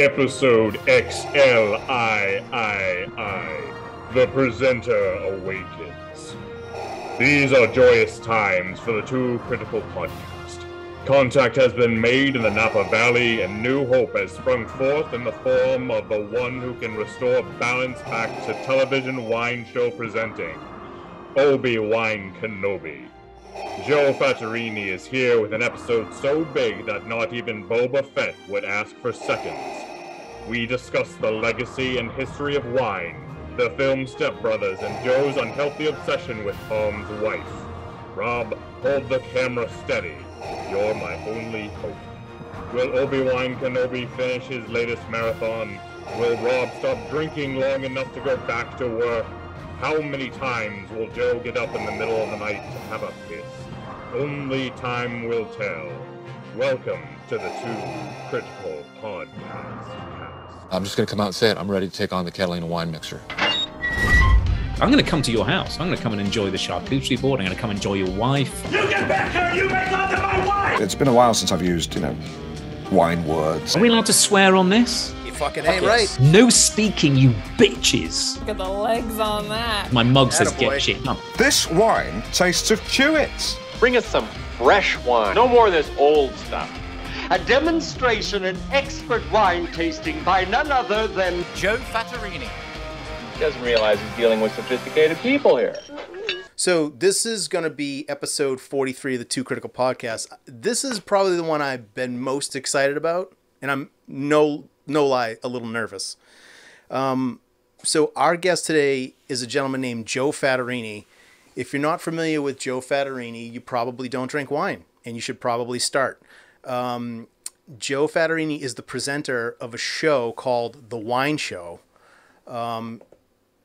Episode XLIII The Presenter Awakens. These are joyous times for the Two Critical Podcast. Contact has been made in the Napa Valley, and new hope has sprung forth in the form of the one who can restore balance back to television wine show presenting Obi-Wan Kenobi. Joe Fattorini is here with an episode so big that not even Boba Fett would ask for seconds. We discuss the legacy and history of wine, the film Step Brothers, and Joe's unhealthy obsession with Tom's wife. Rob, hold the camera steady. You're my only hope. Will Obi-Wan Kenobi finish his latest marathon? Will Rob stop drinking long enough to go back to work? How many times will Joe get up in the middle of the night to have a piss? Only time will tell. Welcome to the Two Critical Podcast. I'm just going to come out and say it. I'm ready to take on the Catalina wine mixer. I'm going to come to your house. I'm going to come and enjoy the charcuterie board. I'm going to come and enjoy your wife. You get back here! You make love to my wife! It's been a while since I've used, you know, wine words. Are we allowed to swear on this? You fucking ain't right. No speaking, you bitches. Look at the legs on that. My mug says Attaboy. get shit done. This wine tastes of Chewits. Bring us some fresh wine. No more of this old stuff. A demonstration in expert wine tasting by none other than Joe Fattorini. He doesn't realize he's dealing with sophisticated people here. So this is going to be episode 43 of the Two Critical Podcast. This is probably the one I've been most excited about, and I'm no no lie a little nervous. Um, so our guest today is a gentleman named Joe Fattorini. If you're not familiar with Joe Fattorini, you probably don't drink wine, and you should probably start. Um, Joe Fattorini is the presenter of a show called The Wine Show. Um,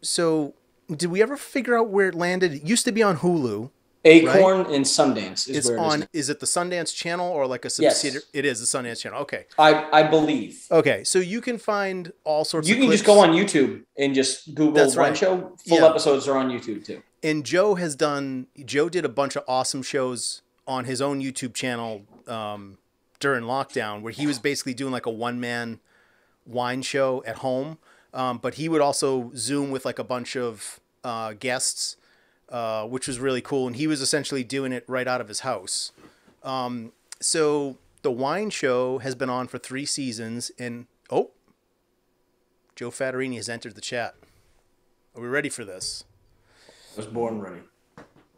so, did we ever figure out where it landed? It used to be on Hulu. Acorn and Sundance is It's where it is on. now. Is it the Sundance Channel or like a subsidiary? Yes. It is the Sundance Channel. Okay. I, I believe. Okay. So you can find all sorts. Of you can just go on YouTube and just Google That's Wine right. Show. Full Yeah. episodes are on YouTube too. and Joe has done. Joe did a bunch of awesome shows on his own YouTube channel um, during lockdown, where he was basically doing like a one man wine show at home. Um, but he would also Zoom with like a bunch of uh, guests, uh, which was really cool. And he was essentially doing it right out of his house. Um, so the wine show has been on for three seasons, and oh, Joe Fattorini has entered the chat. Are we ready for this? I was born ready.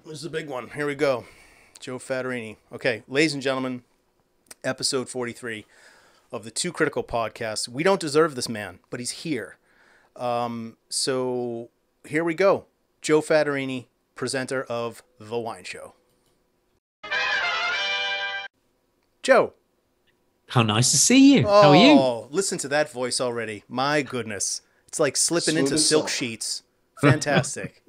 This is the big one. Here we go. Joe Fattorini. Okay, ladies and gentlemen, episode 43 of the Two Critical podcast. We don't deserve this man, but he's here. Um, so here we go. Joe Fattorini, presenter of The Wine Show. Joe. How nice to see you. How are you? Oh, listen to that voice already. My goodness. It's like slipping Smooth into silk silk. sheets. Fantastic.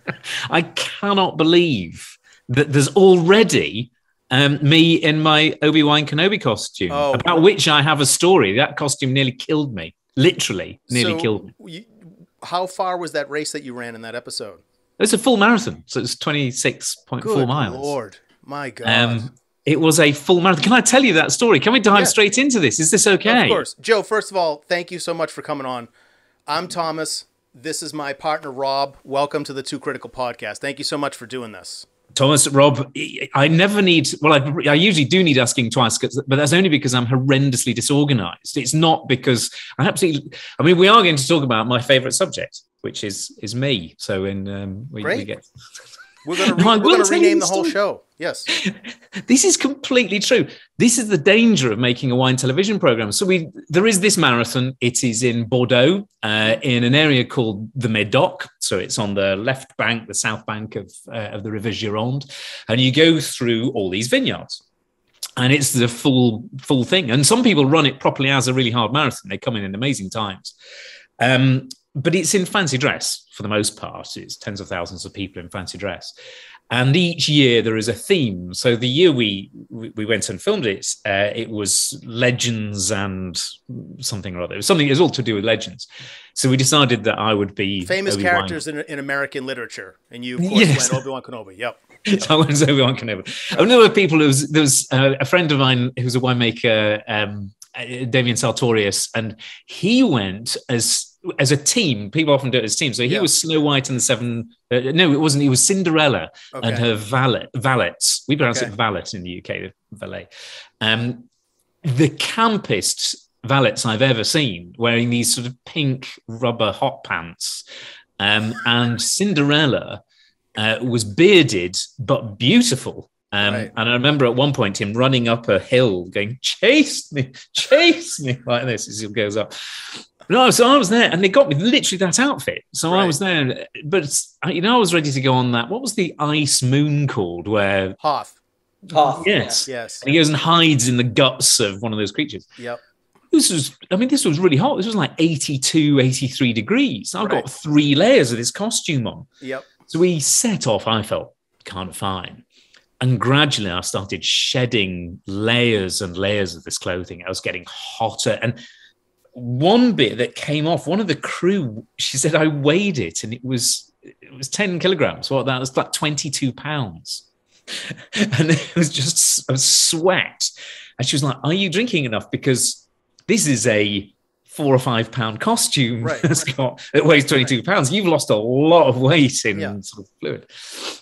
I cannot believe that there's already um, me in my Obi Wan Kenobi costume, Oh. about which I have a story. That costume nearly killed me. Literally, nearly So, killed me. You, how far was that race that you ran in that episode? It's a full marathon, so it's 26.4 miles. Lord, my God. Um, it was a full marathon. Can I tell you that story? Can we dive Yeah. straight into this? Is this okay? Of course, Joe. First of all, thank you so much for coming on. I'm Thomas. This is my partner Rob. Welcome to the Two Critical Podcast. Thank you so much for doing this. Thomas, Rob, I never need, well, I, I usually do need asking twice, but that's only because I'm horrendously disorganized. It's not because I absolutely, I mean, we are going to talk about my favorite subject, which is is me. So, in, um, we, we get, We're gonna, No, re- we're gonna rename the the whole show. Yes. this is completely true. This is the danger of making a wine television program. So we there is this marathon. It is in Bordeaux, uh, in an area called the Médoc. So it's on the left bank, the south bank of uh, of the River Gironde, and you go through all these vineyards. And it's the full full thing. And some people run it properly as a really hard marathon. They come in in amazing times. Um, but it's in fancy dress for the most part. It's tens of thousands of people in fancy dress. And each year there is a theme. So the year we we we went and filmed it, uh, it was legends and something or other. It was something. It was all to do with legends. So we decided that I would be Famous Obi-Wan. characters in, in American literature, and you of course Yes. went Obi Wan Kenobi. Yep. So I was Obi Wan Kenobi. I know there were people. There was there was uh, a friend of mine who's a winemaker. Um, uh, Damien Sartorius, and he went as as a team. People often do it as teams. So he Yeah. was Snow White and the Seven. Uh, no, it wasn't. He was Cinderella and her valet, valets. We pronounce Okay. it valet in the UK, the valet. Um, the campest valets I've ever seen, wearing these sort of pink rubber hot pants, um, and Cinderella uh, was bearded but beautiful. Um, Right. And I remember at one point him running up a hill, going, "Chase me, chase me!" like this as he goes up. No, so I was there, and they got me literally that outfit. So I was there, but uh, you know, I was ready to go on that. What was the ice moon called? Where Hoth. Hoth, yes, Yes. and he goes and hides in the guts of one of those creatures. Yep. This was, I mean, this was really hot. This was like 82, 83 degrees. I've Right. got three layers of this costume on. Yep. So we set off, I felt kind of fine. And gradually I started shedding layers and layers of this clothing. I was getting hotter. And one bit that came off, one of the crew, she said I weighed it and it was it was 10 kilograms. What that was like 22 pounds. and it was just a sweat. And she was like, Are you drinking enough? Because this is a four or five pound costume Right, that's got it weighs 22 pounds. You've lost a lot of weight in Yeah. sort of fluid.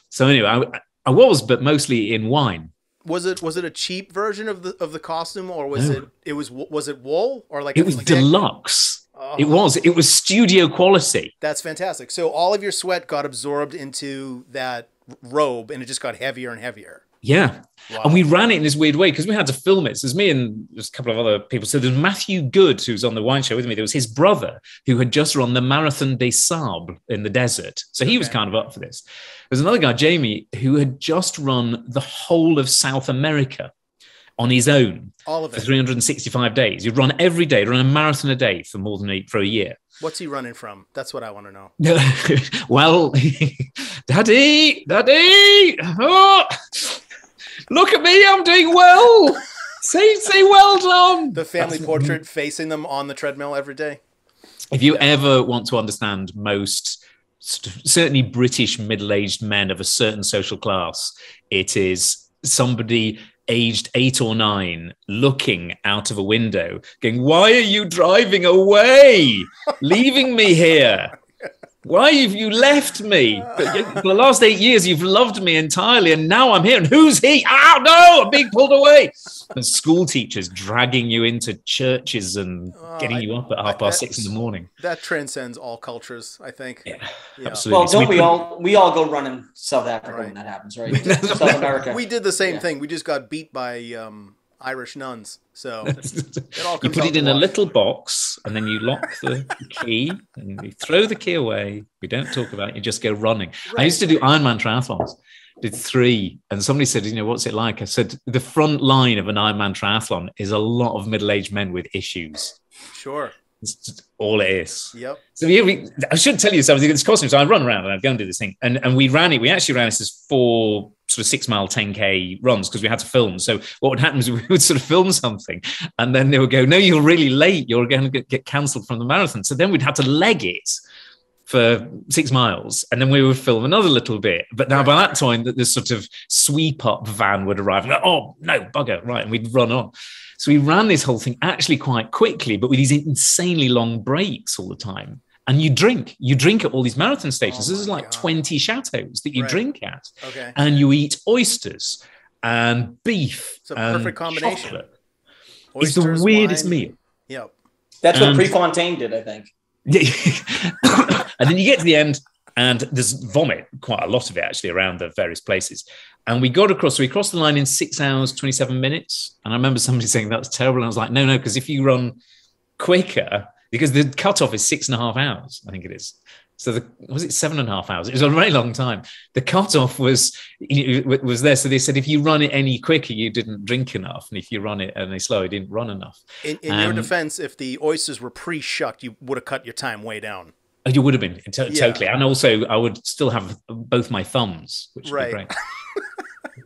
So anyway, I, I was, but mostly in wine. Was it was it a cheap version of the of the costume or was No. it it was was it wool or like It was like- deluxe. Oh, It was. It was studio quality. That's fantastic. So all of your sweat got absorbed into that robe and it just got heavier and heavier. Yeah. Wow. And we ran it in this weird way because we had to film it. So there's me and there's a couple of other people. So there's Matthew Goode, who's on the wine show with me. There was his brother who had just run the Marathon des Sables in the desert. So he was kind of up for this. There's another guy, Jamie, who had just run the whole of South America on his own All of for 365 days. He'd run every day, run a marathon a day for more than a, for a year. What's he running from? That's what I want to know. well, Daddy, Daddy, oh, look at me, I'm doing well. see, see, well done. The family portrait facing them on the treadmill every day. If you ever want to understand most, certainly British middle aged men of a certain social class, it is somebody aged eight or nine looking out of a window, going, Why are you driving away? Leaving me here? Why have you left me? For the last eight years, you've loved me entirely, and now I'm here. And who's he? Oh no, I'm being pulled away. And school teachers dragging you into churches and Oh, getting I- you up at I- half past six in the morning. That transcends all cultures, I think. Yeah, Yeah. absolutely. Well, don't we put- all we all go running South Africa Right. when that happens, right? South America. We did the same Yeah. thing. We just got beat by um, Irish nuns. So all you put it in a little box and then you lock the key and you throw the key away. We don't talk about it. You just go running. I used to do Ironman triathlons, did three. And somebody said, you know, what's it like? I said, the front line of an Ironman triathlon is a lot of middle aged men with issues. Sure. It's just all it is. Yep. So yeah, we, I should tell you something. This costume. So I run around and I'd go and do this thing, and and we ran it. We actually ran this as four sort of six mile, ten k runs because we had to film. So what would happen is we would sort of film something, and then they would go, "No, you're really late. You're going to get, get cancelled from the marathon." So then we'd have to leg it for six miles, and then we would film another little bit. But now by that time, that this sort of sweep up van would arrive. And go, oh no, bugger! Right, and we'd run on. So we ran this whole thing actually quite quickly, but with these insanely long breaks all the time. And you drink, you drink at all these marathon stations. Oh this is like God. 20 chateaus that you Right. drink at. Okay. And you eat oysters and beef. It's a and perfect combination. chocolate. it's the Oysters, weirdest wine. meal. Yep. That's what And- Prefontaine did, I think. and then you get to the end, and there's vomit, quite a lot of it actually around the various places. And we got across, so we crossed the line in six hours, 27 minutes. And I remember somebody saying that's terrible. And I was like, no, no, because if you run quicker, because the cutoff is six and a half hours, I think it is. So the, was it seven and a half hours? It was a very long time. The cutoff was was there. So they said if you run it any quicker, you didn't drink enough, and if you run it any slower, you didn't run enough. In, in your Um, defense, if the oysters were pre-shucked, you would have cut your time way down. Oh, You would have been to- Yeah. totally, and also I would still have both my thumbs, which would Right. be great.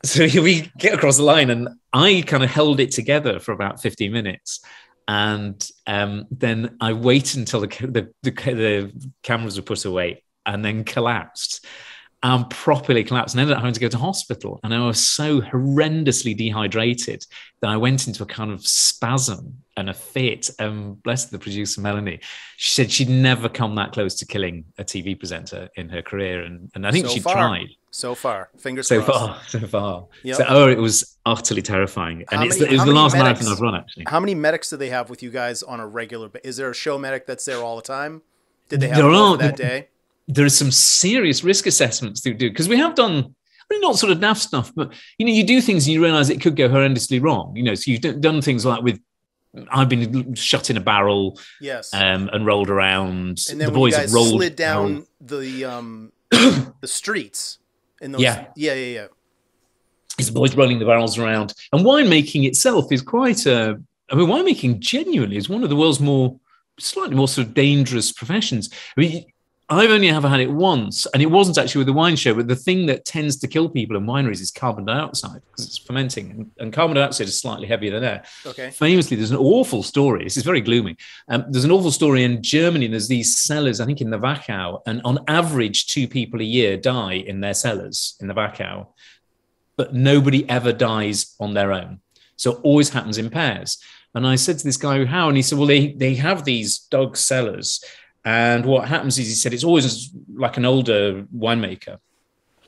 so we get across the line, and I kind of held it together for about fifteen minutes, and um, then I waited until the, the the the cameras were put away, and then collapsed. And properly collapsed and ended up having to go to hospital. And I was so horrendously dehydrated that I went into a kind of spasm and a fit. And bless the producer Melanie, she said she'd never come that close to killing a TV presenter in her career, and and I think So she far. tried So far, fingers so crossed. far, so far. Yep. So oh, it was utterly terrifying, and How it's many- the, it was the last medics- marathon I've run actually. How many medics do they have with you guys on a regular? Is there a show medic that's there all the time? Did they have There are- that day? There are some serious risk assessments to do because we have done I mean, not sort of daft stuff, but you know, you do things and you realize it could go horrendously wrong. You know, so you've done things like with I've been shut in a barrel Yes. um, and rolled around. and then the boys have rolled slid down barrel- the um the streets in those Yeah. yeah yeah yeah It's the boys rolling the barrels around. And winemaking itself is quite a. I mean, winemaking genuinely is one of the world's more, slightly more sort of dangerous professions. I mean, I've only ever had it once, and it wasn't actually with the wine show. But the thing that tends to kill people in wineries is carbon dioxide because it's fermenting, and, and carbon dioxide is slightly heavier than air. Okay. Famously, there's an awful story. This is very gloomy. Um, there's an awful story in Germany. And There's these cellars, I think, in the Wachau, and on average, two people a year die in their cellars in the Wachau but nobody ever dies on their own. So it always happens in pairs. And I said to this guy, how? And he said, well, they, they have these dog cellars. And what happens is he said, it's always like an older winemaker,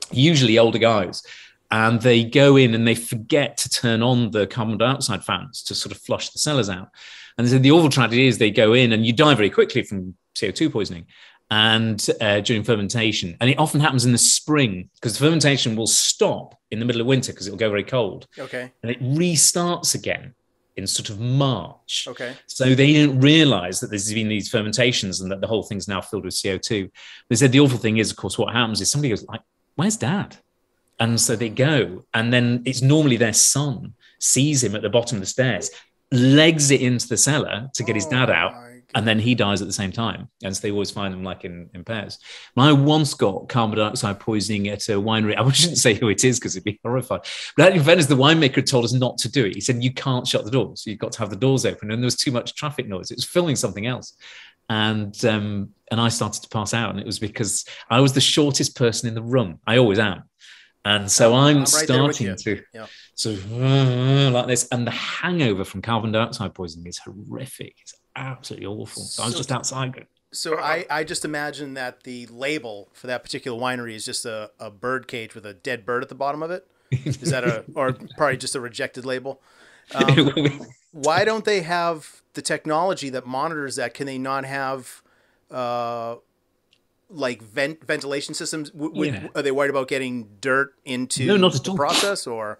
usually older guys. And they go in and they forget to turn on the carbon dioxide fans to sort of flush the cellars out. And so the awful tragedy is they go in and you die very quickly from CO2 poisoning and uh, during fermentation. And it often happens in the spring because the fermentation will stop in the middle of winter because it'll go very cold okay and it restarts again in sort of March. okay So they didn't realize that there's been these fermentations and that the whole thing's now filled with CO2. They said the awful thing is, of course, what happens is somebody goes like, "Where's Dad?" And so they go, and then it's normally their son sees him at the bottom of the stairs, legs it into the cellar to get his dad Oh out, and then he dies at the same time. And so they always find them like in, in pairs. And I once got carbon dioxide poisoning at a winery. I shouldn't say who it is because it'd be horrified. But in fairness, the winemaker told us not to do it. He said, you can't shut the doors. You've got to have the doors open. And there was too much traffic noise. It was filming something else. And um, and I started to pass out. And it was because I was the shortest person in the room. I always am. And so I'm, I'm right starting to Yeah. of uh, like this. And the hangover from carbon dioxide poisoning is horrific. It's absolutely awful. So I was just outside So I, I just imagine that the label for that particular winery is just a, a bird cage with a dead bird at the bottom of it. Is that a or probably just a rejected label? Um, why don't they have the technology that monitors that? Can they not have uh, like vent ventilation systems? W- would- Yeah. Are they worried about getting dirt into No, not at the all. process or?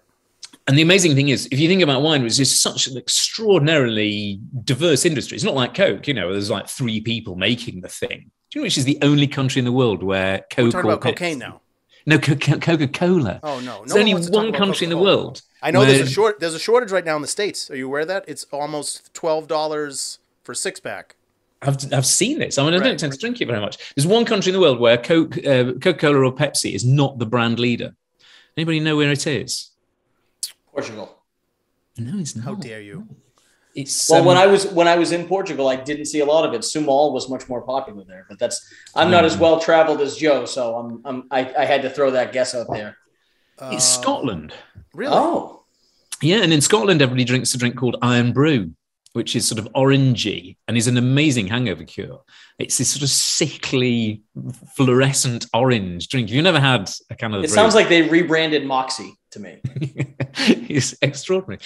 And the amazing thing is, if you think about wine, it's just such an extraordinarily diverse industry. It's not like Coke, you know, there's like three people making the thing. Do you know which is the only country in the world where Coke We're talking or about cocaine now. No, Coca Cola. Oh no, no There's only wants to talk one country in the world. I know there's a short there's a shortage right now in the states. Are you aware of that? It's almost twelve dollars for six pack. I've, I've seen this. I mean, I Right. don't tend to drink it very much. There's one country in the world where Coke, uh, Coca-Cola or Pepsi is not the brand leader. Anybody know where it is? Portugal. No, it's not. How dare you? It's Well, um, when I was when I was in Portugal, I didn't see a lot of it. Sumol was much more popular there, but that's I'm not as well traveled as Joe, so I'm, I'm I, I had to throw that guess out there. it's Scotland. Really? Oh, Yeah, and in Scotland, everybody drinks a drink called Irn-Bru, which is sort of orangey and is an amazing hangover cure. It's this sort of sickly, fluorescent orange drink. You've never had a can of it sounds like they rebranded Moxie to me. it's extraordinary.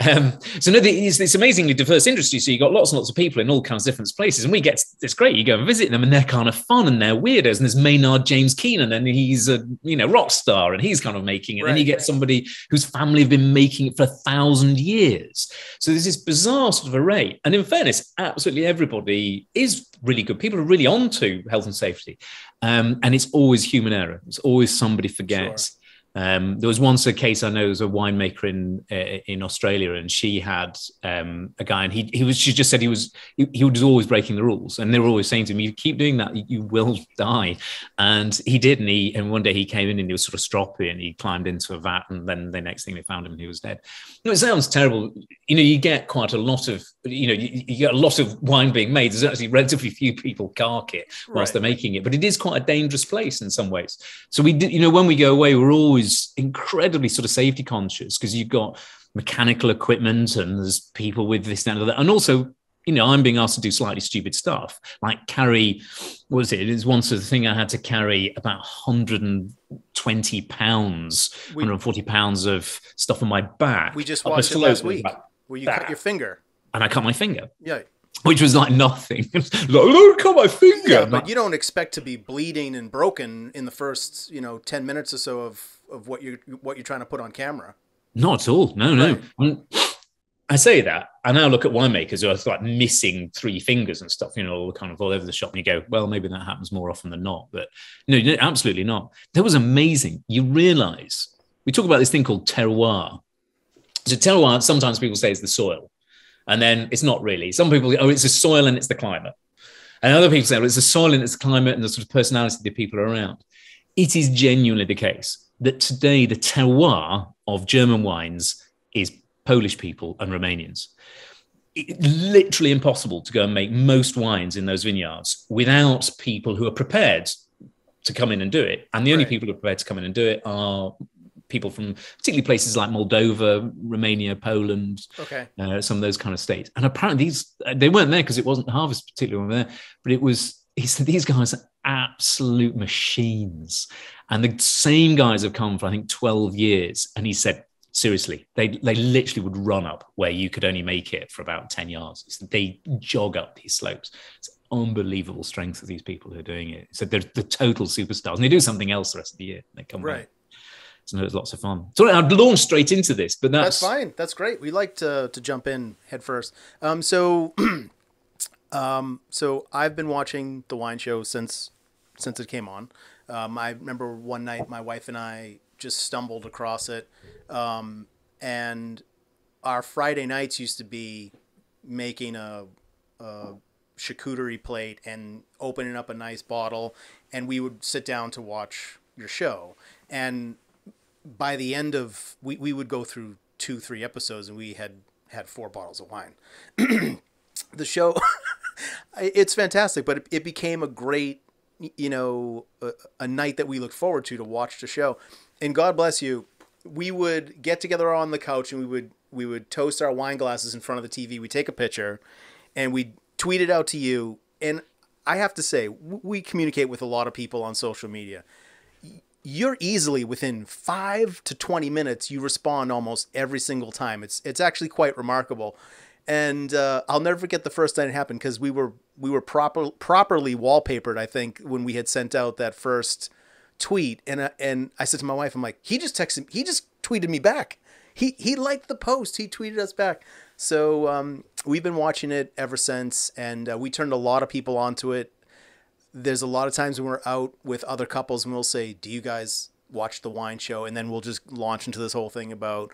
Um, so no, it's this amazingly diverse industry. So you got lots and lots of people in all kinds of different places, and we get it's great. You go and visit them, and they're kind of fun and they're weirdos. And there's Maynard James Keenan, and he's a you know rock star, and he's kind of making it. And then you get somebody whose family have been making it for a thousand years. So there's this bizarre sort of array. And in fairness, absolutely everybody is really good. People are really on to health and safety, um, and it's always human error. It's always somebody forgets. Um, there was once a case I know there was a winemaker in uh, in Australia, and she had um, a guy, and he he was she just said he was he, he was always breaking the rules, and they were always saying to him, "You keep doing that, you, you will die." And he did, and he and one day he came in and he was sort of stroppy, and he climbed into a vat, and then the next thing they found him, and he was dead. Know, it sounds terrible. You know, you get quite a lot of you know you, you get a lot of wine being made. There's actually relatively few people cark it whilst Right. they're making it, but it is quite a dangerous place in some ways. So we did, you know, when we go away, we're always always incredibly sort of safety conscious because you've got mechanical equipment and there's people with this and that. And also, you know, I'm being asked to do slightly stupid stuff, like carry, what was it? It was once a thing I had to carry about 120 pounds, We- 140 pounds of stuff on my back. We just watched it last week where you that. cut your finger. And I cut my finger, Yeah. which was like nothing. like, look, cut my finger. Yeah, but you don't expect to be bleeding and broken in the first, you know, 10 minutes or so of, of what you what you're trying to put on camera. Not at all. No, no. I say that. I now look at winemakers who are like missing three fingers and stuff, you know, all kind of all over the shop. And you go, well, maybe that happens more often than not. But no, no absolutely not. That was amazing. You realize we talk about this thing called terroir. So terroir, sometimes people say is the soil. And then it's not really. Some people, oh, it's the soil and it's the climate. And other people say, well, it's the soil and it's the climate and the sort of personality of the people around. It is genuinely the case that today the terroir of German wines is Polish people and Romanians. It's literally impossible to go and make most wines in those vineyards without people who are prepared to come in and do it. And the only Right. people who are prepared to come in and do it are people from particularly places like Moldova, Romania, Poland, Okay. uh, some of those kind of states. And apparently these they weren't there because it wasn't harvest particularly when were there, but it was he said these guys are absolute machines. And the same guys have come for I think 12 years. And he said, seriously, they they literally would run up where you could only make it for about 10 yards. They jog up these slopes. It's unbelievable strength of these people who are doing it. So they're the total superstars. And they do something else the rest of the year. They come Right. back. So it's lots of fun. So I'd launch straight into this, but That's that's, fine. That's great. We like to to jump in head first. Um, so, um, so I've been watching the wine show since since it came on. Um, I remember one night my wife and I just stumbled across it, um, and our Friday nights used to be making a, a charcuterie plate and opening up a nice bottle, and we would sit down to watch your show. And by the end of we, we would go through two three episodes and we had had four bottles of wine. The show it's fantastic but it, it became a great you know a, a night that we look forward to to watch the show and god bless you we would get together on the couch and we would we would toast our wine glasses in front of the tv we take a picture and we tweet it out to you. And i have to say we communicate with a lot of people on social media. You're easily within five to 20 minutes you respond almost every single time. It's it's actually quite remarkable. And uh, i'll never forget the first time it happened because we were we were proper properly wallpapered i think when we had sent out that first tweet and uh, and i said to my wife i'm like he just texted he just tweeted me back he he liked the post he tweeted us back so um, we've been watching it ever since and uh, we turned a lot of people onto it there's a lot of times when we're out with other couples and we'll say, "Do you guys watch the wine show?" And then we'll just launch into this whole thing about,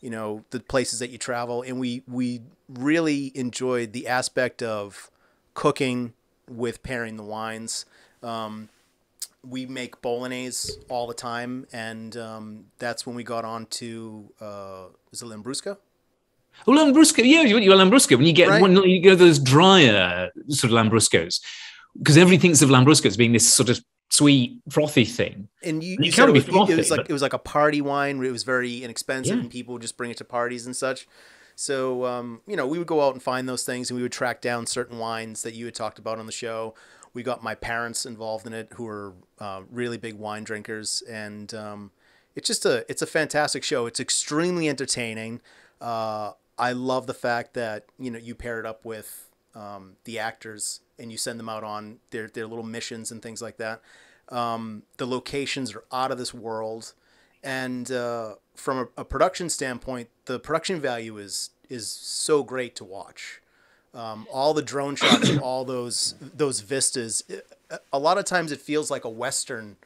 you know, the places that you travel. And we we really enjoyed the aspect of cooking with pairing the wines. Um, we make bolognese all the time, and um, that's when we got on to uh, is it Lambrusco? Oh, Lambrusco, yeah, you you Lambrusco. When you get Right. when you go those drier sort of Lambruscos, because everything thinks of Lambrusco as being this sort of sweet, frothy thing. and you, It you said it be was, it was like but- it was like a party wine. It was very inexpensive, Yeah. and people would just bring it to parties and such. So um, you know, we would go out and find those things, and we would track down certain wines that you had talked about on the show. We got my parents involved in it, who are uh, really big wine drinkers, and um, it's just a it's a fantastic show. It's extremely entertaining. Uh, I love the fact that you know you pair it up with um, the actors and you send them out on their their little missions and things like that. Um, the locations are out of this world, and uh, from a, a production standpoint, the production value is is so great to watch. Um, all the drone shots, all those those vistas. A- lot of times, it feels like a western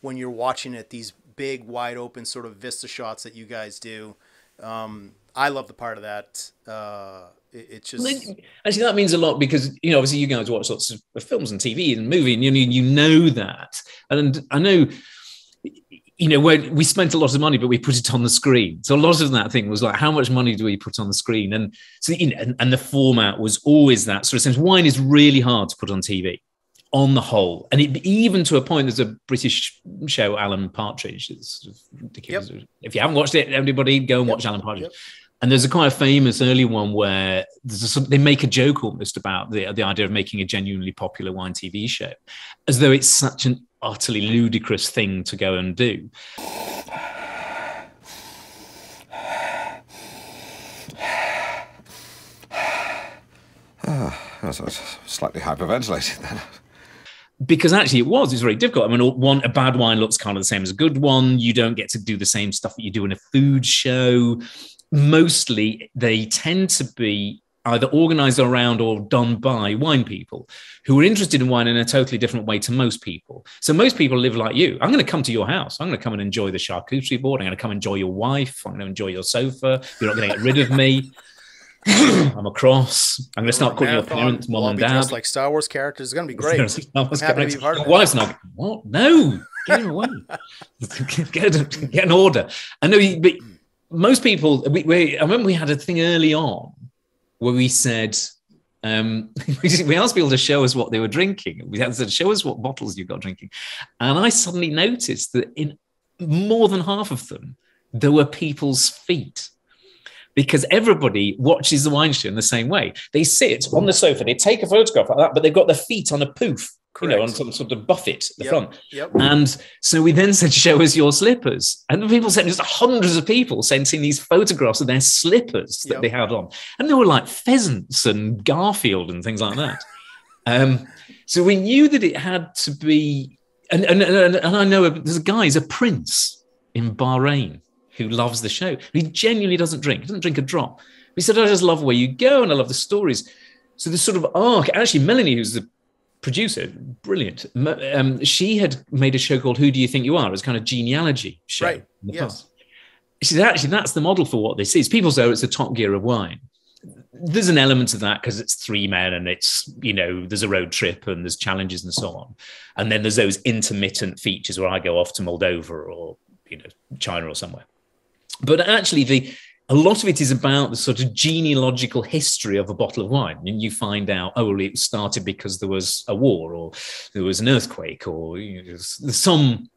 when you're watching it. These big, wide open sort of vista shots that you guys do. Um, I love the part of that. Uh, it, it's just Actually, that means a lot because you know, obviously, you guys watch lots of films and TV and movie, and you you know that. And I know, you know, we spent a lot of money, but we put it on the screen. So a lot of that thing was like, how much money do we put on the screen? And so, you know, and, and the format was always that sort of sense. Wine is really hard to put on TV. on the whole, and it, even to a point, there's a British show, Alan Partridge. It's sort of ridiculous. If you haven't watched it, everybody go and watch Alan Partridge. And there's a quite a famous early one where there's a, they make a joke almost about the, the idea of making a genuinely popular wine TV show, as though it's such an utterly ludicrous thing to go and do. Ah, that's that's slightly hyperventilated then. because actually it was it's very difficult i mean one a bad wine looks kind of the same as a good one you don't get to do the same stuff that you do in a food show mostly they tend to be either organized around or done by wine people who are interested in wine in a totally different way to most people so most people live like you i'm going to come to your house i'm going to come and enjoy the charcuterie board i'm going to come enjoy your wife i'm going to enjoy your sofa you're not going to get rid of me I'm across. I'm going to start calling your parents mom and dad. like Star Wars characters. It's going to be great. Star Wars I'm happy to characters. be part of Your it. wife's not. What? No, get him away. get, get an order. I know, but most people. We, we, I remember we had a thing early on where we said. Um, we asked people to show us what they were drinking. We said, "Show us what bottles you got drinking," and I suddenly noticed that in more than half of them there were people's feet because everybody watches the wine show in the same way. They sit on the sofa, they take a photograph like that, but they've got their feet on a poof, you know, on some sort of buffet at the Yep, front. yep. And so we then said, show us your slippers. And the people sent just hundreds of people sending these photographs of their slippers that Yep. they had on. And they were like pheasants and Garfield and things like that. um, so we knew that it had to be, and, and, and, and I know there's a guy, he's a prince in Bahrain who loves the show. He genuinely doesn't drink, he doesn't drink a drop. He said, I just love where you go and I love the stories. So this sort of arc, actually, Melanie, who's the producer, brilliant. Um, she had made a show called Who Do You Think You Are? It was kind of genealogy show. Right, yes. past. She said, actually, that's the model for what this is. People say oh, it's a top gear of wine. There's an element of that because it's three men and it's, you know, there's a road trip and there's challenges and so on. And then there's those intermittent features where I go off to Moldova or, you know, China or somewhere. But actually, the a lot of it is about the sort of genealogical history of a bottle of wine. And you find out, oh, well, it started because there was a war or there was an earthquake or you know, some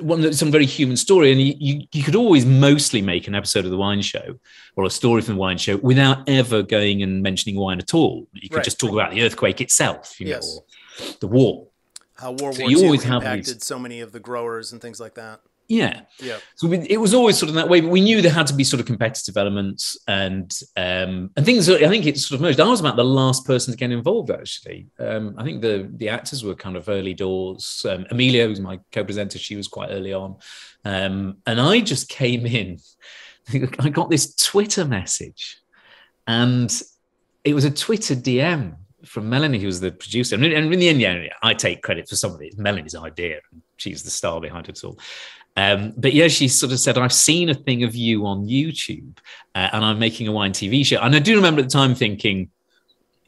one some very human story. And you, you, you could always mostly make an episode of the wine show or a story from the wine show without ever going and mentioning wine at all. You could Right. just talk about the earthquake itself, you Yes. know, or the war. How World So War you always have impacted these- so many of the growers and things like that. Yeah. Yeah. So we, it was always sort of that way, but we knew there had to be sort of competitive elements and um, and things. I think it sort of merged. I was about the last person to get involved. Actually, um, I think the the actors were kind of early doors. Um, Amelia, who's my co-presenter, she was quite early on, um, and I just came in. I got this Twitter message, and it was a Twitter DM from Melanie, who was the producer. And in the end, yeah, I take credit for some of it. It's Melanie's idea, and she's the star behind it all. Um, but yeah, she sort of said, I've seen a thing of you on YouTube uh, and I'm making a wine TV show. And I do remember at the time thinking,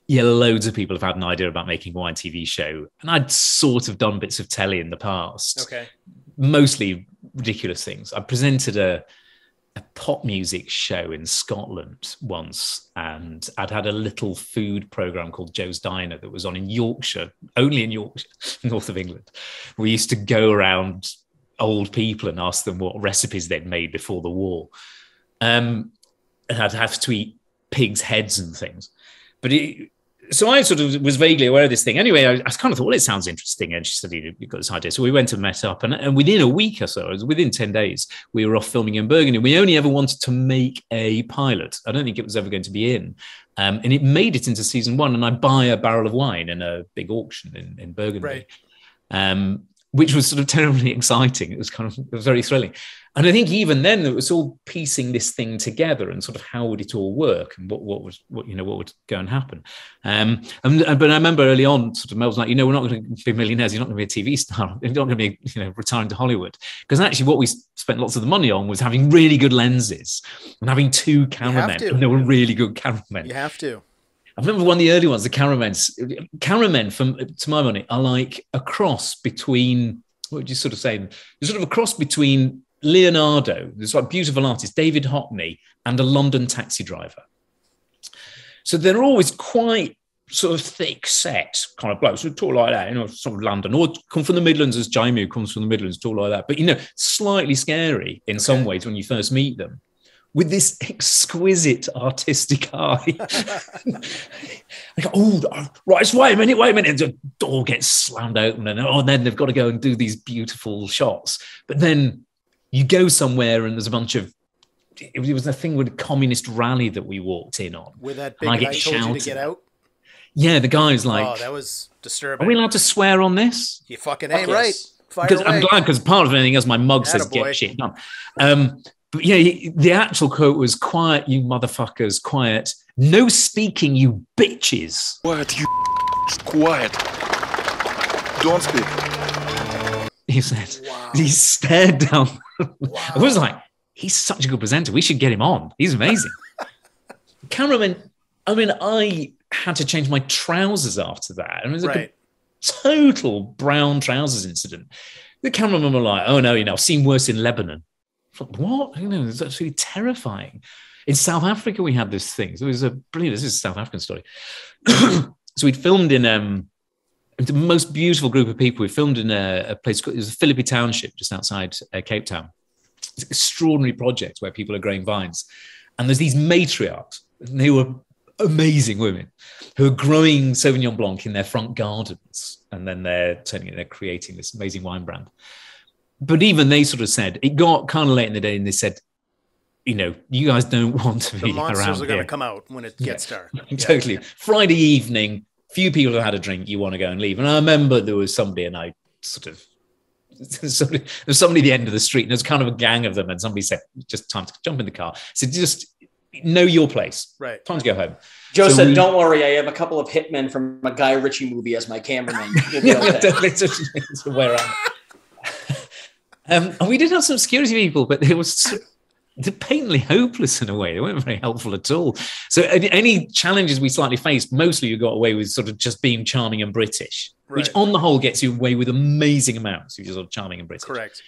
yeah, loads of people have had an idea about making a wine TV show. And I'd sort of done bits of telly in the past, Okay. mostly ridiculous things. I presented a, a pop music show in Scotland once, and I'd had a little food program called Joe's Diner that was on in Yorkshire, only in Yorkshire, north of England. We used to go around old people and ask them what recipes they'd made before the war. Um, and I'd have to eat pigs' heads and things. But it, so I sort of was vaguely aware of this thing. Anyway, I, I kind of thought, well, it sounds interesting. And she said, you- you've got this idea. So we went and met up. And, and within a week or so, it was within 10 days, we were off filming in Burgundy. We only ever wanted to make a pilot. I don't think it was ever going to be in. Um, and it made it into season one. And I buy a barrel of wine in a big auction in, in Burgundy Right. um, which was sort of terribly exciting. It was kind of it was very thrilling. And I think even then it was all piecing this thing together and sort of how would it all work and what what was what you know what would go and happen. Um, and, and- but I remember early on, sort of Mel was like, you know, we're not going to be millionaires. You're not going to be a TV star. You're not going to be you know retiring to Hollywood because actually what we spent lots of the money on was having really good lenses and having two cameramen. And they were really good cameramen. You have to. I remember one of the early ones, the cameramen. Cameramen, from to my money, are like a cross between what would you sort of say? They're sort of a cross between Leonardo, this like beautiful artist, David Hockney, and a London taxi driver. So they're always quite sort of thick set kind of blokes who talk like that, you know, sort of London, or come from the Midlands as Jamie, who comes from the Midlands, talk like that. But you know, slightly scary in some ways when you first meet them. With this exquisite artistic eye. I go, oh, right, just wait a minute, wait a minute. And the door gets slammed open, and oh, then they've got to go and do these beautiful shots. But then you go somewhere and there's a bunch of it was a thing with a communist rally that we walked in on. With that And I big guy get told you to get out. Yeah, the guy's like, oh, that was disturbing. are we allowed to swear on this? You fucking Fuck ain't yes. right. Because I'm glad because part of anything else, my mug says Attaboy. get shit done. Um, but yeah, he- the actual quote was quiet, you motherfuckers, quiet. No speaking, you bitches. Quiet, you quiet. Don't speak. He said. He stared down. I was like, he's such a good presenter. We should get him on. He's amazing. Cameraman, I mean, I had to change my trousers after that. And it was like Right. a total brown trousers incident. The cameraman were like, oh no, you know, I've seen worse in Lebanon. I thought, what? You know, it's actually terrifying. In South Africa, we had this thing. So it was a brilliant, this is a South African story. so we'd filmed in um, the most beautiful group of people. We filmed in a, a place called, it was Philippi Township, just outside uh, Cape Town. It's an extraordinary project where people are growing vines. And there's these matriarchs, and they were amazing women who are growing Sauvignon Blanc in their front gardens. And then they're turning it, they're creating this amazing wine brand. But even they sort of said, it got kind of late in the day and they said, you know, you guys don't want to The be monsters around are going to come out when it gets dark. Yeah. totally. Friday evening, few people have had a drink. You want to go and leave. And I remember there was somebody, and I sort of. Somebody, there's somebody at the end of the street, and there's kind of a gang of them. And somebody said, "Just time to jump in the car." So just know your place. Right. Time to go home. Joe So said, we- "Don't worry, I have a couple of hitmen from a Guy Ritchie movie as my cameraman." You'll be okay. It's a- it's a way around. Um, and we did have some security people, but they were so- they're patently hopeless in a way. They weren't very helpful at all. So any, challenges we slightly faced, mostly you got away with sort of just being charming and British, which on the whole gets you away with amazing amounts if you're sort of charming and British. Correct.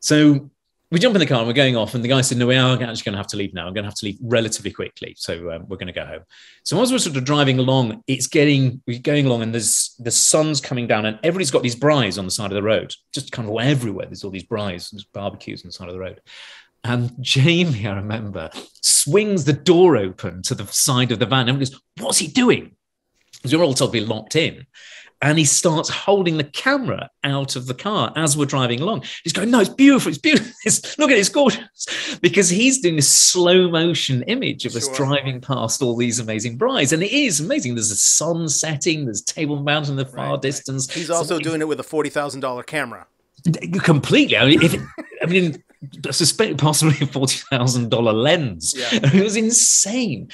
So we jump in the car and we're going off, and the guy said, "No, we are actually going to have to leave now. I'm going to have to leave relatively quickly, so um, we're going to go home." So as we're sort of driving along, it's getting we're going along, and there's the sun's coming down, and everybody's got these braais on the side of the road, just kind of everywhere. There's all these braais, there's barbecues on the side of the road. And Jamie, I remember, swings the door open to the side of the van and goes, What's he doing? Because we're all told to be locked in. And he starts holding the camera out of the car as we're driving along. He's going, No, it's beautiful. It's beautiful. It's, look at it, it's gorgeous. Because he's doing this slow motion image of us driving past all these amazing braais. And it is amazing. There's a sun setting, there's Table Mountain in the far Right, right. distance. He's also doing it with a forty thousand dollar camera. completely. I mean, if I mean, I suspect possibly a forty thousand dollar lens. Yeah. It was insane,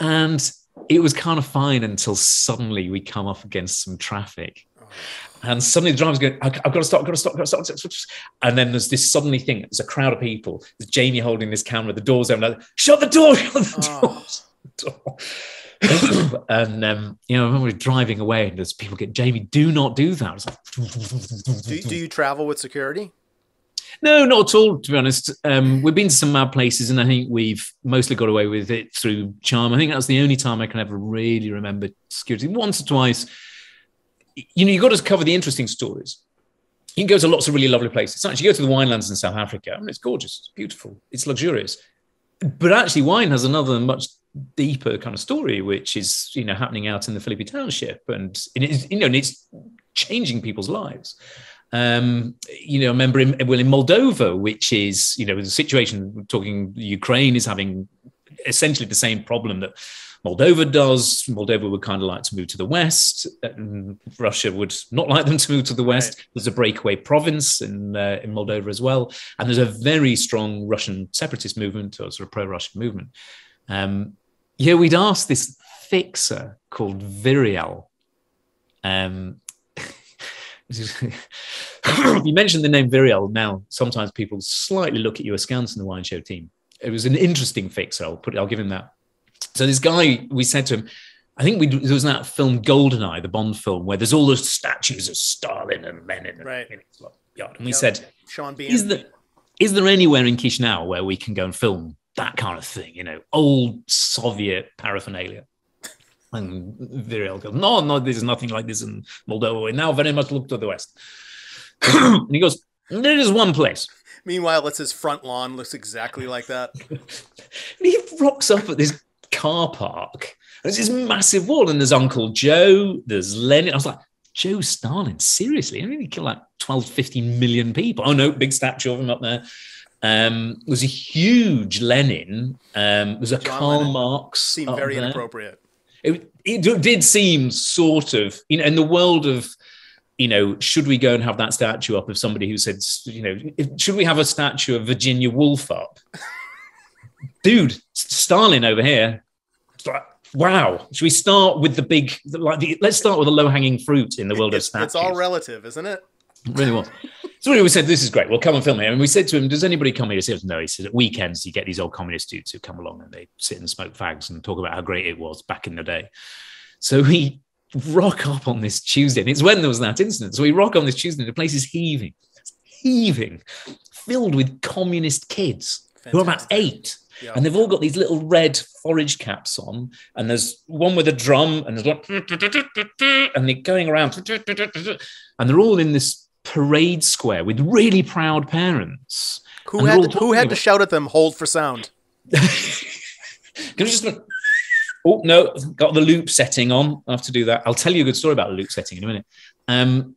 and it was kind of fine until suddenly we come up against some traffic. And suddenly the driver's going, "I- I've got to stop, I've got to stop, I've got to stop. And then there's this suddenly thing, there's a crowd of people. There's Jamie holding this camera, the door's open, like, shut the door, shut the Oh. door. the door. and um, you know, I remember driving away and there's people get Jamie, do not do that. Like, Do, do you travel with security? No, not at all. To be honest, um, we've been to some mad places, and I think we've mostly got away with it through charm. I think that's the only time I can ever really remember security. Once or twice, you know, you got to cover the interesting stories. You can go to lots of really lovely places. Actually, you go to the winelands in South Africa. I mean, it's gorgeous, it's beautiful, it's luxurious. But actually, wine has another much deeper kind of story, which is you know happening out in the Philippi Township, and it is you know and it's changing people's lives. Um, you know, I remember in, well in Moldova, which is you know the situation we're talking Ukraine is having essentially the same problem that Moldova does. Moldova would kind of like to move to the west. Russia would not like them to move to the west. There's a breakaway province in uh, in Moldova as well, and there's a very strong Russian separatist movement or sort of pro-Russian movement. Um, yeah, we'd asked this fixer called Virial. Um, you mentioned the name Virial. Now, sometimes people slightly look at you askance in the wine show team. It was an interesting fixer. I'll put. I'll give him that. So this guy, we said to him, I think we there was that film Goldeneye, the Bond film, where there's all those statues of Stalin and Lenin. And, Right. in his yard. And we Yep. said, Sean Bean. is there is there anywhere in Chisinau where we can go and film that kind of thing? You know, old Soviet paraphernalia. And Virel goes, no, no, there's nothing like this in Moldova. We now very much look to the west. and he goes, there is one place. Meanwhile, it's his front lawn looks exactly like that. And he rocks up at this car park. There's this massive wall, and there's Uncle Joe, there's Lenin. I was like, Joe Stalin, seriously? I mean, he killed like 12, 15 million people. Oh, no, big statue of him up there. Um, was a huge Lenin. Um, was a John Karl Marx. Seemed very there. inappropriate. It, it did seem sort of, you know, in the world of, you know, should we go and have that statue up of somebody who said, you know, should we have a statue of Virginia Woolf up? Dude, Stalin over here. Like, wow. Should we start with the big, like, the, let's start with the low hanging fruit in the world of statues. it's all relative, isn't it? It really was. So we said, this is great. We'll come and film here. And we said to him, does anybody come here? He says, no. He said, at weekends, you get these old communist dudes who come along and they sit and smoke fags and talk about how great it was back in the day. So we rock up on this Tuesday. And it's when there was that incident. So we rock on this Tuesday and the place is heaving, It's heaving, filled with communist kids who are about eight. Yeah. And they've all got these little red forage caps on, and there's one with a drum, and there's one, and they're going around, and they're all in this parade square with really proud parents. Who had to, who had to shout at them? Hold for sound. Can just? Oh no, got the loop setting on. I have to do that. I'll tell you a good story about the loop setting in a minute. Um,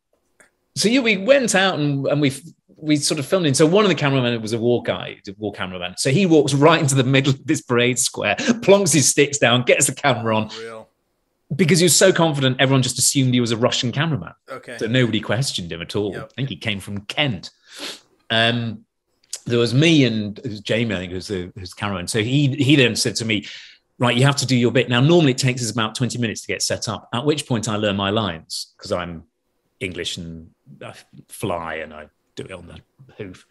so yeah, we went out and, and we we sort of filmed in. So one of the cameramen was a war guy, a war cameraman. So he walks right into the middle of this parade square, plonks his sticks down, gets the camera on Real. Because he was so confident. Everyone just assumed he was a Russian cameraman. Okay. So nobody questioned him at all. Yep. I think he came from Kent. Um, there was me and was Jamie, I think, who's the the cameraman. So he he then said to me, "Right, you have to do your bit." Now, normally it takes us about twenty minutes to get set up. At which point I learn my lines because I'm English and I fly and I do it on the hoof.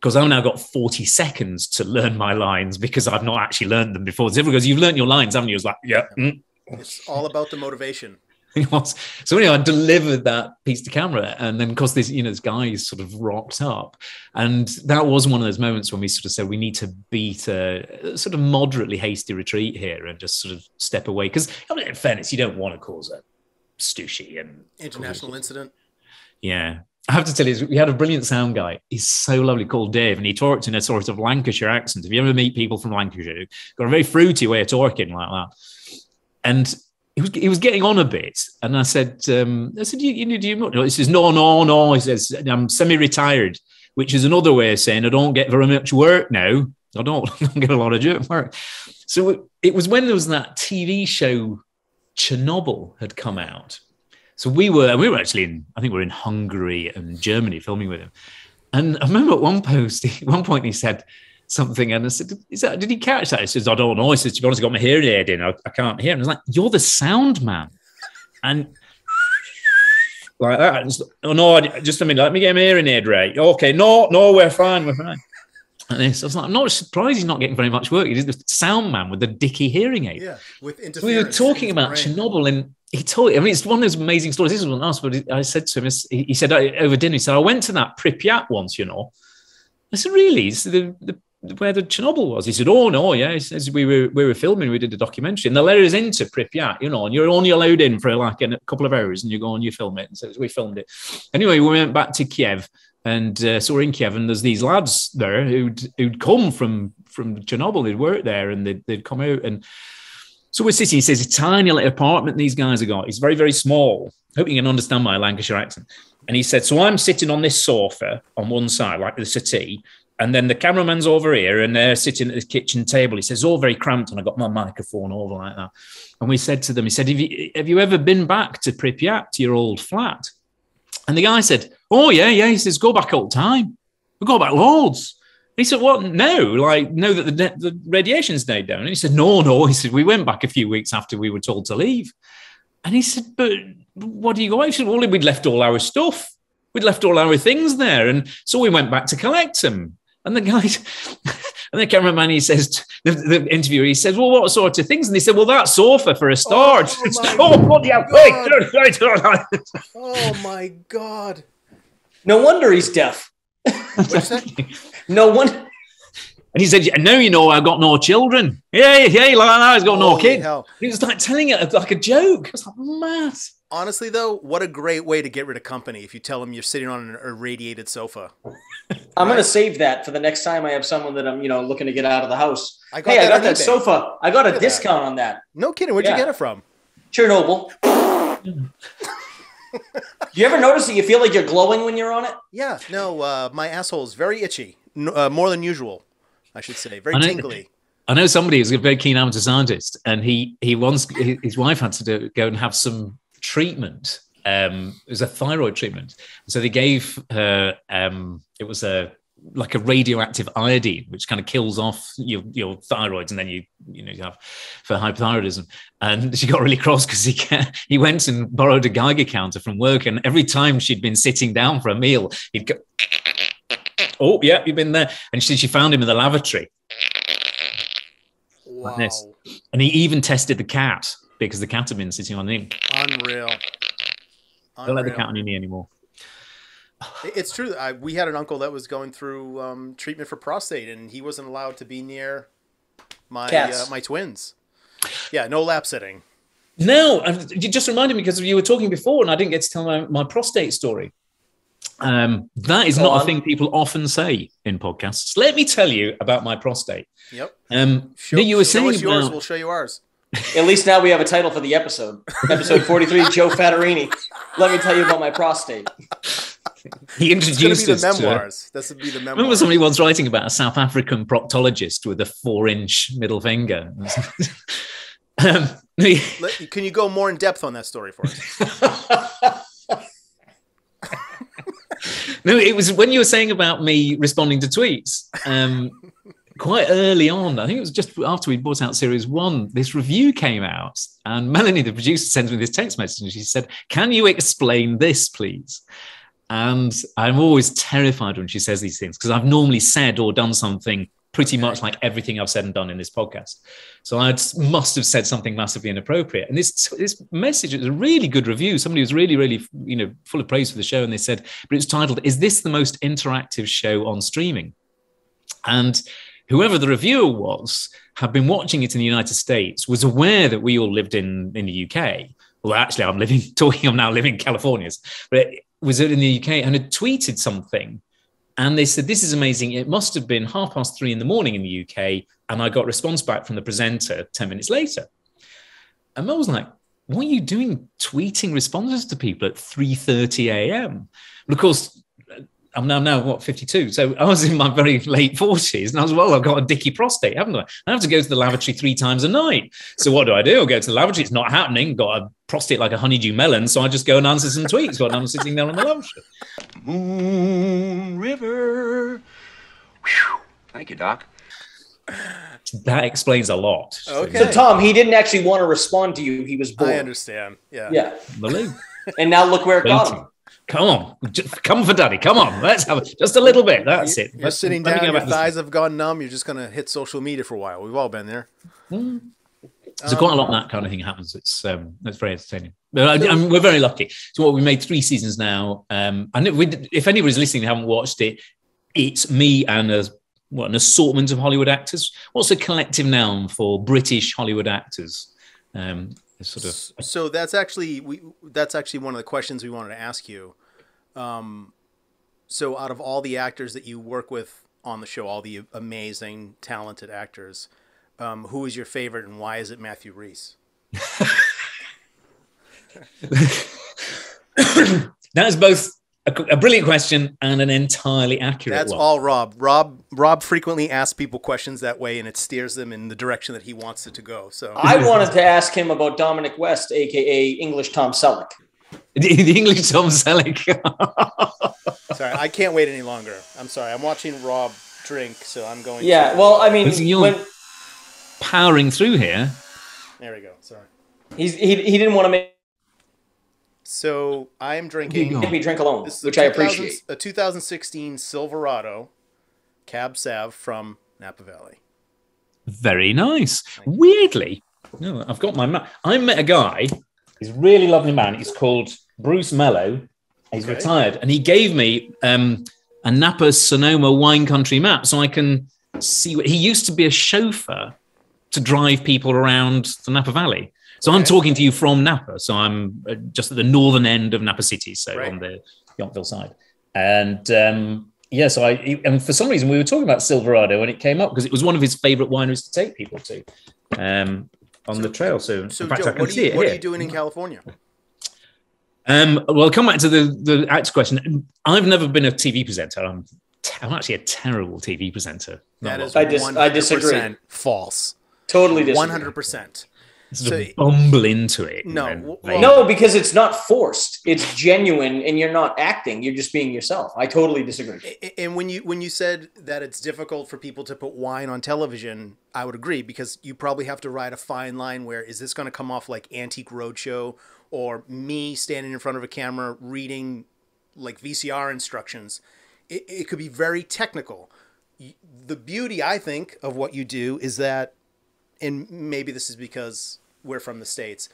Because I've now got 40 seconds to learn my lines because I've not actually learned them before. So everyone goes, You've learned your lines, haven't you? I was like, Yeah. mm, It's all about the motivation. So anyway, I delivered that piece to camera, and then because this, you know, this guy is sort of rocked up, and that was one of those moments when we sort of said we need to beat a, a sort of moderately hasty retreat here and just sort of step away. Because I mean, in fairness, you don't want to cause a stushy and International incident. yeah. I have to tell you, we had a brilliant sound guy. He's so lovely, called Dave, and he talked in a sort of Lancashire accent. If you ever meet people from Lancashire, got a very fruity way of talking like that. And he was he was getting on a bit, and I said, um, I said, you, you, do you? He says, no, no, no. He says, I'm semi-retired, which is another way of saying I don't get very much work now. I don't, I don't get a lot of work. So it, was when there was that TV show Chernobyl had come out. So we were we were actually in I think we were in Hungary and Germany filming with him. And I remember at one post, one point he said something, and I said, "Is that? Did he catch that?" He says, "I don't know." He says, "To be honest, I got my hearing aid in. I, I can't hear." And I was like, "You're the sound man," and like that. And it's- Oh no! I- Just a minute. Let me get my hearing aid right. Okay, no, no, we're fine. We're fine. And this, I was like, I'm not surprised he's not getting very much work. He's the sound man with the dicky hearing aid. Yeah, with interference. We were talking about brain. Chernobyl, and he told. I mean, it's one of those amazing stories. This wasn't us, but I said to him, he he said uh, over dinner, he said, "I went to that Pripyat once, you know." I said, "Really? He said, the, the where the Chernobyl was?" He said, "Oh no, yeah." He says, "We were we were filming, we did a documentary, and they let us into Pripyat, you know, and you're only allowed in for like a couple of hours, and you go and you film it." And so we filmed it. Anyway, we went back to Kiev, and uh, so we're in Kiev, and there's these lads there who'd who'd come from from Chernobyl, they'd worked there, and they'd, they'd come out and. So we're sitting, he says, a tiny little apartment these guys have got. It's very, very small. Hope you can understand my Lancashire accent. And he said, So I'm sitting on this sofa on one side, like the settee, and then the cameraman's over here and they're sitting at the kitchen table. He says, All very cramped, and I got my microphone over like that. And we said to them, He said, Have you, have you ever been back to Pripyat, to your old flat? And the guy said, Oh, yeah, yeah. He says, Go back all the time. We go back loads. He said, "What? No, like now that the, the radiation's died down." And he said, "No, no." He said, "We went back a few weeks after we were told to leave." And he said, "But what do you go out?" He said, "Well, we'd left all our stuff. We'd left all our things there, and so we went back to collect them." And the guy, and the cameraman, he says, the, the interviewer, he says, "Well, what sort of things?" And he said, "Well, that sofa for a start." Oh, my oh bloody hell! Oh my god! No wonder he's deaf. What'd you say? No one. And he said, "Now you know, I've got no children. Yeah, yeah, like that. He's got no Holy kids." hell. He was like telling it like a joke. I was like, "Mad." Honestly, though, what a great way to get rid of company if you tell them you're sitting on an irradiated sofa. I'm gonna save that for the next time I have someone that I'm, you know, looking to get out of the house. I got hey, I that got that eBay. sofa. I got a Look at that. discount on that. No kidding. Where'd Yeah. you get it from? Chernobyl. Do you ever notice that you feel like you're glowing when you're on it? Yeah, no, uh, my asshole is very itchy, N- uh, more than usual, I should say. Very I tingly. I know somebody who's a very keen amateur scientist, and he he once his his wife had to do, go and have some treatment. Um, it was a thyroid treatment, so they gave her um, it was a like a radioactive iodine, which kind of kills off your your thyroids, and then you you know you have for hypothyroidism. And she got really cross because he he went and borrowed a Geiger counter from work, and every time she'd been sitting down for a meal, he'd go. Oh yeah, you've been there, and she she found him in the lavatory Wow. this. And he even tested the cat because the cat had been sitting on him. Unreal. Don't let the Unreal. cat on your knee anymore. It's true. I, we had an uncle that was going through um, treatment for prostate, and he wasn't allowed to be near my uh, my twins. Yeah, no lap sitting. No, you just reminded me because you were talking before, and I didn't get to tell my, my prostate story. Um, that is Go not a thing people often say in podcasts. Let me tell you about my prostate. Yep. Um, Show, no, you were show saying us yours. about- We'll show you ours. At least now we have a title for the episode. Episode 43, Joe Fattorini. Let me tell you about my prostate. he It's going introduced be us the to- memoirs. This would be the memoirs. remember somebody once writing about a South African proctologist with a four-inch middle finger. um, Let- can you go more in depth on that story for us? No, it was when you were saying about me responding to tweets. Um, quite early on, I think it was just after we brought out series one, this review came out, and Melanie, the producer, sends me this text message, and she said, "Can you explain this, please?" And I'm always terrified when she says these things because I've normally said or done something pretty much like everything I've said and done in this podcast. So I must have said something massively inappropriate. And this this message is a really good review. Somebody was really, really, you know, full of praise for the show, and they said, but it's titled, "Is this the most interactive show on streaming?" And whoever the reviewer was had been watching it in the United States, was aware that we all lived in in the UK. Well, actually, I'm living talking. I'm now living in California, but it was in the UK and had tweeted something. And they said, This is amazing. It must have been half past three in the morning in the UK. And I got response back from the presenter 10 minutes later. And I was like, What are you doing tweeting responses to people at 3:30 a.m.? But of course, I'm now now what 52. So I was in my very late 40s, and I was well. I've got a dicky prostate, haven't I? I have to go to the lavatory three times a night. So what do I do? I go to the lavatory. It's not happening. Got a prostate like a honeydew melon. So I just go and answer some tweets while I'm sitting there on the lavatory. Moon River. Whew. Thank you, Doc. That explains a lot. Okay. So, Tom, he didn't actually want to respond to you. He was bored. I understand. Yeah. Yeah. Believe. And now look where it got him. Come on, J- come for daddy. Come on, let's have it. just a little bit. That's it. You're Let's- sitting down, your thighs have gone numb. You're just going to hit social media for a while. We've all been there. So quite a lot of that kind of thing happens. It's um, it's very entertaining. But I, we're very lucky. So what we made three seasons now. Um, and if, we, if anybody's listening and haven't watched it, it's me and a what an assortment of Hollywood actors. What's a collective noun for British Hollywood actors? Um, it's sort of So that's actually we. That's actually one of the questions we wanted to ask you. Um, so out of all the actors that you work with on the show, all the amazing, talented actors, um, who is your favorite, and why is it Matthew Rhys? that is both a, a brilliant question and an entirely accurate That's one. all Rob. Rob Rob frequently asks people questions that way, and it steers them in the direction that he wants it to go. So I wanted to ask him about Dominic West, aka English Tom Selleck. The, the English Tom Selleck. sorry, I can't wait any longer. I'm sorry. I'm watching Rob drink, so I'm going. Yeah, to- well, I mean, you're when powering through here. there we go. Sorry. he's, he, he didn't want to make So I am drinking. me drink alone, This a which I appreciate. A 2016 Silverado Cab Sav from Napa Valley. Very nice. Weirdly, no, I've got my map. I met a guy. He's a really lovely man. He's called Bruce Mello. He's Okay. retired, and he gave me um, a Napa Sonoma wine country map, so I can see what he used to be a chauffeur to drive people around the Napa Valley. So I'm talking to you from Napa. So I'm uh, just at the northern end of Napa City, so Right. on the Yountville side. And um, yeah, so I and for some reason we were talking about Silverado when it came up because it was one of his favorite wineries to take people to um, on the trail. So, So, fact, Joe, what, are you, what are you doing in California? Um, well, I'll come back to the the next question. I've never been a TV presenter. I'm t- I'm actually a terrible TV presenter. That Not is I dis- I disagree. 100% false. Totally disagree. One hundred percent. Sort So- of bumble into it. No, and, well- like, No, because it's not forced. It's genuine, and you're not acting. You're just being yourself. I totally disagree. And when you when you said that it's difficult for people to put wine on television, I would agree because you probably have to ride a fine line. Where is this going to come off like Antique Roadshow or me standing in front of a camera reading like VCR instructions? It, it could be very technical. The beauty, I think, of what you do is that, and maybe this is because we're from the states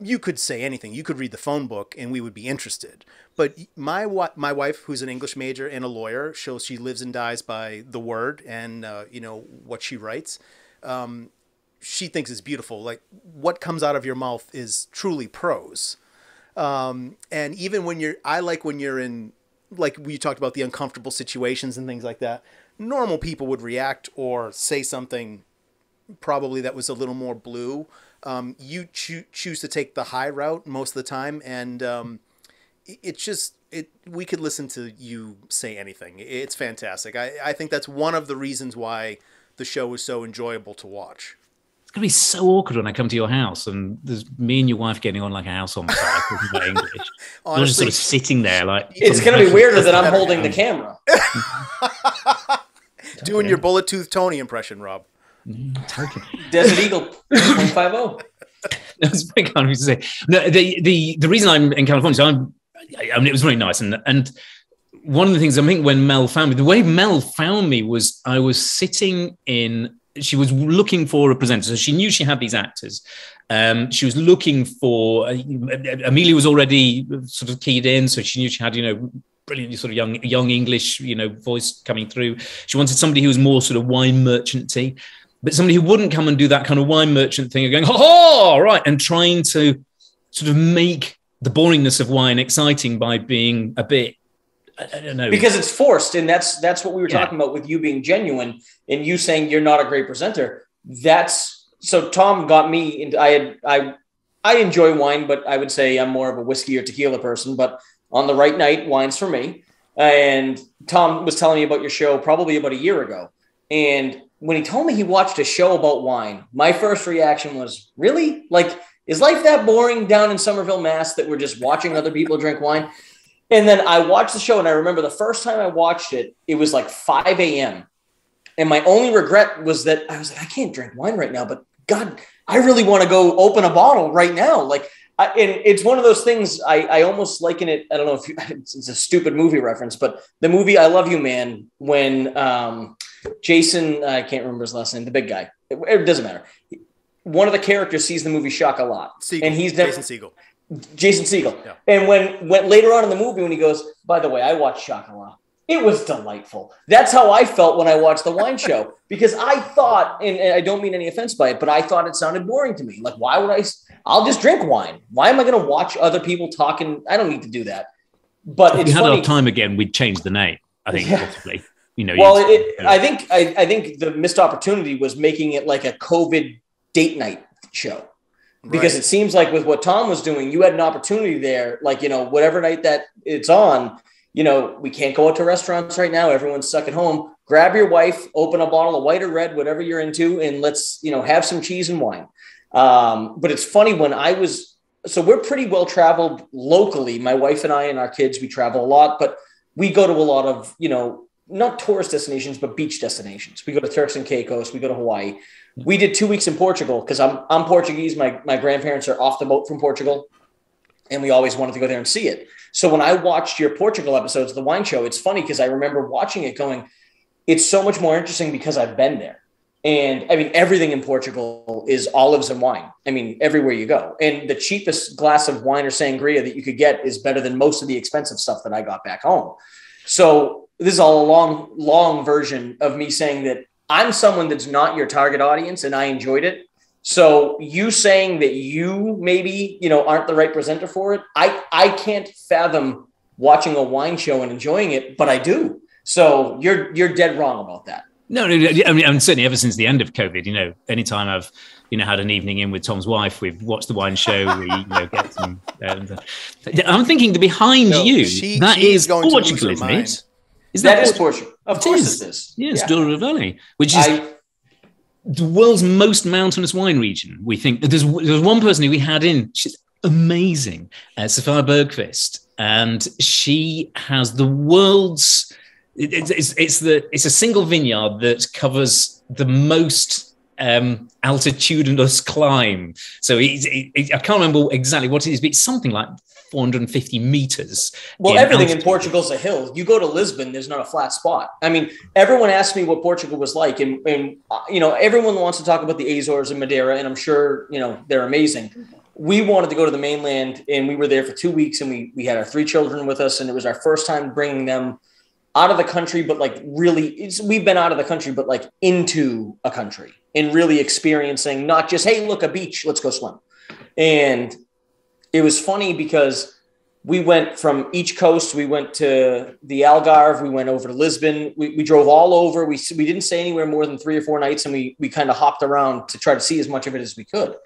you could say anything. You could read the phone book, and we would be interested. But my my wife, who's an English major and a lawyer, shows she lives and dies by the word and uh, you know what she writes. Um, she thinks is beautiful. Like what comes out of your mouth is truly prose. Um, and even when you're, I like when you're in, like we talked about the uncomfortable situations and things like that. Normal people would react or say something probably that was a little more blue. Um, you choo- choose to take the high route most of the time, and um, it- it's just it. We could listen to you say anything. It's fantastic. I, I think that's one of the reasons why the show is so enjoyable to watch. It's gonna be so awkward when I come to your house and there's me and your wife getting on like a house on fire talking about English. You're just sort of sitting there like It's going to be weirder that I'm holding the camera. doing your bullet tooth Tony impression, Rob. Desert Eagle 150. That's very kind of you to say. No, the the the reason I'm in California, so I'm, I I mean, it was really nice, and and one of the things I think when Mel found me, the way Mel found me was I was sitting in. She was looking for a presenter, so she knew she had these actors. Um, she was looking for. Uh, Amelia was already sort of keyed in, so she knew she had you know brilliant sort of young young English you know voice coming through. She wanted somebody who was more sort of wine merchanty but somebody who wouldn't come and do that kind of wine merchant thing of going, oh, right, and trying to sort of make the boringness of wine exciting by being a bit, I, I don't know. because it's forced and that's that's what we were Yeah. talking about with you being genuine and you saying you're not a great presenter that's so tom got me into i had i i enjoy wine but i would say i'm more of a whiskey or tequila person but on the right night wine's for me and tom was telling me about your show probably about a year ago and when he told me he watched a show about wine my first reaction was really like is life that boring down in somerville mass that we're just watching other people drink wine and then I watched the show, and I remember the first time I watched it, it was like 5 a.m. And my only regret was that I was like, I can't drink wine right now, but God, I really want to go open a bottle right now. Like, I, and it's one of those things I, I almost liken it. I don't know if you, it's, it's a stupid movie reference, but the movie I Love You Man, when um, Jason, uh, I can't remember his last name, the big guy, it, it doesn't matter. One of the characters sees the movie Shock a lot, Segel, and he's never Jason Segel. Jason Segel. Yeah. And when when later on in the movie, when he goes, by the way, I watched Chocolat. It was delightful. That's how I felt when I watched the wine show because I thought, and, and I don't mean any offense by it, but I thought it sounded boring to me. Like, why would I? I'll just drink wine. Why am I going to watch other people talking? I don't need to do that. But if it's we had funny. our time again, we'd change the name. I think Yeah. possibly. You know. well, you'd- it, I think I, I think the missed opportunity was making it like a COVID date night show because Right. it seems like with what Tom was doing, you had an opportunity there. Like you know, whatever night that it's on, you know, we can't go out to restaurants right now. Everyone's stuck at home. Grab your wife, open a bottle of white or red, whatever you're into, and let's you know have some cheese and wine. Um, but it's funny when I was so we're pretty well traveled locally. My wife and I and our kids, we travel a lot, but we go to a lot of you know not tourist destinations, but beach destinations. We go to Turks and Caicos, we go to Hawaii. We did two weeks in Portugal because I'm I'm Portuguese. My my grandparents are off the boat from Portugal, and we always wanted to go there and see it. So when I watched your Portugal episodes of the wine show, it's funny because I remember watching it going, it's so much more interesting because I've been there. And I mean, everything in Portugal is olives and wine. I mean, everywhere you go. And the cheapest glass of wine or sangria that you could get is better than most of the expensive stuff that I got back home. So this is all a long, long version of me saying that I'm someone that's not your target audience, and I enjoyed it. So you saying that you maybe you know aren't the right presenter for it, I I can't fathom watching a wine show and enjoying it, but I do. So you're you're dead wrong about that. No, no, no, I mean, I mean, certainly ever since the end of COVID, you know, anytime I've, you know, had an evening in with Tom's wife, we've watched the wine show, we, you know, get some. Um, I'm thinking the behind No, you, she- that she is is going to lose Portugal, isn't mind. it? Is that is Port- Portugal. Of It course is. it is. Yes, Yeah. Douro Valley, which is I, the world's most mountainous wine region. We think there's there's one person who we had in. She's amazing, uh, Sophia Bergqvist, and she has the world's. it- It's, it's, it's the it's a single vineyard that covers the most um, altitudinous climb. So it, it- I can't remember exactly what it is, but it's something like 450 meters. Well, in everything in altitude. Portugal's a hill. You go to Lisbon, there's not a flat spot. I mean, everyone asked me what Portugal was like, and, and uh, you know, everyone wants to talk about the Azores and Madeira, and I'm sure you know they're amazing. We wanted to go to the mainland, and we were there for two weeks, and we we had our three children with us, and it was our first time bringing them out of the country, but like really, we've been out of the country, but like into a country, and really experiencing not just hey, look a beach, let's go swim, and it was funny because we went from each coast. We went to the Algarve. We went over to Lisbon. We, we drove all over. We, we didn't stay anywhere more than three or four nights, and we we kind of hopped around to try to see as much of it as we could.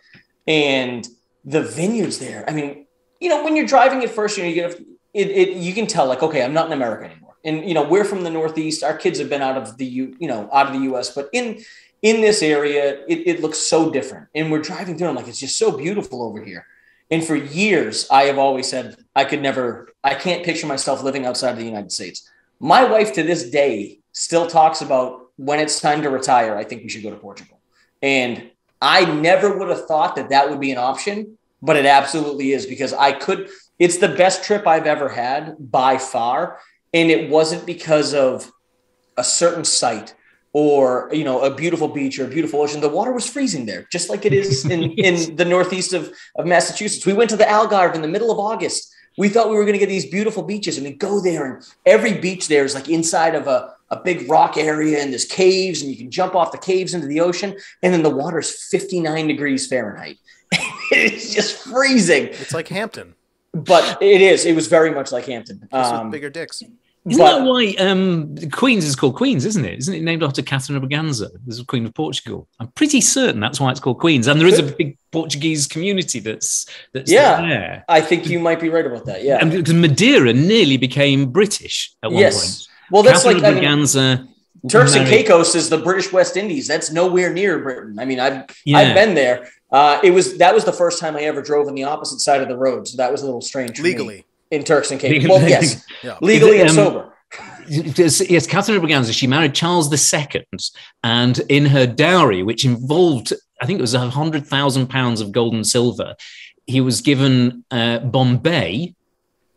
And the vineyards there. I mean, you know, when you're driving at first, you know, you get it, it. You can tell, like, okay, I'm not in America anymore. And you know, we're from the Northeast. Our kids have been out of the U, you know, out of the U.S. But in in this area, it, it looks so different. And we're driving through. I'm like, it's just so beautiful over here. And for years, I have always said I could never, I can't picture myself living outside of the United States. My wife to this day still talks about when it's time to retire, I think we should go to Portugal. And I never would have thought that that would be an option, but it absolutely is because I could, it's the best trip I've ever had by far. And it wasn't because of a certain site or you know a beautiful beach or a beautiful ocean. The water was freezing there just like it is in, in the northeast of, of massachusetts. We went to the algarve in the middle of august. We thought we were going to get these beautiful beaches and we go there and every beach there is like inside of a, a big rock area and there's caves and you can jump off the caves into the ocean and then the water is 59 degrees fahrenheit. It's just freezing. It's like Hampton, but it is. It was very much like hampton. Um, with bigger dicks. Isn't but- that why um, Queens is called Queens, isn't it? Isn't it named after Catherine of Braganza? This is Queen of Portugal. I'm pretty certain that's why it's called Queens. And there is a big Portuguese community that's that's Yeah. there. i think you might be right about that yeah And because Madeira nearly became British at one yes point. well that's Catherine like I of mean, Braganza. Turks and married- Caicos is the British West Indies. That's nowhere near Britain. I mean, I've Yeah. I've been there. Uh, it was that was the first time I ever drove on the opposite side of the road, so that was a little strange for me Legally. In Turks and Caicos. Well, yes, Yeah. legally and Um, sober. Yes, yes, Catherine of Braganza. She married Charles II, and in her dowry, which involved, I think it was a hundred thousand pounds of gold and silver, he was given uh, Bombay,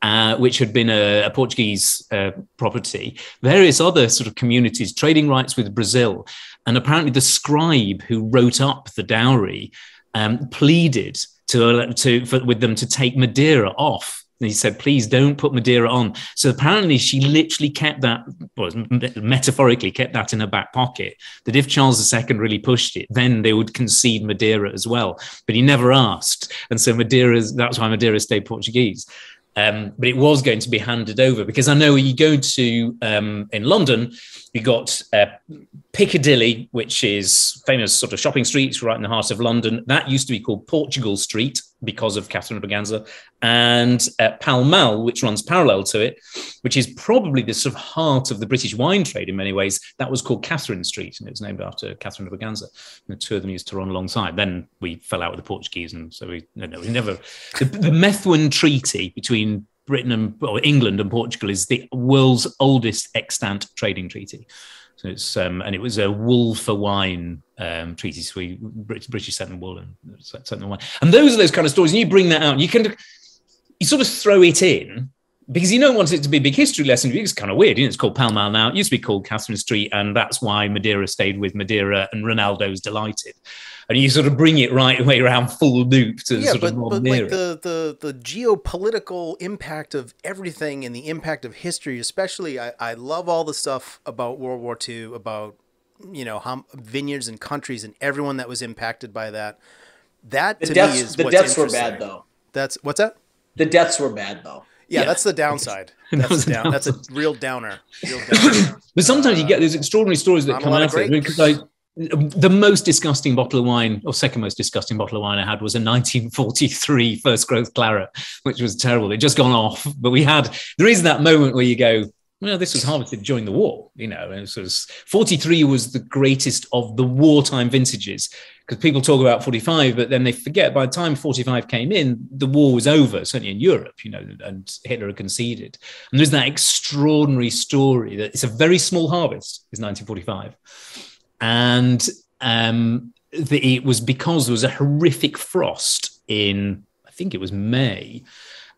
uh, which had been a, a Portuguese uh, property, various other sort of communities, trading rights with Brazil, and apparently the scribe who wrote up the dowry um, pleaded to, to for, with them to take Madeira off. He said, please don't put Madeira on. So apparently she literally kept that, well, metaphorically kept that in her back pocket, that if Charles II really pushed it, then they would concede Madeira as well. But he never asked. And so Madeira, that's why Madeira stayed Portuguese. Um, but it was going to be handed over because I know you go to um, in London, you got uh, Piccadilly, which is famous sort of shopping streets right in the heart of London. That used to be called Portugal Street because of Catherine of Braganza, and uh, Pall Mall, which runs parallel to it, which is probably the sort of heart of the British wine trade in many ways. That was called Catherine Street, and it was named after Catherine of Braganza. And the two of them used to run alongside. Then we fell out with the Portuguese, and so we no, no, we never. The, the Methuen Treaty between Britain and or England and Portugal is the world's oldest extant trading treaty. It's um, and it was a wool for wine um, treaty. So we British, British sent them wool and sent them wine. And those are those kind of stories. And you bring that out. You can you sort of throw it in because you don't want it to be a big history lesson. It's kind of weird. You know, it's called Pall Mall now. It used to be called Catherine Street, and that's why Madeira stayed with Madeira, and Ronaldo's delighted. And you sort of bring it right way around full loop to yeah, sort but, of but modern like era. the, the the geopolitical impact of everything and the impact of history, especially, I, I love all the stuff about World War II, about you know, hum, vineyards and countries and everyone that was impacted by that. That The to deaths- me is the what's deaths were bad, though. That's what's that? The deaths were bad though. Yeah, Yeah. that's the downside. That's, was a the down, that's a real downer. Real downer. But sometimes you get these extraordinary stories that come out of of it. Because I, the most disgusting bottle of wine, or second most disgusting bottle of wine I had was a 1943 first growth claret, which was terrible. It just gone off. But we had, there is that moment where you go, well, this was harvested during the war, you know, and it was 43 was the greatest of the wartime vintages because people talk about 45, but then they forget by the time 45 came in, the war was over, certainly in Europe, you know, and Hitler had conceded. And there's that extraordinary story that it's a very small harvest, is 1945. And um, the, it was because there was a horrific frost in, I think it was May.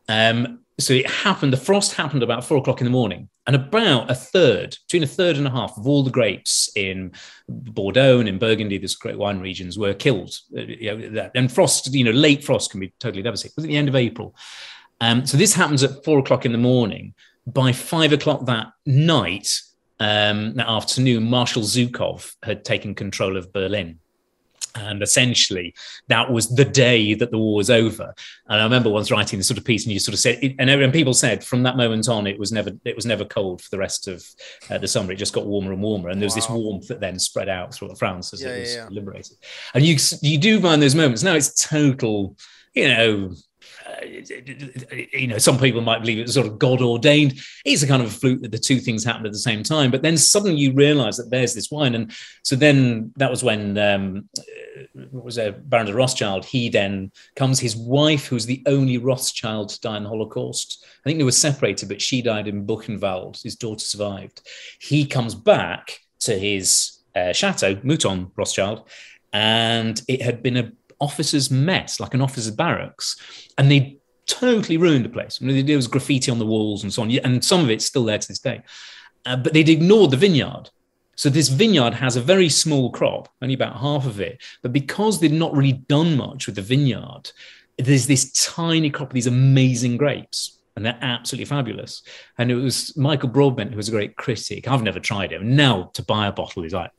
Um, so it happened, the frost happened about four o'clock in the morning, and about a third, between a third and a half of all the grapes in Bordeaux and in Burgundy, this great wine regions, were killed. Uh, and frost, you know, late frost can be totally devastating. It was at the end of April. Um, so this happens at four o'clock in the morning. By five o'clock that night, um, that afternoon, Marshal Zhukov had taken control of Berlin. And essentially, that was the day that the war was over. And I remember once writing this sort of piece, and you sort of said, and everyone people said from that moment on, it was never, it was never cold for the rest of uh, the summer. It just got warmer and warmer, and there was this warmth that then spread out throughout France as Yeah, it was yeah, yeah. liberated. And you, you do find those moments. Now it's total, you know, you know, some people might believe it was sort of God ordained. It's a kind of a fluke that the two things happened at the same time. But then suddenly you realize that there's this wine. And so then that was when, um, what was a Baron de Rothschild? He then comes, his wife, who's the only Rothschild to die in the Holocaust. I think they were separated, but she died in Buchenwald. His daughter survived. He comes back to his uh, chateau, Mouton Rothschild, and it had been a officer's mess, like an officer's barracks, and they totally ruined the place. I mean, there was graffiti on the walls and so on, and some of it's still there to this day. Uh, but they'd ignored the vineyard. So this vineyard has a very small crop, only about half of it. But because they'd not really done much with the vineyard, there's this tiny crop of these amazing grapes. And they're absolutely fabulous. And it was Michael Broadbent, who was a great critic. I've never tried it. Now to buy a bottle is like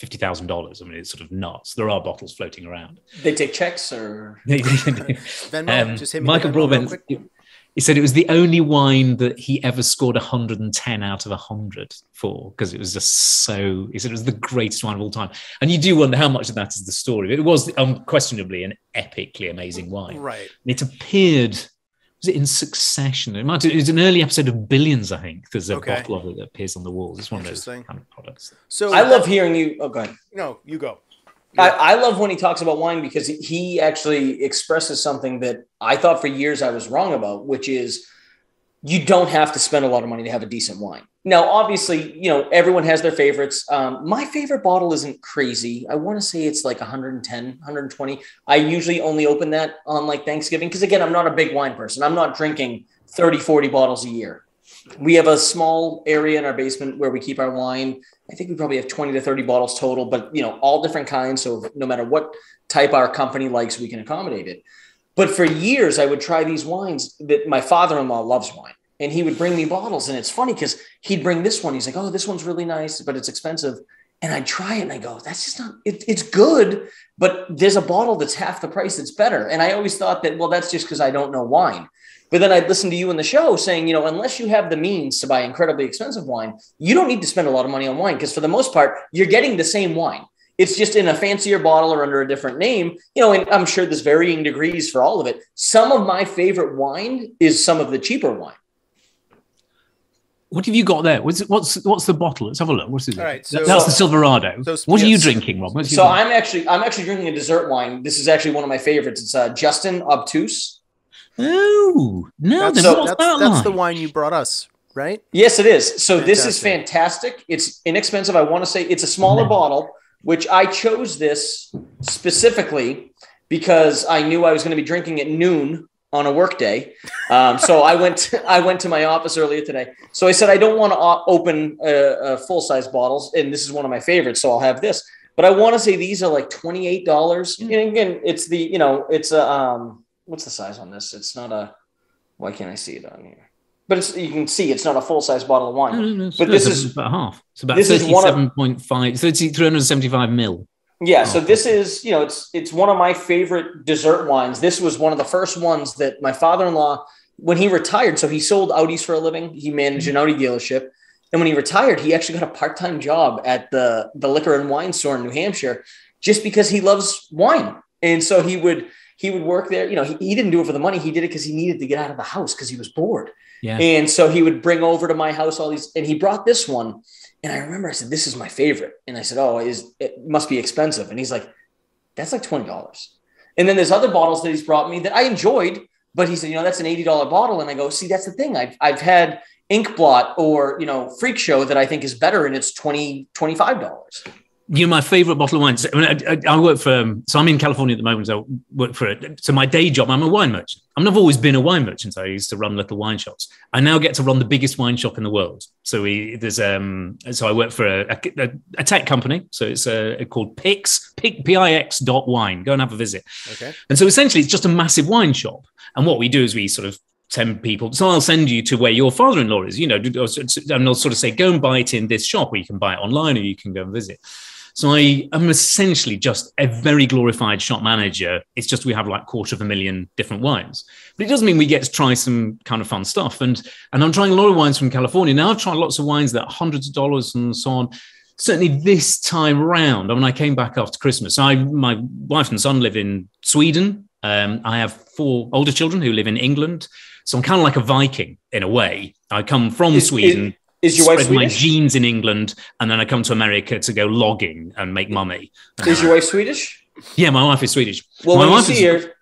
$50,000. I mean, it's sort of nuts. There are bottles floating around. They take checks or Venmo, Um, just hit me Michael with Venmo Broadbent, he said it was the only wine that he ever scored 110 out of 100 for because it was just so. He said it was the greatest wine of all time, and you do wonder how much of that is the story. It was unquestionably an epically amazing wine. Right. It appeared. Was it in succession? It might. it's an early episode of Billions, I think. There's a Okay. bottle of it that appears on the walls. It's one of those kind of products. So I love hearing you. Oh, go ahead. No, you go. I, I love when he talks about wine because he actually expresses something that I thought for years I was wrong about, which is you don't have to spend a lot of money to have a decent wine. Now, obviously, you know, everyone has their favorites. Um, my favorite bottle isn't crazy. I want to say it's like 110, 120. I usually only open that on like Thanksgiving because, again, I'm not a big wine person. I'm not drinking 30, 40 bottles a year. We have a small area in our basement where we keep our wine. I think we probably have 20 to 30 bottles total, but you know, all different kinds. So no matter what type our company likes, we can accommodate it. But for years, I would try these wines that my father-in-law loves wine. And he would bring me bottles. And it's funny because he'd bring this one. He's like, oh, this one's really nice, but it's expensive. And I'd try it and I go, that's just not, it, it's good, but there's a bottle that's half the price that's better. And I always thought that, well, that's just because I don't know wine. But then I'd listen to you in the show saying, you know, unless you have the means to buy incredibly expensive wine, you don't need to spend a lot of money on wine because for the most part, you're getting the same wine. It's just in a fancier bottle or under a different name, you know, and I'm sure there's varying degrees for all of it. Some of my favorite wine is some of the cheaper wine. What have you got there? What's what's what's the bottle? Let's have a look. What's it? All right, so- that's the Silverado. So- what are you drinking, Rob? What's So your- I'm actually I'm actually drinking a dessert wine. This is actually one of my favorites. It's uh, Justin Obtuse. Oh no! That's, so that's, that that's like? the wine you brought us, right? Yes, it is. So this is Fantastic. fantastic. It's inexpensive. I want to say it's a smaller bottle, which I chose this specifically because I knew I was going to be drinking at noon on a work day. Um, so I went I went to my office earlier today. So I said I don't want to open uh, uh, full size bottles, and this is one of my favorites. So I'll have this. But I want to say these are like twenty eight dollars. And again, it's the you know it's a um what's the size on this? It's not a why can't I see it on here? but it's, you can see it's not a full size bottle of wine. No, no, no, but this it's is about half. It's about this is one of- 37.5, 30 375 mil. Yeah, oh, so Oh. this is, you know, it's it's one of my favorite dessert wines. This was one of the first ones that my father-in-law, when he retired, so he sold Audis for a living. He managed an mm-hmm. Audi dealership. And when he retired, he actually got a part-time job at the, the liquor and wine store in New Hampshire just because he loves wine. And so he would he would work there. You know, he, he didn't do it for the money. He did it because he needed to get out of the house because he was bored. Yeah. And so he would bring over to my house all these, and he brought this one. And I remember I said, This is my favorite. And I said, Oh, is it must be expensive. And he's like, That's like $20. And then there's other bottles that he's brought me that I enjoyed, but he said, you know, that's an $80 bottle. And I go, see, that's the thing. I've I've had Ink Blot or you know, Freak Show that I think is better, and it's 20 $25. You know, my favorite bottle of wine. So, I, mean, I, I work for, um, so I'm in California at the moment. So I work for it. So my day job, I'm a wine merchant. I've always been a wine merchant. I used to run little wine shops. I now get to run the biggest wine shop in the world. So we, there's, um, so I work for a, a, a tech company. So it's uh, called Pix, Pix, P-I-X dot wine. Go and have a visit. Okay. And so essentially it's just a massive wine shop. And what we do is we sort of send people. So I'll send you to where your father-in-law is, you know, and I'll sort of say, go and buy it in this shop, or you can buy it online, or you can go and visit. So I am essentially just a very glorified shop manager. It's just we have like quarter of a million different wines, but it doesn't mean we get to try some kind of fun stuff. And and I'm trying a lot of wines from California now. I've tried lots of wines that are hundreds of dollars and so on. Certainly this time round, I mean, I came back after Christmas. I my wife and son live in Sweden. Um, I have four older children who live in England. So I'm kind of like a Viking in a way. I come from Is- Sweden. Is your wife spread my Swedish? genes in England, and then I come to America to go logging and make money. Is your wife Swedish? Yeah, my wife is Swedish. Well, my when you wife see her,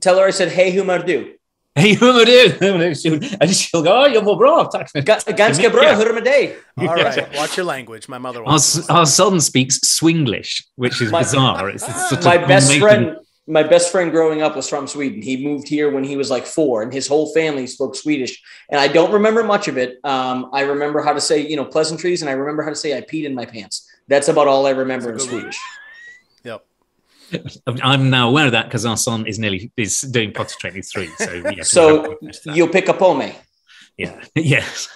tell her I said, "Hey, hur mår du?" Hey, hur mår du? She'll- And she'll go, oh, jag mår bra, tack. Ga- Ganska bra, Yeah. hur med dig? All right. Watch your language. My mother Our, our son speaks Swinglish, which is My- bizarre. It's, it's such a my best combination. friend my best friend growing up was from sweden he moved here when he was like four and his whole family spoke swedish and i don't remember much of it um, i remember how to say you know pleasantries and i remember how to say i peed in my pants that's about all i remember in That's one. swedish Yep. I'm now aware of that because our son is nearly is doing potty training three. So yes, so you'll pick up on me yeah, yes.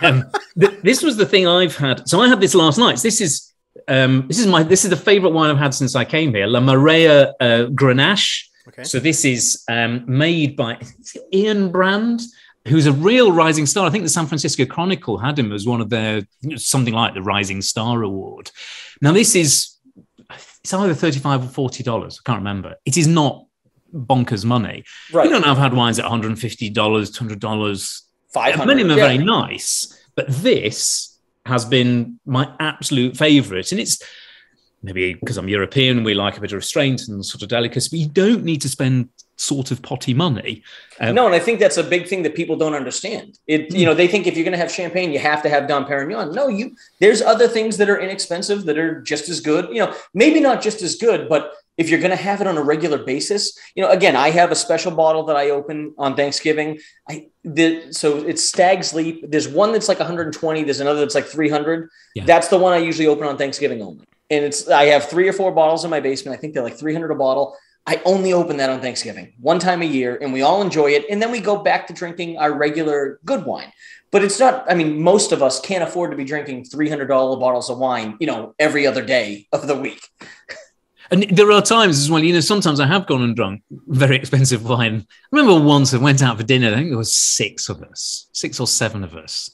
Um, th- this was the thing I've had. So I had this last night. So This is um, this is my this is the favorite wine I've had since I came here. La Marea uh, Grenache. Okay. So this is um, made by Ian Brand, who's a real rising star. I think the San Francisco Chronicle had him as one of their something like the Rising Star Award. Now this is it's either thirty-five or forty dollars. I can't remember. It is not bonkers money. right You don't have had wines at one hundred and fifty dollars, two hundred dollars. 500 Many of them are yeah. very nice, but this has been my absolute favorite. And it's maybe because I'm European, we like a bit of restraint and sort of delicacy, but you don't need to spend sort of potty money. Um, no, and I think that's a big thing that people don't understand. It, you know, they think if you're going to have champagne, you have to have Dom Perignon. No, you. There's other things that are inexpensive that are just as good. You know, maybe not just as good, but if you're going to have it on a regular basis, you know, again, I have a special bottle that I open on Thanksgiving. I the so it's Stag's Leap. There's one that's like 120. There's another that's like 300. Yeah. That's the one I usually open on Thanksgiving only. And it's I have three or four bottles in my basement. I think they're like 300 a bottle. I only open that on Thanksgiving, one time a year, and we all enjoy it. And then we go back to drinking our regular good wine. But it's not, I mean, most of us can't afford to be drinking $300 bottles of wine, you know, every other day of the week. And there are times as well, you know, sometimes I have gone and drunk very expensive wine. I remember once I went out for dinner, I think there was six of us, six or seven of us.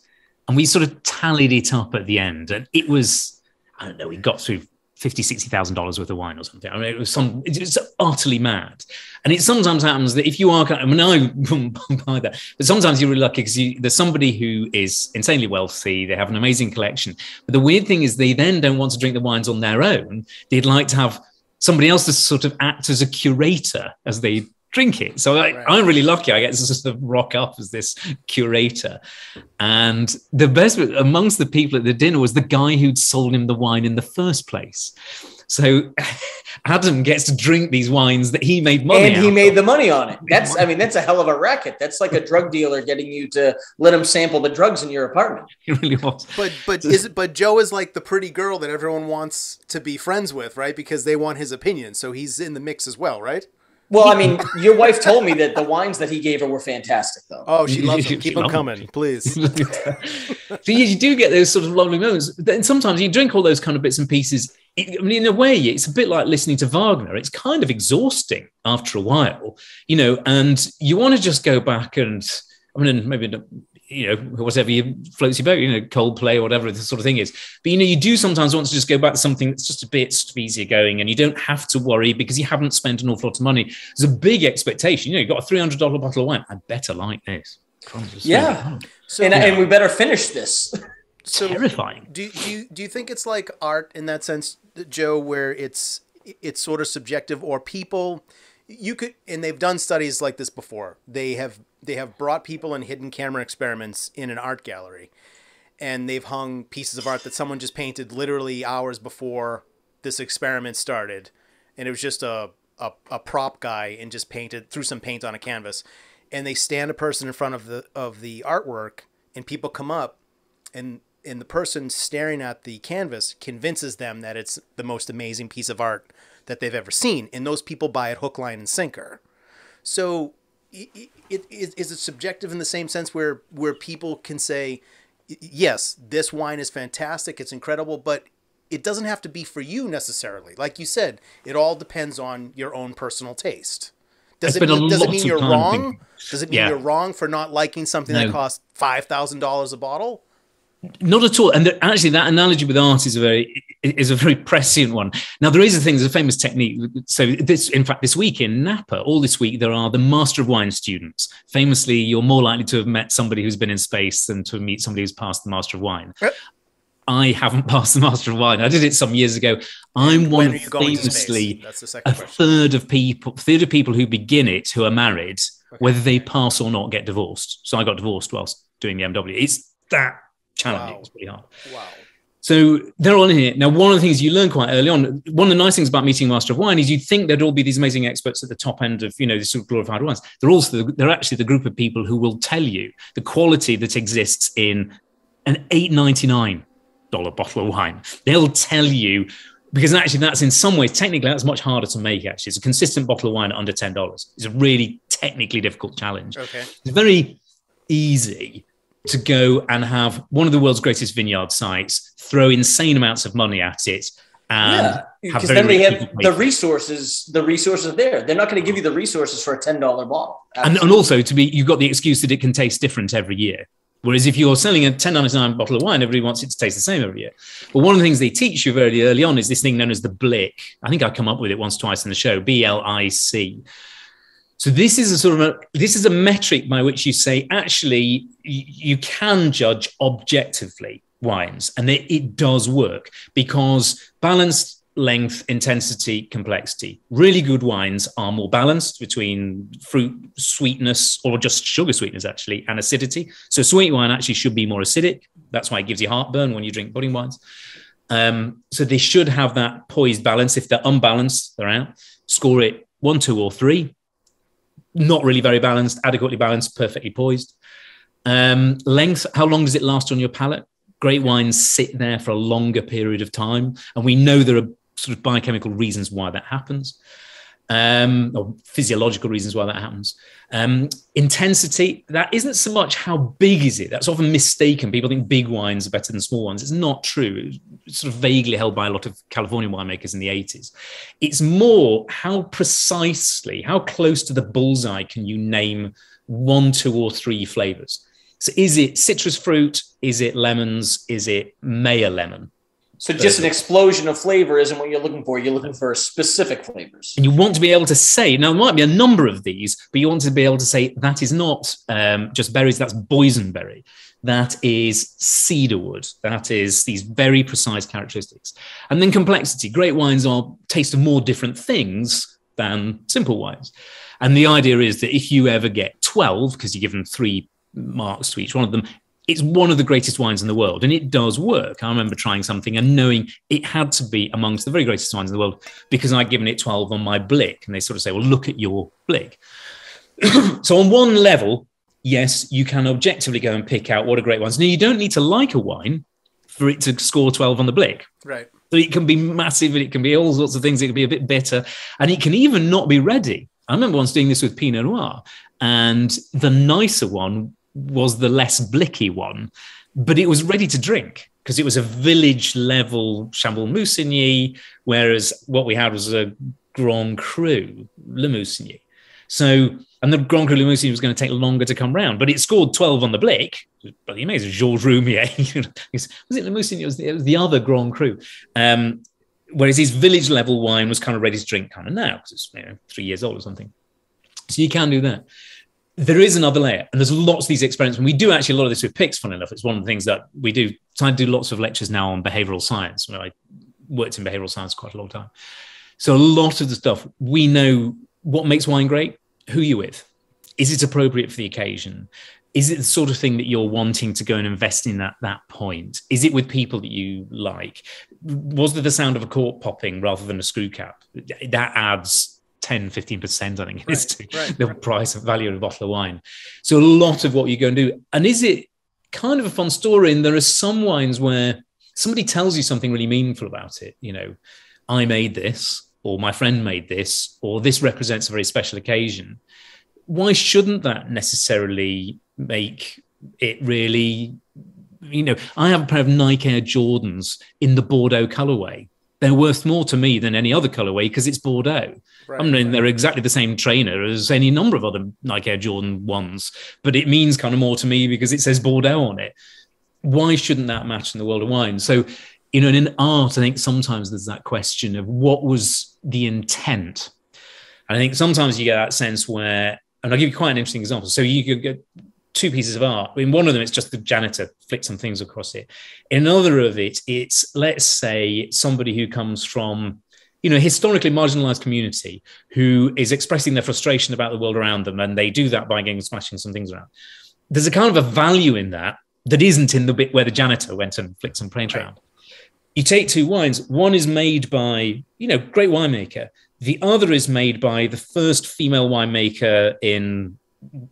And we sort of tallied it up at the end. And it was, I don't know, we got through fifty, sixty thousand dollars worth of wine or something. I mean, it was some, it was utterly mad. And it sometimes happens that if you are, I mean, I wouldn't buy that, but sometimes you're really lucky because you, there's somebody who is insanely wealthy. They have an amazing collection. But the weird thing is, they then don't want to drink the wines on their own. They'd like to have somebody else to sort of act as a curator as they drink it. So I, Right. I'm really lucky. I get to sort of rock up as this curator. And the best amongst the people at the dinner was the guy who'd sold him the wine in the first place. So Adam gets to drink these wines that he made money and he out made of. the money on it. That's, I mean, that's a hell of a racket. That's like a drug dealer getting you to let him sample the drugs in your apartment. It really was. But but is it? But Joe is like the pretty girl that everyone wants to be friends with, right? Because they want his opinion, so he's in the mix as well, right? Well, I mean, your wife told me that the wines that he gave her were fantastic, though. Oh, she loves them. Keep them coming, please. so you, you do get those sort of lovely moments. Then sometimes you drink all those kind of bits and pieces. I mean, in a way, it's a bit like listening to Wagner. It's kind of exhausting after a while, you know, and you want to just go back and, I mean, maybe you know, whatever you floats your boat, you know, Coldplay or whatever the sort of thing is. But you know, you do sometimes want to just go back to something that's just a bit easier going, and you don't have to worry because you haven't spent an awful lot of money. There's a big expectation. You know, you've got a three hundred dollar bottle of wine. I better like this. Yeah, So, and, and we better finish this. so Terrifying. do, do you do you think it's like art in that sense, Joe, where it's it's sort of subjective, or people you could and they've done studies like this before. They have they have brought people in hidden camera experiments in an art gallery, and they've hung pieces of art that someone just painted literally hours before this experiment started, and it was just a a, a prop guy and just painted threw some paint on a canvas, and they stand a person in front of the of the artwork, and people come up, and and the person staring at the canvas convinces them that it's the most amazing piece of art that they've ever seen, and those people buy it hook, line, and sinker. So, i- i- it, is, is it subjective in the same sense where where people can say, yes, this wine is fantastic, it's incredible, but it doesn't have to be for you necessarily. Like you said, it all depends on your own personal taste. Does it mean, does it mean you're wrong? Does it mean Yeah. you're wrong for not liking something that costs five thousand dollars a bottle? Not at all. And the, actually, that analogy with art is a very is a very prescient one. Now, there is a thing. There's a famous technique. So this, in fact, this week in Napa, all this week there are the Master of Wine students. Famously, you're more likely to have met somebody who's been in space than to meet somebody who's passed the Master of Wine. Yep. I haven't passed the Master of Wine. I did it some years ago. I'm one of you going to space? famously a question. third of people, third of people who begin it who are married, whether they pass or not, get divorced. So I got divorced whilst doing the MW. It's that challenging. Wow. It's pretty hard. Wow. So they're all in here. Now, one of the things you learn quite early on, one of the nice things about meeting Master of Wine is you'd think there'd all be these amazing experts at the top end of, you know, these sort of glorified wines. They're also, they're actually the group of people who will tell you the quality that exists in an eight ninety nine dollar bottle of wine. They'll tell you because actually that's in some ways technically that's much harder to make. Actually, it's a consistent bottle of wine at under ten dollars. It's a really technically difficult challenge. Okay. It's very easy to go and have one of the world's greatest vineyard sites, throw insane amounts of money at it, and yeah, because then they have the resources. The resources are there. They're not going to give you the resources for a ten dollar bottle. and, and also to be you've got the excuse that it can taste different every year. Whereas if you're selling a 10.99 bottle of wine, everybody wants it to taste the same every year. But one of the things they teach you very early on is this thing known as the blick. I think I come up with it once, twice in the show. B L I C. So this is a sort of a this is a metric by which you say actually you, can judge objectively wines, and it, it does work because balanced length, intensity, complexity. Really good wines are more balanced between fruit sweetness or just sugar sweetness, actually, and acidity. So, sweet wine actually should be more acidic. That's why it gives you heartburn when you drink pudding wines. Um, so, they should have that poised balance. If they're unbalanced, they're out. Score it one, two, or three. Not really very balanced, adequately balanced, perfectly poised. Um, length, how long does it last on your palate? Great wines sit there for a longer period of time. And we know there are sort of biochemical reasons why that happens, um, or physiological reasons why that happens. Um, intensity, that isn't so much how big is it. That's often mistaken. People think big wines are better than small ones. It's not true. It's sort of vaguely held by a lot of California winemakers in the 80s. It's more how precisely, how close to the bullseye can you name one, two, or three flavors? So is it citrus fruit? Is it lemons? Is it Meyer lemon? So just an explosion of flavor isn't what you're looking for. You're looking for specific flavors. And you want to be able to say, now there might be a number of these, but you want to be able to say that is not um, just berries, that's boysenberry. That is cedarwood. That is these very precise characteristics. And then complexity. Great wines are taste of more different things than simple wines. And the idea is that if you ever get 12, because you give them three marks to each one of them, it's one of the greatest wines in the world and it does work. I remember trying something and knowing it had to be amongst the very greatest wines in the world because I'd given it 12 on my blick. And they sort of say, well, look at your blick. so, on one level, yes, you can objectively go and pick out what are great ones. Now, you don't need to like a wine for it to score 12 on the blick. Right. So it can be massive and it can be all sorts of things. It can be a bit bitter and it can even not be ready. I remember once doing this with Pinot Noir, and the nicer one was the less blicky one, but it was ready to drink because it was a village level Chambolle Musigny, whereas what we had was a Grand Cru Le Musigny. So, and the Grand Cru Le Musigny was going to take longer to come round, but it scored 12 on the Blick. Was bloody amazing. Georges Roumier. was it Le Musigny? It was, the, it was the other Grand Cru. Um, whereas his village level wine was kind of ready to drink kind of now because it's you know, three years old or something. So you can do that. There is another layer, and there's lots of these experiments. And we do actually a lot of this with PICS, fun enough. It's one of the things that we do. So I do lots of lectures now on behavioral science. I worked in behavioral science quite a long time. So a lot of the stuff we know what makes wine great, who you with. Is it appropriate for the occasion? Is it the sort of thing that you're wanting to go and invest in at that point? Is it with people that you like? Was there the sound of a cork popping rather than a screw cap? That adds 10 15% i think right, is to right, the right. price of value of a bottle of wine. So a lot of what you go and do. And is it kind of a fun story? And there are some wines where somebody tells you something really meaningful about it you know i made this or my friend made this or this represents a very special occasion. Why shouldn't that necessarily make it really you know i have a pair of nike air jordans in the bordeaux colorway they're worth more to me than any other colorway because it's bordeaux Right, I mean, right. they're exactly the same trainer as any number of other Nike Air Jordan ones, but it means kind of more to me because it says Bordeaux on it. Why shouldn't that match in the world of wine? So, you know, in art, I think sometimes there's that question of what was the intent. And I think sometimes you get that sense where, and I'll give you quite an interesting example. So you could get two pieces of art. In one of them, it's just the janitor flick some things across it. In another of it, it's let's say somebody who comes from you know, historically marginalized community who is expressing their frustration about the world around them, and they do that by getting smashing some things around. There's a kind of a value in that that isn't in the bit where the janitor went and flicked some paint right. around. You take two wines. One is made by, you know, great winemaker. The other is made by the first female winemaker in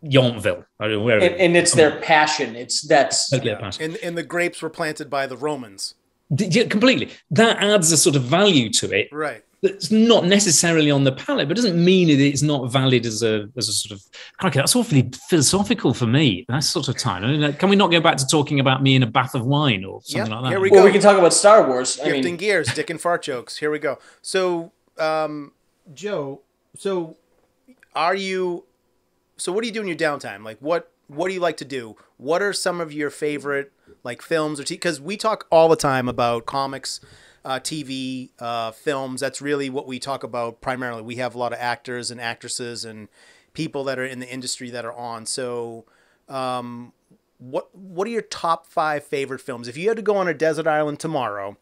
Yountville. and, and, it's their passion. It's that's totally yeah. passion. And, and the grapes were planted by the Romans. Yeah, completely. That adds a sort of value to it. Right. That's not necessarily on the palate, but doesn't mean that it's not valid as a as a sort of. Okay, that's awfully philosophical for me. That sort of time. I mean, can we not go back to talking about me in a bath of wine or something like that? Here we go. Well, we can talk about Star Wars. I Gifting mean... gears, dick and fart jokes. Here we go. So, um, Joe, so are you? So, what do you do in your downtime? Like, what what do you like to do? What are some of your favorite like films or because we talk all the time about comics, uh, TV, uh, films. That's really what we talk about primarily. We have a lot of actors and actresses and people that are in the industry that are on. So, um, what what are your top five favorite films? If you had to go on a desert island tomorrow,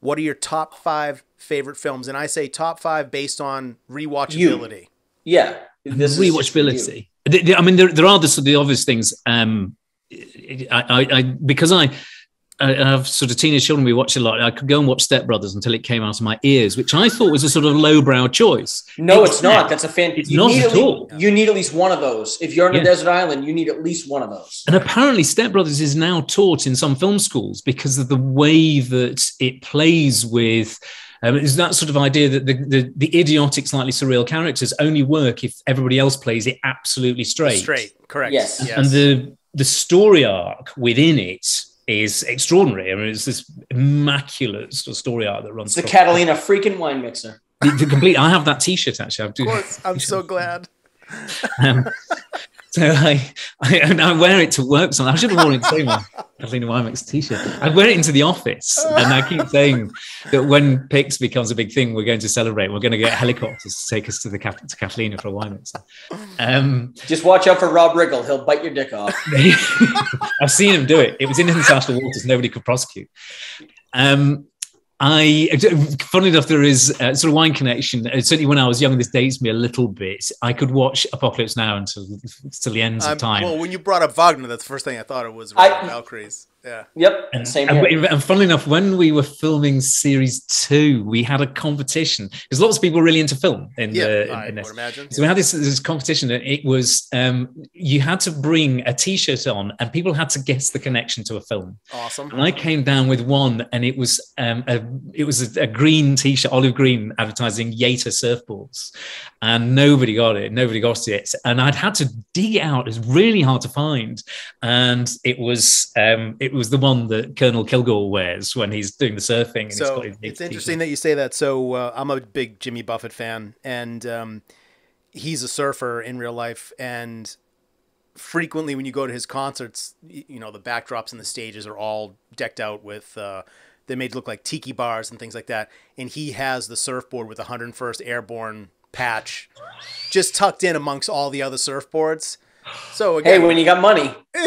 what are your top five favorite films? And I say top five based on rewatchability. You. Yeah, this rewatchability. I mean, there, there are the, the obvious things. Um, I, I, I because I, I have sort of teenage children we watch a lot. I could go and watch Step Brothers until it came out of my ears, which I thought was a sort of lowbrow choice. No, it's, it's not. That's a fan. It's you not at all. You need at least one of those. If you're on a desert island, you need at least one of those. And apparently, Step Brothers is now taught in some film schools because of the way that it plays with. Um, is that sort of idea that the, the, the idiotic, slightly surreal characters only work if everybody else plays it absolutely straight. Straight, correct. Yes. yes. And the the story arc within it is extraordinary. I mean, it's this immaculate story arc that runs. It's the Catalina freaking wine mixer. The, the, complete. I have that T-shirt actually. Of course, I'm so glad. Um, so I, I, I wear it to work. So I should have worn it to my Catalina Winemakers t-shirt. I wear it into the office, and I keep saying that when PICS becomes a big thing, we're going to celebrate. We're going to get helicopters to take us to the to Catalina for a mixer. Um, Just watch out for Rob Riggle; he'll bite your dick off. I've seen him do it. It was in international waters; nobody could prosecute. Um, I, funny enough, there is a sort of wine connection. Uh, certainly, when I was young, this dates me a little bit. I could watch Apocalypse Now until until the ends um, of time. Well, when you brought up Wagner, that's the first thing I thought it was I, Valkyries. Yeah. Yep. And, Same here. and funnily enough, when we were filming series two, we had a competition because lots of people were really into film. In Yeah, the, in, I in would this. imagine. So we had this, this competition, and it was um, you had to bring a T-shirt on, and people had to guess the connection to a film. Awesome. And I came down with one, and it was um, a it was a, a green T-shirt, olive green, advertising Yater surfboards, and nobody got it. Nobody got it, and I'd had to dig it out. It was really hard to find, and it was um, it was the one that Colonel Kilgore wears when he's doing the surfing. And So it's interesting t-shirt. that you say that. So uh, I'm a big Jimmy Buffett fan, and um, he's a surfer in real life. And frequently, when you go to his concerts, you know the backdrops and the stages are all decked out with. Uh, they made look like tiki bars and things like that. And he has the surfboard with the 101st Airborne patch, just tucked in amongst all the other surfboards. So Hey, when you got money,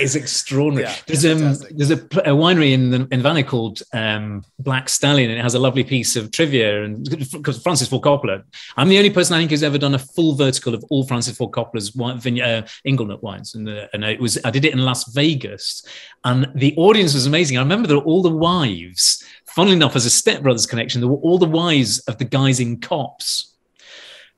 It's extraordinary. Yeah, there's um, there's a, a winery in the, in Valley called um, Black Stallion, and it has a lovely piece of trivia. And because Francis Ford Coppola, I'm the only person I think who's ever done a full vertical of all Francis Ford Coppola's wine, vine- uh, Inglenook wines, and, uh, and it was I did it in Las Vegas, and the audience was amazing. I remember there were all the wives. Funnily enough, as a Step Brothers connection, there were all the wives of the guys in Cops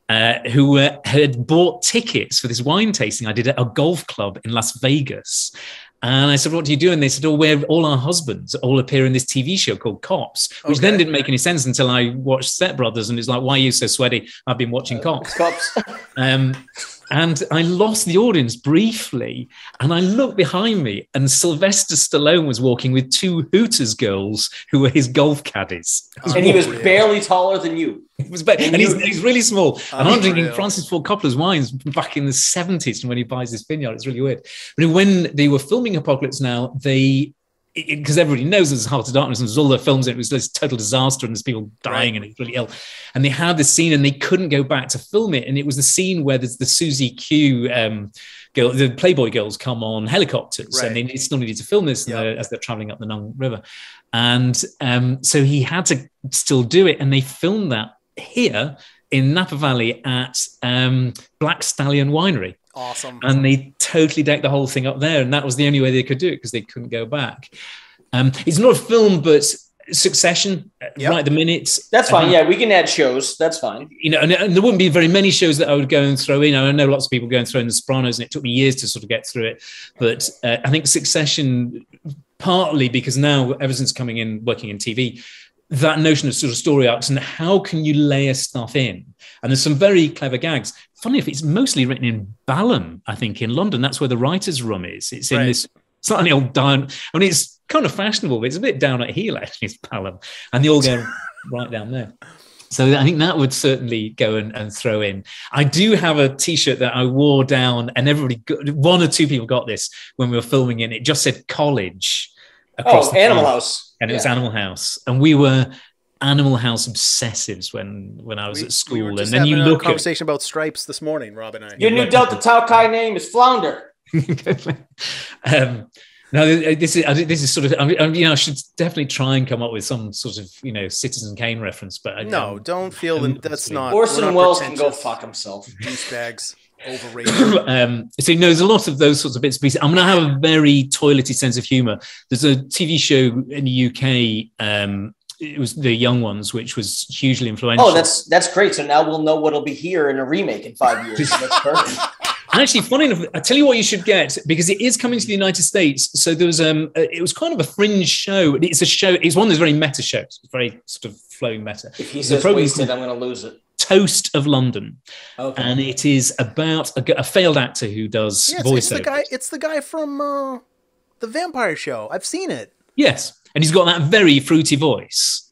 uh, who uh, had bought tickets for this wine tasting I did at a golf club in Las Vegas. And I said, What do you do? And they said, Oh, we're all our husbands all appear in this TV show called Cops, which then didn't make any sense until I watched Step Brothers. And it's like, Why are you so sweaty? I've been watching Cops. Cops. Um, and I lost the audience briefly. And I looked behind me, and Sylvester Stallone was walking with two Hooters girls who were his golf caddies. and he was barely taller than you. It was bad. And he's, he's really small. And I'm drinking Unreal. Francis Ford Coppola's wines back in the 70s and when he buys this vineyard. It's really weird. But when they were filming Apocalypse Now, they because everybody knows there's Heart of Darkness and there's all the films and it was this total disaster and there's people dying and it's really ill. And they had this scene and they couldn't go back to film it. And it was the scene where there's the Susie Q um, girl, the Playboy girls come on helicopters and they still needed to film this and they're- as they're traveling up the Nung River. And um, so he had to still do it. And they filmed that here in Napa Valley at um, Black Stallion Winery. Awesome. And they totally decked the whole thing up there. And that was the only way they could do it because they couldn't go back. Um, it's not a film, but Succession, uh, right at the minute. That's fine. Um, Yeah, we can add shows. That's fine. you know, and, and there wouldn't be very many shows that I would go and throw in. I know lots of people go and throw in The Sopranos, and it took me years to sort of get through it. But uh, I think Succession, partly because now ever since coming in working in TV, that notion of sort of story arcs and how can you layer stuff in? And there's some very clever gags. Funny if it's mostly written in Balham, I think, in London. That's where the writers' room is. It's in Right. this slightly old down. I mean, it's kind of fashionable, but it's a bit down at heel actually. It's Balham, and they all go right down there. So I think that would certainly go and, and throw in. I do have a T-shirt that I wore down, and everybody, got, one or two people got this when we were filming it. It just said college. Oh, the Animal House. and it was Animal House, and we were Animal House obsessives when when I was at school. We and then you having a look at conversation about stripes this morning, Rob and I. Your new Delta Tau Chi name is Flounder. um, no, this is this is sort of I mean, you know I should definitely try and come up with some sort of you know Citizen Kane reference, but I, No, um, don't feel that that's not. Orson not Welles can go fuck himself. Douchebags. Overrated. um, so you know, there's a lot of those sorts of bits and pieces. I'm going to have a very toilety sense of humor. There's a TV show in the UK. Um, it was the Young Ones, which was hugely influential. Oh, that's that's great. So now we'll know what'll be here in a remake in five years. That's perfect. And actually, funny enough, I tell you what you should get because it is coming to the United States. So there was um, uh, it was kind of a fringe show. It's a show. It's one of those very meta shows. It's very sort of flowing meta. If he There's a says program wasted, I'm going to lose it. Toast of London, Okay. and it is about a failed actor who does Yeah, it's, it's the guy. It's the guy from uh, the Vampire Show. I've seen it. Yes, and he's got that very fruity voice.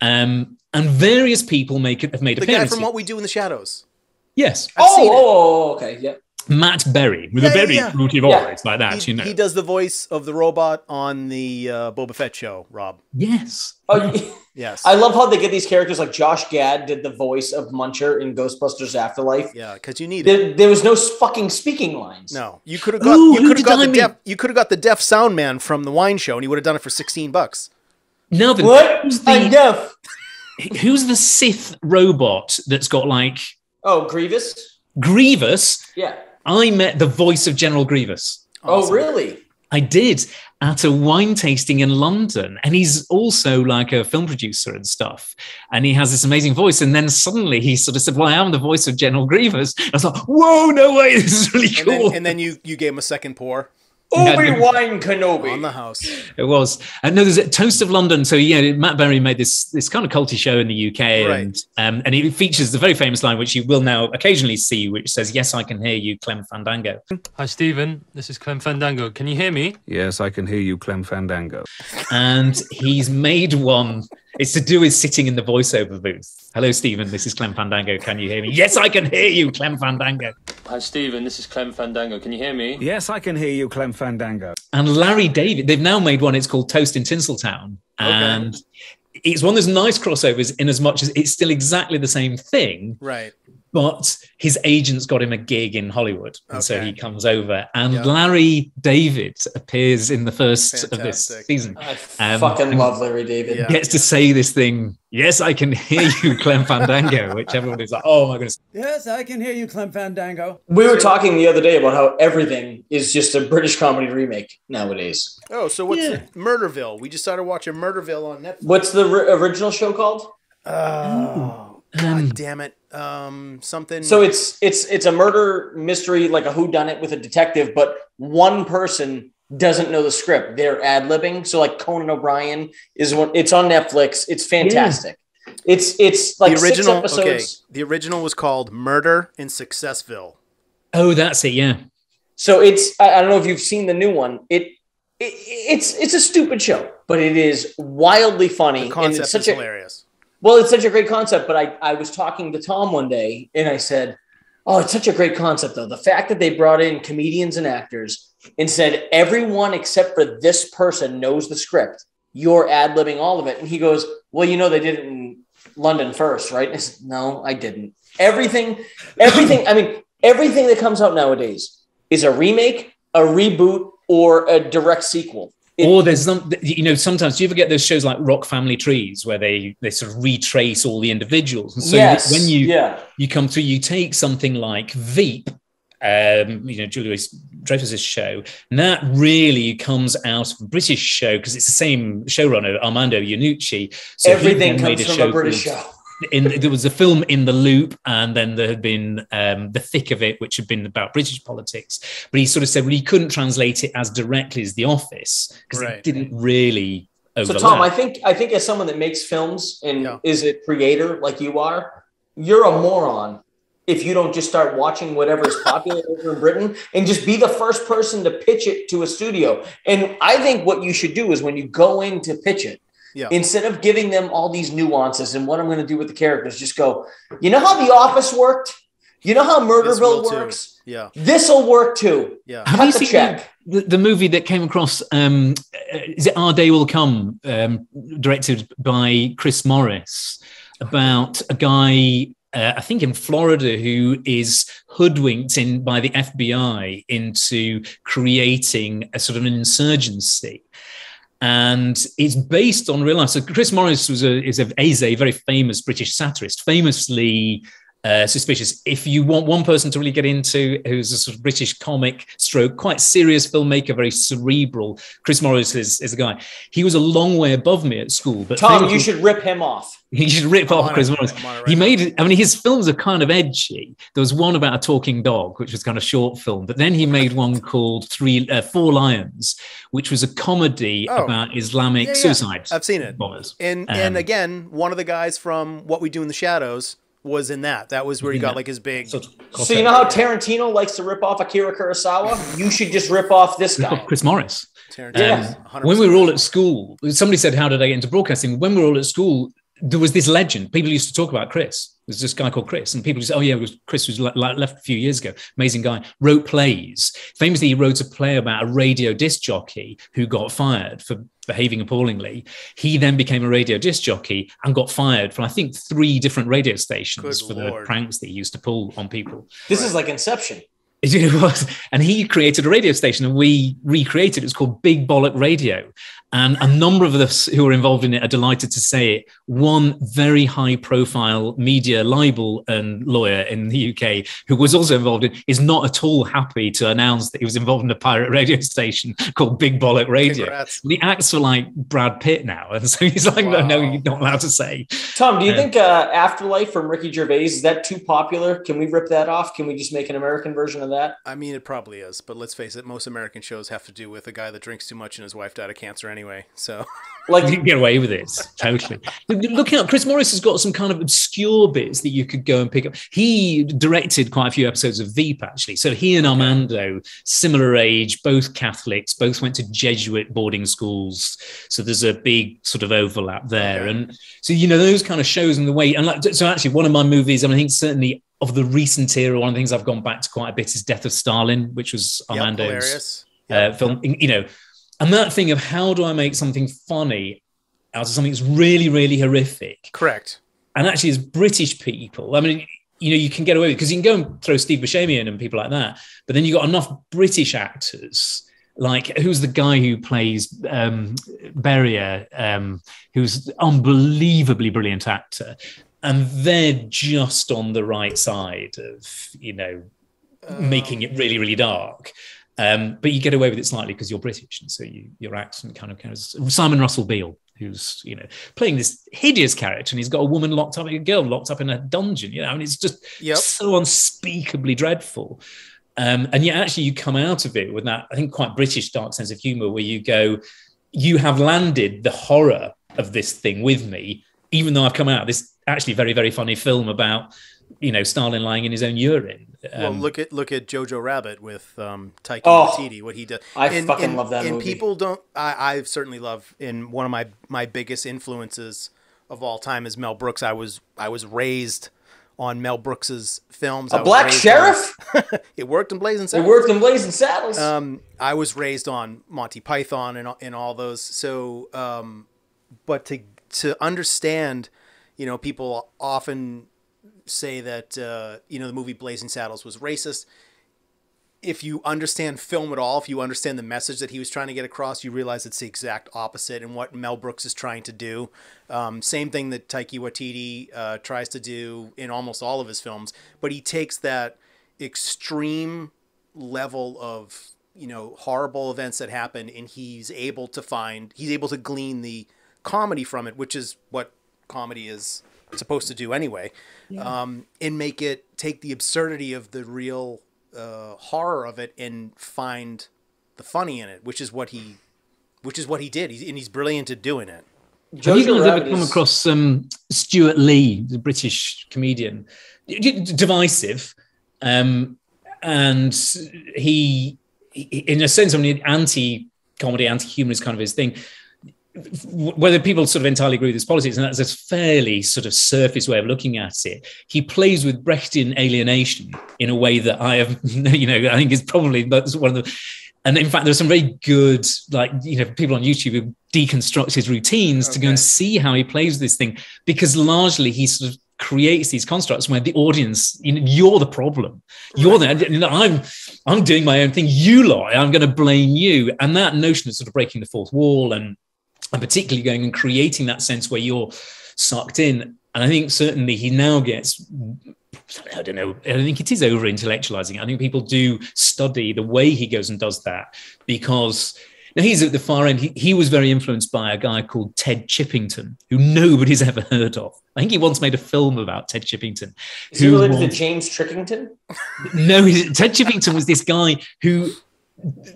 Um, and various people make it have made The guy from What We Do in the Shadows. yes, I've Oh, seen it. oh, okay, yeah. Matt Berry with Yeah, a very yeah. fruity Yeah. voice like that. He, you know. he does the voice of the robot on the uh, Boba Fett show. Rob. yes. Oh, Yes. I love how they get these characters like Josh Gad did the voice of Muncher in Ghostbusters Afterlife. yeah, because you need it. There, there was no fucking speaking lines. No, you could have got Ooh, you could have got the mean? deaf you could have got the deaf sound man from the wine show, and he would have done it for sixteen bucks. Now then, What? who's I'm the deaf. who's the Sith robot that's got like Oh, Grievous? Grievous? Yeah. I met the voice of General Grievous. Oh, really? I did at a wine tasting in London. And he's also like a film producer and stuff. And he has this amazing voice. And then suddenly he sort of said, Well, I am the voice of General Grievous. I was like, Whoa, no way. This is really And cool. then, and then you you gave him a second pour Obi Wan Kenobi on the house. It was. And no, there's a Toast of London. So yeah, Matt Berry made this this kind of culty show in the UK, and um, and it features the very famous line which you will now occasionally see, which says, "Yes, I can hear you, Clem Fandango." Hi, Stephen. This is Clem Fandango. Can you hear me? Yes, I can hear you, Clem Fandango. And he's made one. It's to do with sitting in the voiceover booth. Hello, Stephen. This is Clem Fandango. Can you hear me? Yes, I can hear you, Clem Fandango. Hi, Stephen. This is Clem Fandango. Can you hear me? Yes, I can hear you, Clem Fandango. And Larry David, they've now made one. It's called Toast in Tinseltown, and it's one of those nice crossovers in as much as it's still exactly the same thing, Right. But his agent's got him a gig in Hollywood, and so he comes over. And Yeah. Larry David appears in the first of this season. I Um, fucking love Larry David. Yeah. Gets to say this thing. Yes, I can hear you, Clem Fandango, which everyone is like, "Oh my goodness!" Yes, I can hear you, Clem Fandango. We were talking the other day about how everything is just a British comedy remake nowadays. Oh, so what's Yeah. Murderville? We just started watching Murderville on Netflix. What's the ri- original show called? Oh, Um, God damn it. Um, something. So it's it's it's a murder mystery, like a who done it with a detective, but one person doesn't know the script. They're ad libbing. So like Conan O'Brien is one. It's on Netflix. It's fantastic. It's it's like the original. six Okay, episodes. the original was called Murder in Successville. Oh, that's it. Yeah. So it's I, I don't know if you've seen the new one. It, it it's it's a stupid show, but it is wildly funny The and it's such is a hilarious. Well, it's such a great concept. But I I was talking to Tom one day and I said, "Oh, it's such a great concept though. The fact that they brought in comedians and actors and said everyone except for this person knows the script. You're ad libbing all of it." And he goes, "Well, you know they did it in London first, right?" I said, "No, I didn't. Everything, everything. I mean, everything that comes out nowadays is a remake, a reboot, or a direct sequel." Or there's some, you know, sometimes do you ever get those shows like Rock Family Trees where they they sort of retrace all the individuals? And so yes, when you yeah. you come through, you take something like Veep, um, you know, Julia Dreyfus's show, and that really comes out of a British show because it's the same showrunner, Armando Iannucci. So Everything comes from a show British called- show. In there was a film in the loop and then there had been um, the thick of it which had been about british politics but he sort of said well he couldn't translate it as directly as the office because Right. it didn't really overlap. So overlap. Tom, I think I think as someone that makes films and Yeah. is a creator like you are, you're a moron if you don't just start watching whatever is popular over in Britain and just be the first person to pitch it to a studio. And I think what you should do is when you go in to pitch it, Yeah. instead of giving them all these nuances and what I'm going to do with the characters, just go, you know how The Office worked? You know how This will Murderville too. works? Yeah. This'll work too. Yeah. Have Cut you the seen check. the, the movie that came across? Um, uh, is it Our Day Will Come, um, directed by Chris Morris, about a guy, uh, I think in Florida, who is hoodwinked in by the FBI into creating a sort of an insurgency. And it's based on real life. So Chris Morris was a is a, is a very famous British satirist, famously uh, suspicious. If you want one person to really get into, who's a sort of British comic, stroke, quite serious filmmaker, very cerebral, Chris Morris is, is a guy. He was a long way above me at school. But Tom, famously- you should rip him off. he should rip off Chris. Morris. I'm on it right He now. made, I mean, his films are kind of edgy. There was one about a talking dog, which was kind of short film, but then he made one called Three, uh, Four Lions, which was a comedy Oh. about Islamic Yeah, yeah. suicide. I've seen it. bombers. And Um, and again, one of the guys from What We Do in the Shadows was in that. That was where he In got like his big. Sort of So you know how Tarantino likes to rip off Akira Kurosawa? You should just rip off this guy. off Chris Morris. Tarantino. Yeah. Um, when we were all at school, somebody said, How did I get into broadcasting? When we were all at school, there was this legend. People used to talk about Chris. There's this guy called Chris, and people just, oh yeah, it was Chris was le- le- left a few years ago. Amazing guy. Wrote plays. Famously, he wrote a play about a radio disc jockey who got fired for behaving appallingly. He then became a radio disc jockey and got fired from I think three different radio stations Good for Lord. the pranks that he used to pull on people. This is like Inception. It was, and he created a radio station, and we recreated. It was called Big Bollock Radio, And a number of us who are involved in it are delighted to say it. One very high profile media libel and lawyer in the UK, who was also involved in, is not at all happy to announce that he was involved in a pirate radio station called Big Bollock Radio. Congrats. And he acts for like Brad Pitt now. And so he's like, no, no, you're not allowed to say. Tom, do you Uh, think uh, Afterlife from Ricky Gervais is that too popular? Can we rip that off? Can we just make an American version of that? I mean, it probably is, but let's face it, most American shows have to do with a guy that drinks too much and his wife died of cancer anyway. So, Like you can get away with it totally. Look out, Chris Morris has got some kind of obscure bits that you could go and pick up. He directed quite a few episodes of Veep actually. So he and Armando, similar age, both Catholics, both went to Jesuit boarding schools. So there's a big sort of overlap there. And so you know those kind of shows and the way. And like so, actually, one of my movies, I, I think certainly of the recent era, one of the things I've gone back to quite a bit is Death of Stalin, which was Yep, Armando's hilarious. uh, film. You know, and that thing of how do I make something funny out of something that's really, really horrific? correct. And actually, as British people, I mean, you know, you can get away with because you can go and throw Steve Buscemi in and people like that, but then you got enough British actors. Like who's the guy who plays um, Beria, um, who's unbelievably brilliant actor, and they're just on the right side of you know making it really really dark. Um, but you get away with it slightly because you're British, and so you, your accent kind of carries. Simon Russell Beale, who's you know playing this hideous character, and he's got a woman locked up, a girl locked up in a dungeon. You know, and it's just Yep. so unspeakably dreadful. Um, and yet, actually, you come out of it with that, I think, quite British dark sense of humor, where you go, you have landed the horror of this thing with me, even though I've come out of this actually very, very funny film about, you know, Stalin lying in his own urine. well, Um, look at look at Jojo Rabbit with um, Taika Oh, Waititi, what he does. I fucking love that And movie. people don't. I, I certainly love. In one of my my biggest influences of all time is Mel Brooks. I was I was raised on Mel Brooks's films. A black sheriff? on- it worked in Blazing It worked in Blazing Saddles. Um, I was raised on Monty Python and and all those. So, um, but to to understand, you know, people often say that uh, you know the movie Blazing Saddles was racist. If you understand film at all, if you understand the message that he was trying to get across, you realize it's the exact opposite and what Mel Brooks is trying to do. Um, same thing that Taika Waititi uh, tries to do in almost all of his films, but he takes that extreme level of you know horrible events that happen and he's able to find he's able to glean the comedy from it which is what comedy is supposed to do anyway um, and make it take the absurdity of the real uh, horror of it and find the funny in it which is what he which is what he did he's, and he's brilliant at doing it Have you Jojo guys ever come is- across um, Stewart Lee, the British comedian? D- d- Divisive, um, and he, he- in a sense, I mean, anti-comedy, anti-humor is kind of his thing. Whether people sort of entirely agree with his politics, and that's a fairly sort of surface way of looking at it. He plays with Brechtian alienation in a way that I have, you know, I think is probably that's one of the. And in fact, there's some very good, like you know, people on YouTube who deconstruct his routines to go and see how he plays this thing, because largely he sort of creates these constructs where the audience, you know, you're the problem. You're the, you know, I'm, I'm doing my own thing. You lie. I'm going to blame you. And that notion of sort of breaking the fourth wall and, and particularly going and creating that sense where you're sucked in. And I think certainly he now gets I don't know. I think it is over intellectualizing. I think people do study the way he goes and does that because now he's at the far end. He, he was very influenced by a guy called Ted Chippington, who nobody's ever heard of. I think he once made a film about Ted Chippington. Is he who related to James Trickington? no, Ted Chippington was this guy who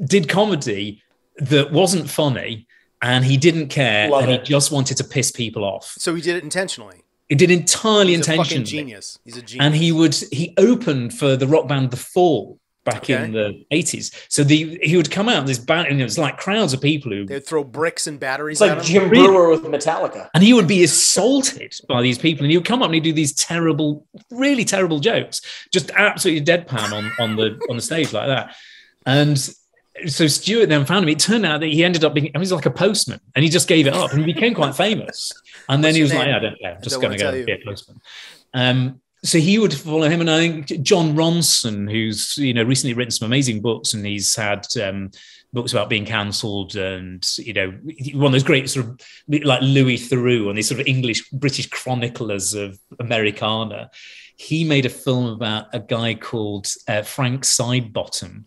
did comedy that wasn't funny and he didn't care Love and it. he just wanted to piss people off. so he did it intentionally He did entirely he's a fucking intentionally. genius he's a genius and he would he opened for the rock band The Fall back Okay. in the eighties. So the he would come out this band and it was like crowds of people who they'd throw bricks and batteries It's like at him Jim Breuer with Metallica. and he would be assaulted by these people and he would come up and he'd do these terrible, really terrible jokes, just absolutely deadpan on on the on the stage like that. And so Stewart then found him. It turned out that he ended up being I mean, he's like a postman and he just gave it up and he became quite famous. And then What's he was like, "Yeah, I don't care. I'm just going to go be a postman. Um, so he would follow him, and I think Jon Ronson, who's you know recently written some amazing books, and he's had um, books about being cancelled, and you know one of those great sort of like Louis Theroux and these sort of English British chroniclers of Americana. He made a film about a guy called uh, Frank Sidebottom,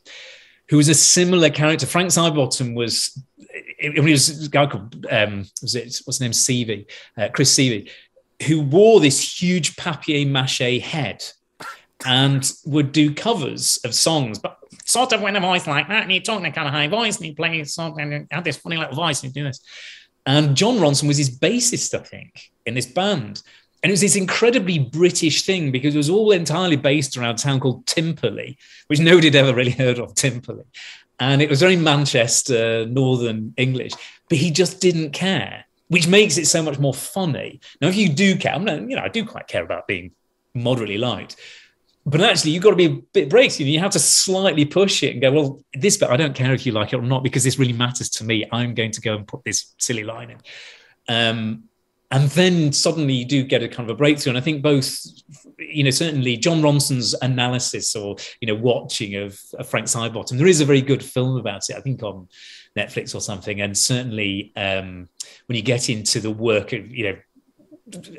who was a similar character. Frank Sidebottom was. It, it was a guy called um, was it what's his name Sievey, uh, Chris Sievey, who wore this huge papier mache head and would do covers of songs, but sort of with a voice like that. And he'd talk in a kind of high voice and he'd play something and had this funny little voice and he'd do this. And Jon Ronson was his bassist, I think, in this band. And it was this incredibly British thing because it was all entirely based around a town called Timperley, which nobody had ever really heard of, Timperley. And it was very Manchester, Northern English, but he just didn't care which makes it so much more funny. Now, if you do care, I'm you know, I do quite care about being moderately liked, but actually, you've got to be a bit brave. You, know, you have to slightly push it and go, well, this bit, I don't care if you like it or not, because this really matters to me. I'm going to go and put this silly line in. Um, and then suddenly you do get a kind of a breakthrough. And I think both, you know, certainly Jon Ronson's analysis or, you know, watching of, of Frank Sidebottom, there is a very good film about it, I think on Netflix or something. And certainly um, when you get into the work of, you know,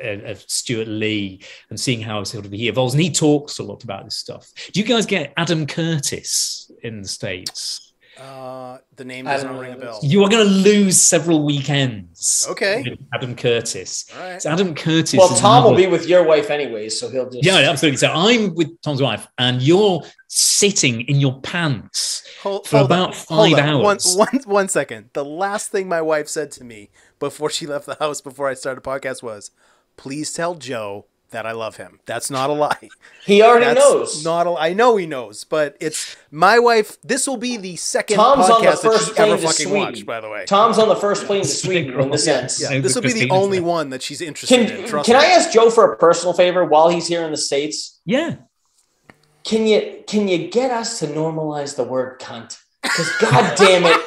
of Stewart Lee and seeing how sort of he evolves, and he talks a lot about this stuff. Do you guys get Adam Curtis in the states? Uh, the name doesn't ring a bell. You are going to lose several weekends. Okay. Adam Curtis. All right. So Adam Curtis. Well, Tom another... will be with your wife anyways, so he'll just. Yeah, absolutely. So I'm with Tom's wife, and you're sitting in your pants hold, for hold about on, five One, hours. one, one second. The last thing my wife said to me before she left the house before I started the podcast was, "Please tell Joe that I love him." That's not a lie. He already That's knows. Not a, I know he knows, but it's my wife. This will be the second Tom's on the podcast that first she plane ever to fucking Sweden. watched. By the way, Tom's on the first plane to Sweden when this ends. yeah, this will be the only one that she's interested in. Can, Trust can me. I ask Joe for a personal favor while he's here in the States? Yeah. Can you can you get us to normalize the word cunt? Because god damn it,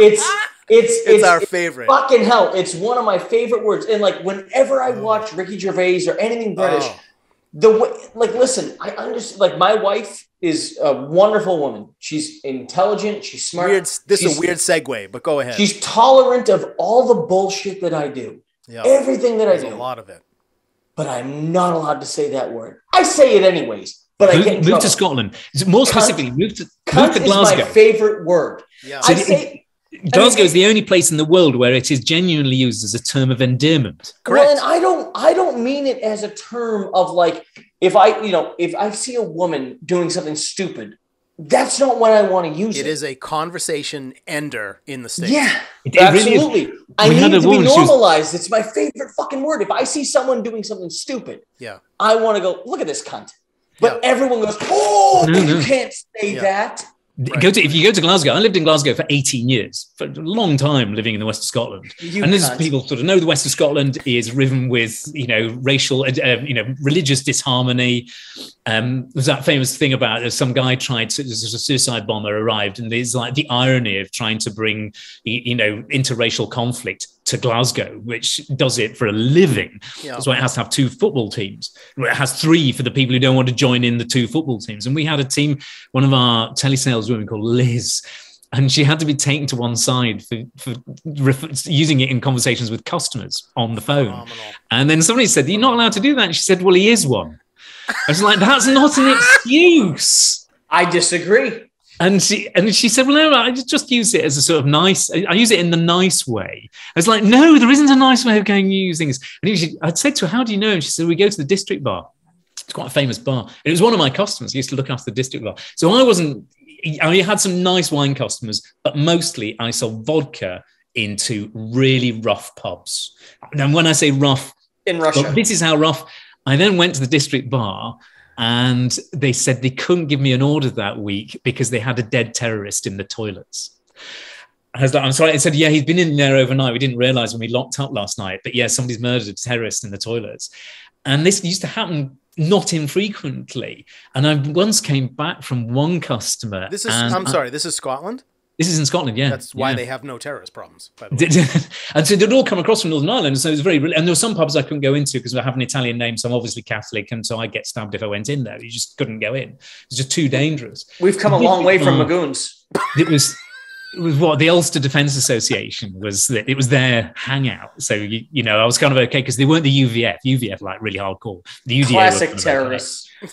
it's it's It's our favorite. Fucking hell, it's one of my favorite words. And like whenever I watch Ricky Gervais or anything British, Oh. the way like listen, I understand. Like my wife is a wonderful woman. She's intelligent. She's smart. Weird. This is a weird segue, but go ahead. She's tolerant of all the bullshit that I do. Yeah. Everything that I do. a lot of it. But I'm not allowed to say that word. I say it anyways, but I move, get move trouble. to Scotland. More Cunt- specifically, move to, move Cunt to is my Glasgow. favorite word. Yeah. So I it- say Glasgow is the only place in the world where it is genuinely used as a term of endearment. Well, and I don't I don't mean it as a term of like if I you know if I see a woman doing something stupid, that's not what I want to use it. It is a conversation ender in the states. Yeah, It- it really absolutely. I We need it to be woman, she was- normalized. It's my favorite fucking word. If I see someone doing something stupid, Yeah. I want to go look at this cunt. But everyone goes, "Oh, No, you can't say that." Go to if you go to Glasgow. I lived in Glasgow for 18 years, for a long time living in the west of Scotland. You and as people sort of know, the west of Scotland is riven with you know racial, uh, uh, you know, religious disharmony. Um, there's that famous thing about uh, some guy tried to, there's a suicide bomber arrived, and there's like the irony of trying to bring you know interracial conflict to Glasgow, which does it for a living. Yeah. That's why it has to have two football teams. It has three for the people who don't want to join in the two football teams. And we had a team, one of our telesales women called Liz, and she had to be taken to one side for, for ref- using it in conversations with customers on the phone. And then somebody said, You're not allowed to do that. And she said, Well, he is one. I was like, That's not an excuse. I disagree. And she and she said, "Well, no, I just- just use it as a sort of nice. I I use it in the nice way." I was like, "No, there isn't a nice way of going using this." And she, I said to her, "How do you know?" And she said, "We go to the district bar. It's quite a famous bar. And it was one of my customers. He used to look after the district bar. So I wasn't. I had some nice wine customers, but mostly I sold vodka into really rough pubs. And when I say rough, In Russia. this is how rough. I then went to the district bar and they said they couldn't give me an order that week because they had a dead terrorist in the toilets. I was like, I'm sorry. I said, yeah, he's been in there overnight. We didn't realize when we locked up last night, but yeah, somebody's murdered a terrorist in the toilets. And this used to happen not infrequently. And I once came back from one customer. This is. I'm I- sorry. This is Scotland. This is in Scotland, yeah. That's why yeah. they have no terrorist problems. By the way. and so they'd all come across from Northern Ireland. So it was very, and there were some pubs I couldn't go into because I have an Italian name, so I'm obviously Catholic, and so I get stabbed if I went in there. You just couldn't go in. It's just too dangerous. We've come a long way from Magoons. It was. It was what the Ulster Defence Association was. That it was their hangout. So you, you know, I was kind of okay because they weren't the UVF. UVF like really hardcore. The UDA Classic kind of terrorists. okay.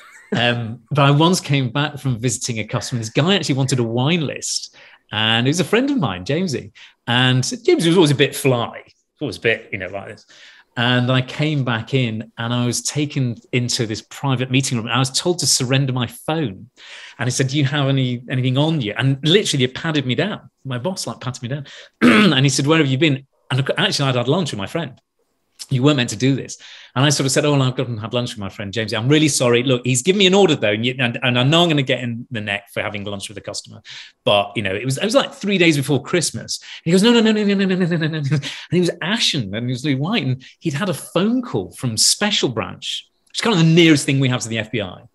Um, but I once came back from visiting a customer. This guy actually wanted a wine list, and was a friend of mine, Jamesy. And Jamesy was always a bit fly, always a bit, you know, like this. And I came back in and I was taken into this private meeting room I was told to surrender my phone. And he said, Do you have any anything on you? And literally it patted me down. My boss like patted me down. and he said, Where have you been? And actually I'd had lunch with my friend. You weren't meant to do this. And I sort of said, Oh, well, I've gone and had lunch with my friend James. I'm really sorry. Look, he's given me an order though, and, you, and, and I know I'm going to get in the neck for having lunch with a customer. But you know, it was it was like three days before Christmas. And he goes, No, no, no, no, no, no, no, no, no, no, no. And he was ashen and he was really white. And he'd had a phone call from Special Branch, which is kind of the nearest thing we have to the FBI.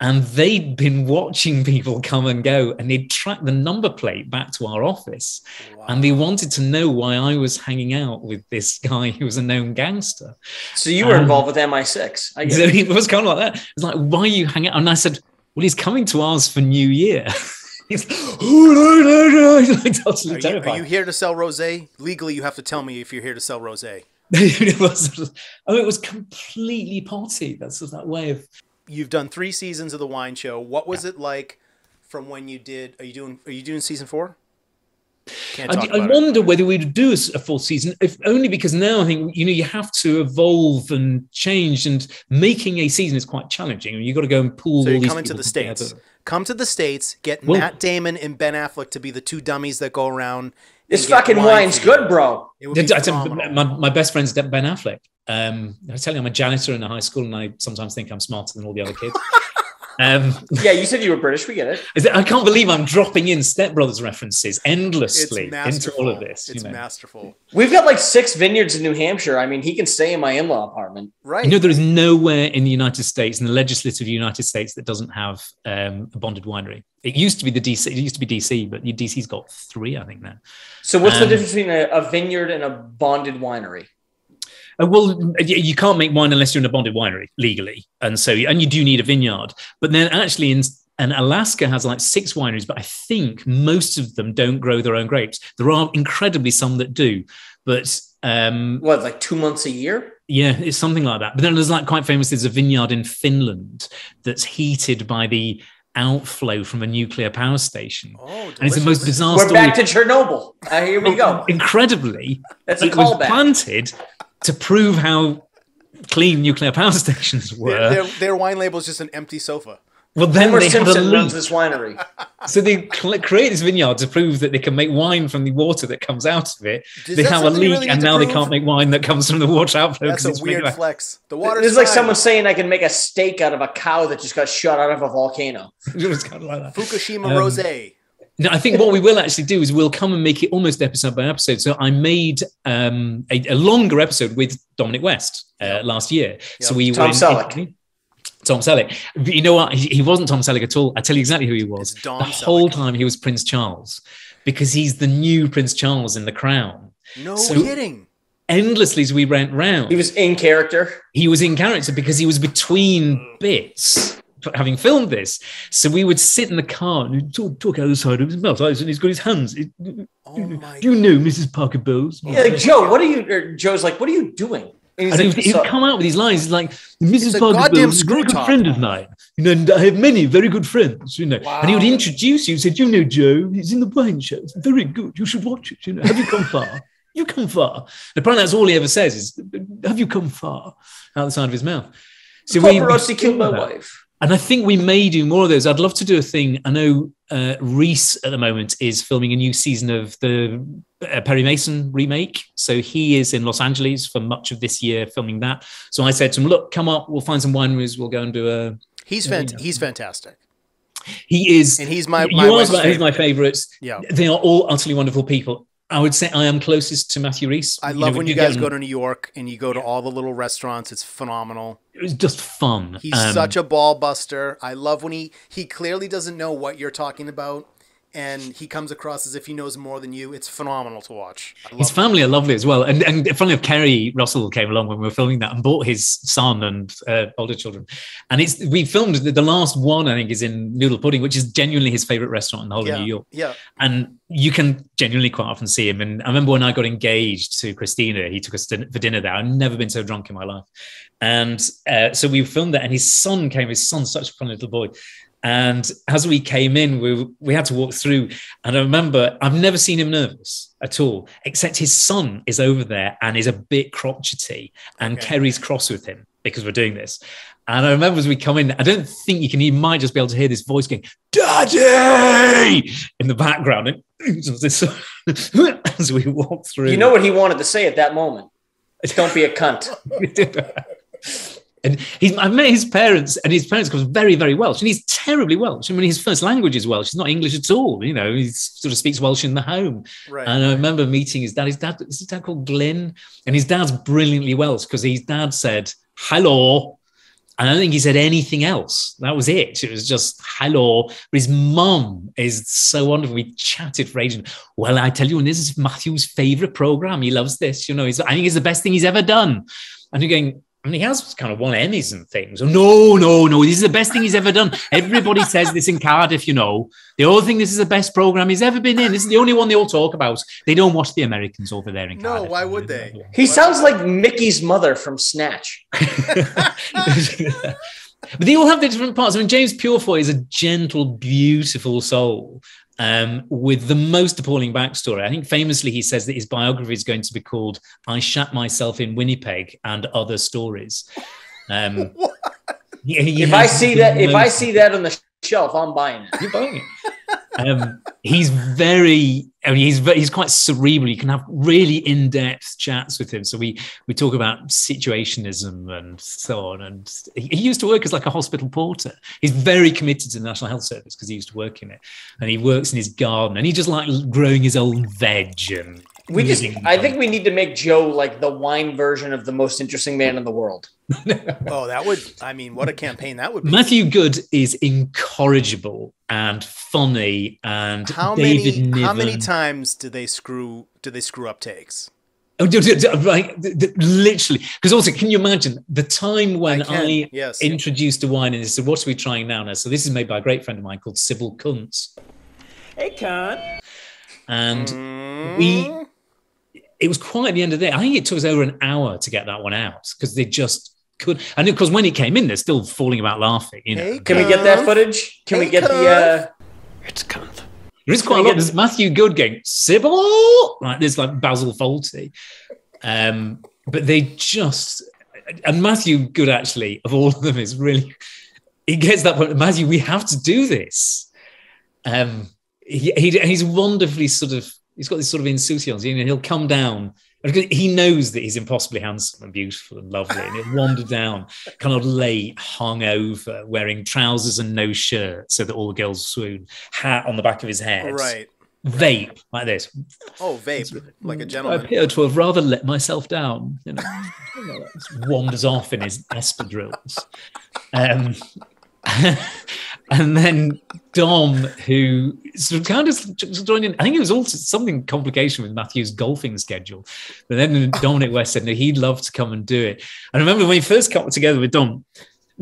And they'd been watching people come and go, and they'd tracked the number plate back to our office. And they wanted to know why I was hanging out with this guy who was a known gangster. So you were Um, involved with MI6. I get So it. it was kind of like that. It's like, why are you hanging out? And I said, well, he's coming to ours for New Year. he's oh, no, no, no. Like totally Are you, are you here to sell rosé? Legally, you have to tell me if you're here to sell rosé. it was, oh, it was completely potty. That's that way of. You've done three seasons of the wine show. What was it like from when you did? Are you doing? Are you doing season four? I, I about it. wonder whether we'd do a full season, if only because now I think you know you have to evolve and change, and making a season is quite challenging. You've got to go and pull So all you're these coming to the states. together. Come to the states. Get Well- Matt Damon and Ben Affleck to be the two dummies that go around. This fucking wine's for you. good, bro. It would be Yeah, I- I- phenomenal. my, my best friend's Ben Affleck. Um, I tell you, I'm a janitor in a high school, and I sometimes think I'm smarter than all the other kids. um, Yeah, you said you were British. We get it. is it- I can't believe I'm dropping in Step Brothers references endlessly into all of this. It's you know. masterful. We've got like six vineyards in New Hampshire. I mean, he can stay in my in-law apartment. Right. You know, there is nowhere in the United States, in the legislative United States, that doesn't have um, a bonded winery. It used to be the DC. It used to be DC, but DC's got three, I think now. So what's the Um, difference between a, a vineyard and a bonded winery? Uh, well, you can't make wine unless you're in a bonded winery legally, and so and you do need a vineyard. But then actually, in and Alaska has like six wineries, but I think most of them don't grow their own grapes. There are incredibly some that do, but um, What, like two months a year? yeah, it's something like that. But then there's like quite famous. There's a vineyard in Finland that's heated by the outflow from a nuclear power station, Oh, and it's the most delicious. bizarre We're story. back to Chernobyl. Uh, here we go. Incredibly, That's a it was callback. planted to prove how clean nuclear power stations were. Their, their, their wine label is just an empty sofa. well, then Homer they had a Simpson runs leak. this winery. So they cl- create this vineyard to prove that they can make wine from the water that comes out of it. Is they have a leak, really and need to now they can't make wine that comes from the water outflow. That's 'cause a it's weird radioactive. flex. The water. This is like someone saying I can make a steak out of a cow that just got shot out of a volcano. It was kind of like that. Fukushima Um, rosé. No, I think what we will actually do is we'll come and make it almost episode by episode. So I made um, a, a longer episode with Dominic West uh, last year. So we Tom were in Selleck. Tom Selleck. But you know what? He, he wasn't Tom Selleck at all. I tell you exactly who he was. The whole time he was Prince Charles because he's the new Prince Charles in the crown. No so- kidding. Endlessly as we went round, He was in character. he was in character because he was between bits having filmed this. So we would sit in the car and he'd talk, talk out the side of his mouth and he's got his hands. It- Oh you know Mrs. Parker Bowles? Yeah, like, Joe, what are you? Or Joe's like, what are you doing? And And he'd, like, he'd "So- come out with these lines. He's like, Mrs. Parker Bowles is a very good screw-top." friend of mine. You know, and I have many very good friends, you know. And he would introduce you, he said, you know, Joe, he's in the wine show. It's very good. You should watch it. You know, have you come far? You come far. And apparently that's all he ever says is, have you come far? Out the side of his mouth. So we- Paparazzi killed my wife. And I think we may do more of those. I'd love to do a thing. I know uh, Rhys at the moment is filming a new season of the uh, Perry Mason remake. So he is in Los Angeles for much of this year filming that. So I said to him, look, come up, we'll find some wineries, we'll go and do a. He's fant- yeah. He's fantastic. He is. And he's my- You my asked wife's about who's my favorites. Yeah. They are all utterly wonderful people. I would say I am closest to Matthew Rhys. I You love know, when you guys go to New York and you go to all the little restaurants. It's phenomenal. It was just fun. He's Um, such a ball buster. I love when he he clearly doesn't know what you're talking about, and he comes across as if he knows more than you. It's phenomenal to watch. His family are lovely as well. And and funny enough, Keri Russell came along when we were filming that and brought his son and uh, older children. And it's we filmed the, the last one, I think, is in Noodle Pudding, which is genuinely his favorite restaurant in the whole Yeah, of New York. yeah. And you can genuinely quite often see him. And I remember when I got engaged to Christina, he took us to, for dinner there. I've never been so drunk in my life. And uh, so we filmed that, and his son came. His son's such a fun little boy. And as we came in, we we had to walk through. And I remember I've never seen him nervous at all, except his son is over there and is a bit crotchety, and Keri's cross with him because we're doing this. And I remember as we come in, I don't think you can. You might just be able to hear this voice going, "Daddy!" in the background, and as we walk through. You know what he wanted to say at that moment? Don't be a cunt. And he's, I met his parents, and his parents come very, very Welsh, and he's terribly Welsh. I mean, his first language is Welsh; it's not English at all. You know, he sort of speaks Welsh in the home. Right, And I remember meeting his dad. His dad is his dad called Glyn, and his dad's brilliantly Welsh because his dad said "hello," and I don't think he said anything else. That was it. It was just "hello." But his mum is so wonderful. We chatted for ages. Well, I tell you, and this is Matthew's favorite program. He loves this. You know, he's, I think it's the best thing he's ever done. And you're going, I mean, he has kind of won Emmys and things. Oh, no, no, no. This is the best thing he's ever done. Everybody says this in Cardiff, you know. They all think this is the best program he's ever been in. This is the only one they all talk about. They don't watch the Americans over there in No, Cardiff. No, why would they? He sounds like Mickey's mother from Snatch. But they all have their different parts. I mean, James Purefoy is a gentle, beautiful soul um, with the most appalling backstory. I think famously he says that his biography is going to be called "I Shat Myself in Winnipeg and Other Stories." Um, he- he If I see the that, if I see that on the shelf, I'm buying it. you're buying it. Um, he's very, I mean, he's he's quite cerebral. You can have really in-depth chats with him. So we we talk about situationism and so on. And he, he used to work as like a hospital porter. He's very committed to the National Health Service because he used to work in it, and he works in his garden, and he just like growing his own veg and. We just, I think we need to make Joe like the wine version of the most interesting man in the world. Oh, that would. I mean, what a campaign that would be. Matthew Goode is incorrigible and funny, and How David many? Niven. How many times do they screw? Do they screw up takes? Oh, Like th- th- literally, because also, can you imagine the time when I I, yes. introduced a wine and they said, "What are we trying now?" Now, so this is made by a great friend of mine called Sybille Kuntz, Hey, cunt. and Mm. we. It was quite the end of the day. I think it took us over an hour to get that one out because they just could. And of course, when it came in, they're still falling about laughing. You know, Hey, Can we get that footage? Can we Hey, get the? Uh, It's cunt. There is quite a Can we lot. There's Matthew Goode going, Sybille, like this, like Basil Fawlty. Um, but they just, and Matthew Goode actually, of all of them, is really, he gets that point. Matthew, we have to do this. Um, he, he, he's wonderfully sort of, he's got this sort of insouciance. You know, he'll come down. He knows that he's impossibly handsome and beautiful and lovely, and he'll wander down, kind of late, hung over, wearing trousers and no shirt, so that all the girls swoon. Hat on the back of his head, Right. vape like this. Oh, vape like a gentleman. I appear to have rather let myself down. You know, wanders off in his espadrilles. Um, and then Dom, who sort of kind of joined in, I think it was also something complication with Matthew's golfing schedule. But then Dominic West said, no, he'd love to come and do it. And I remember when we first got together with Dom,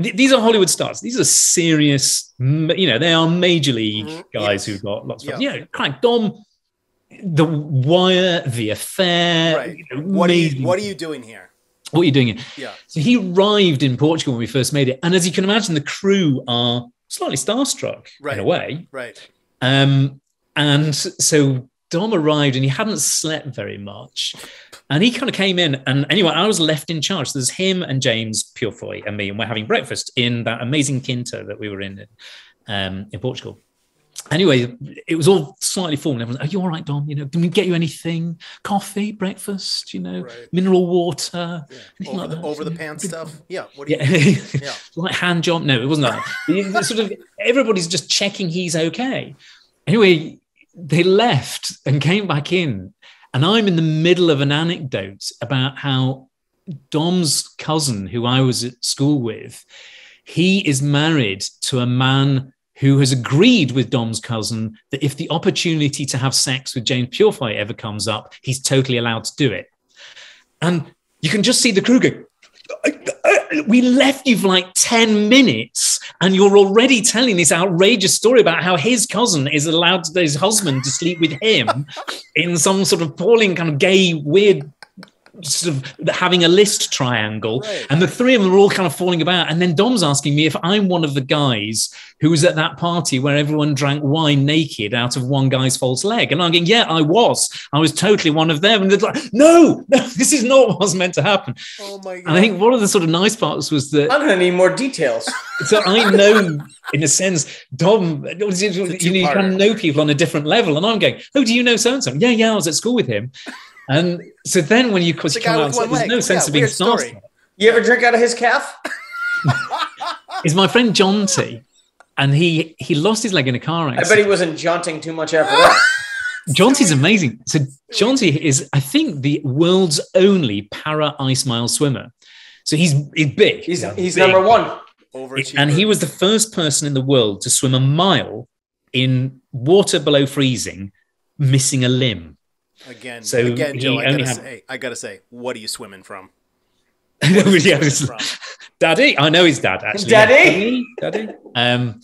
th- these are Hollywood stars. These are serious, you know, they are major league Mhm. guys Yes. who've got lots of, Yeah. yeah, crank. Dom, The Wire, The Affair. Right. you know, What are you What are you doing here? what are you doing? Here? Yeah. So he arrived in Portugal when we first made it, and as you can imagine, the crew are slightly starstruck Right. in a way. Right. Um, and so Dom arrived, and he hadn't slept very much, and he kind of came in, and anyway, I was left in charge. So there's him and James Purefoy and me, and we're having breakfast in that amazing quinta that we were in um, in Portugal. Anyway, it was all slightly formal. Everyone's, are you all right, Dom? You know, can we get you anything? Coffee, breakfast, you know, mineral water, anything Over like the that, over the you know? stuff. Yeah. What do you? Yeah. Yeah. like hand job. No, it wasn't that. Sort of everybody's just checking he's okay. Anyway, they left and came back in, and I'm in the middle of an anecdote about how Dom's cousin, who I was at school with, he is married to a man who has agreed with Dom's cousin that if the opportunity to have sex with James Purefoy ever comes up, he's totally allowed to do it. And you can just see the crew go, we left you for like 10 minutes and you're already telling this outrageous story about how his cousin is allowed to, his husband to sleep with him in some sort of appalling kind of gay weird sort of having a list triangle Right. and the three of them are all kind of falling about and then dom's asking me if i'm one of the guys who was at that party where everyone drank wine naked out of one guy's false leg and i'm going yeah i was i was totally one of them and they're like no no this is not what was meant to happen Oh my god. and i think one of the sort of nice parts was that I'm gonna need more details. so I know, in a sense, Dom, you, know, you kind of know people on a different level. And I'm going, oh, do you know so and so? Yeah, yeah, I was at school with him. And so then when you, of course, The you come out, there's leg. no sense Yeah, of being weird You ever drink out of his calf? Is my friend Jonty. And he he lost his leg in a car accident. I accident. bet he wasn't jaunting too much after that. Jonty's amazing. So Jonty is, I think, the world's only para ice mile swimmer. So he's, he's big. He's Yeah, he's big. number one. Overachiever. And he was the first person in the world to swim a mile in water below freezing, missing a limb. Again. so again, Joe. I gotta had- say, I gotta say, what are you swimming from? Yeah, Where's swimming from? Daddy, I know his dad actually. Daddy? Daddy, Um,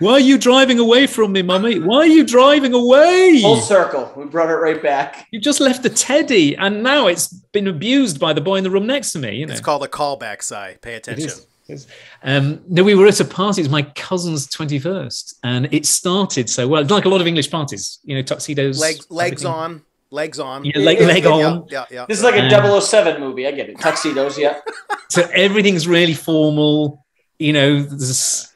why are you driving away from me, mummy? Why are you driving away? Full circle. We brought it right back. You just left the teddy, and now it's been abused by the boy in the room next to me. You know, It's called a callback, Si. Pay attention. is. It is. Um, no, we were at a party. It was my cousin's twenty-first, and it started so well. Like a lot of English parties, you know, tuxedos, Legs, legs everything. on, legs on. Yeah, leg- leg Yeah, on. Yeah, yeah. This is like a Um, 007 movie. I get it. Tuxedos, yeah. So everything's really formal. You know, there's,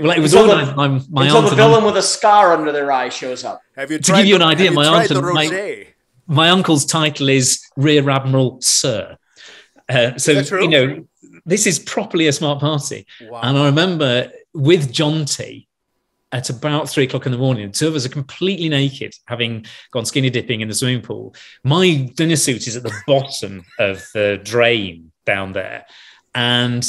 well, it was Until the- organized by my Until aunt the and villain uncle. with a scar under their eye shows up. Have you To give you the- an idea, my aunt and my- my uncle's title is Rear Admiral Sir. Uh, so you know, this is properly a smart party. Wow. And I remember with Jonty at about three o'clock in the morning, two of us are completely naked, having gone skinny dipping in the swimming pool. My dinner suit is at the bottom of the drain down there. And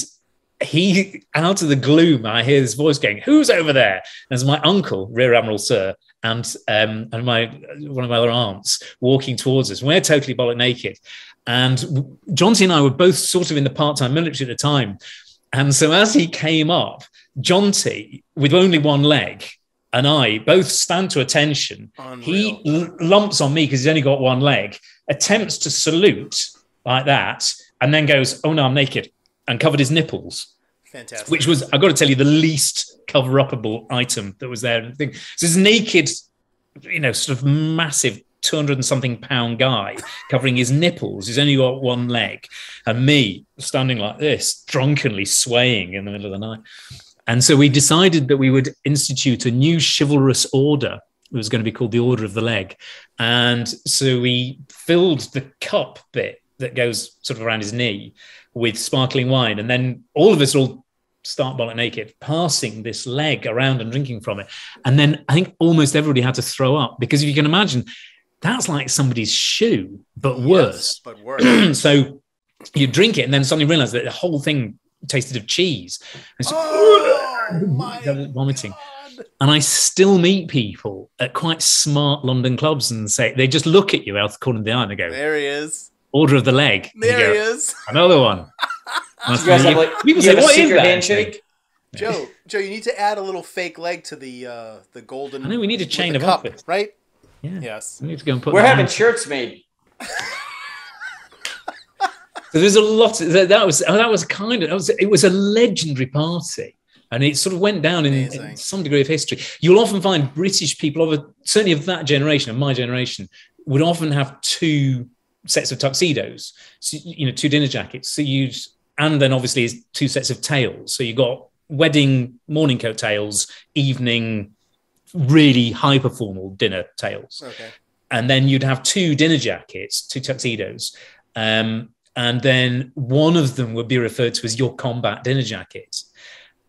he, out of the gloom, I hear this voice going, Who's over there? And it's my uncle, Rear Admiral Sir, and um, and my one of my other aunts walking towards us. We're totally bollock naked. And Jonty and I were both sort of in the part-time military at the time. And so as he came up, Jonty, with only one leg, and I both stand to attention. He l- lumps on me because he's only got one leg, attempts to salute like that, and then goes, Oh no, I'm naked, and covered his nipples Fantastic. which was I've got to tell you the least cover upable item that was there. So this naked, you know, sort of massive. 200 and something pound guy covering his nipples. He's only got one leg, and me standing like this, drunkenly swaying in the middle of the night. And so we decided that we would institute a new chivalrous order. It was going to be called the Order of the Leg. And so we filled the cup bit that goes sort of around his knee with sparkling wine. And then all of us all start bollock naked, passing this leg around and drinking from it. And then I think almost everybody had to throw up because if you can imagine, that's like somebody's shoe, but worse. but worse. so you drink it and then suddenly realize that the whole thing tasted of cheese. It's Oh, vomiting. And I still meet people at quite smart London clubs and say they just look at you out the corner of the eye and they go, There he is. "Order of the leg." And you There he is. Another one. You guys have like people you say, have a "What is secret that?" handshake. Joe, Joe, you need to add a little fake leg to the uh the golden. I know we need a chain of cup, opposites. right? Yeah. Yes. We need to go and put. We're having on. shirts made. So there's a lot. That, that was that was kind of that was, it was a legendary party, and it sort of went down in, in some degree of history. You'll often find British people of a, certainly of that generation, of my generation, would often have two sets of tuxedos. So, you know, two dinner jackets. So you and then obviously two sets of tails. So you got wedding morning coat tails, evening really hyper formal dinner tails Okay. and then you'd have two dinner jackets, two tuxedos, um, and then one of them would be referred to as your combat dinner jacket.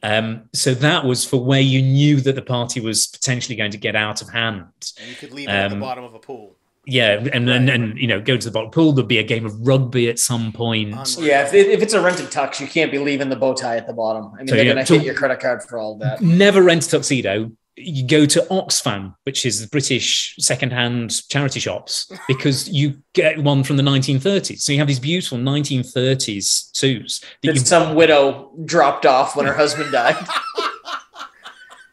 Um, so that was for where you knew that the party was potentially going to get out of hand. And you could leave it at the Um, bottom of a pool. Yeah, and and, and you know, go to the bottom pool. There'd be a game of rugby at some point. Yeah, if, if it's a rented tux, you can't be leaving the bow tie at the bottom. I mean, So, they're yeah, going to so- hit your credit card for all that. Never rent a tuxedo. You go to Oxfam, which is the British second-hand charity shops, because you get one from the 1930s. So you have these beautiful 1930s suits. That That some widow dropped off when her husband died.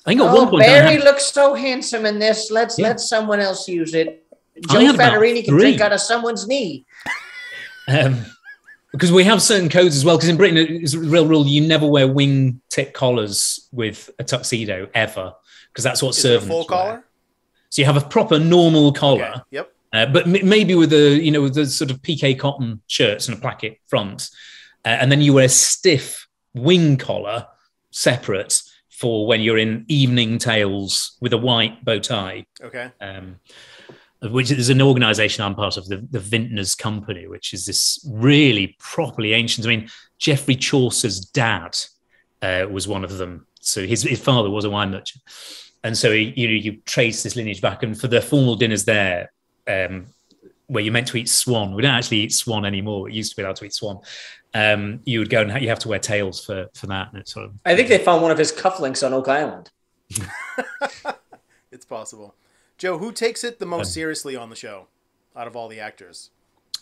I think at one oh, point Barry had- looks so handsome in this. Let's Yeah. let someone else use it. Joe Fattorini can drink out of someone's knee. Um, because we have certain codes as well. Because in Britain, it's a real rule: you never wear wing tip collars with a tuxedo ever, because that's what Is servants full wear. collar? So you have a proper normal collar, Yep. uh, but m- maybe with a you know with the sort of PK cotton shirts and a placket front, uh, and then you wear a stiff wing collar separate for when you're in evening tails with a white bow tie Okay. um, which is an organization I'm part of, the, the Vintners Company, which is this really properly ancient. I mean, Geoffrey Chaucer's dad uh, was one of them. So his, his father was a wine merchant. And so you know, you trace this lineage back. And for the formal dinners there, um, where you're meant to eat swan, we don't actually eat swan anymore. We used to be allowed to eat swan. Um, you would go and ha- you have to wear tails for for that. And it's sort of I think they found one of his cufflinks on Oak Island. It's possible. Joe, who takes it the Um, most seriously on the show out of all the actors?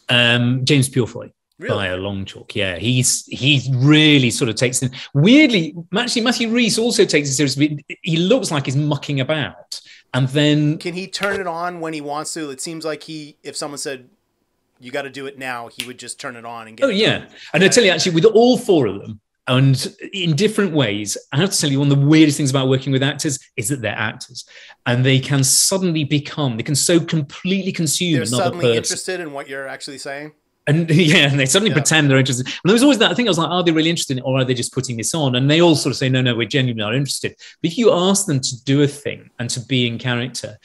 Um, James Purefoy Really? by a long chalk. Yeah, he's he really sort of takes it. Weirdly, actually, Matthew Rhys also takes it seriously. He looks like he's mucking about, and then Can he turn it on when he wants to? It seems like he, if someone said, "You got to do it now," he would just turn it on and get. oh yeah, done. and I tell you actually, with all four of them. And in different ways, I have to tell you, one of the weirdest things about working with actors is that they're actors, and they can suddenly become, they can so completely consume They're another suddenly person. interested in what you're actually saying. And yeah, and they suddenly Yeah. pretend they're interested. And there was always that. I think I was like, are they really interested, in it, or are they just putting this on? And they all sort of say, no, no, we're genuinely not interested. But if you ask them to do a thing and to be in character,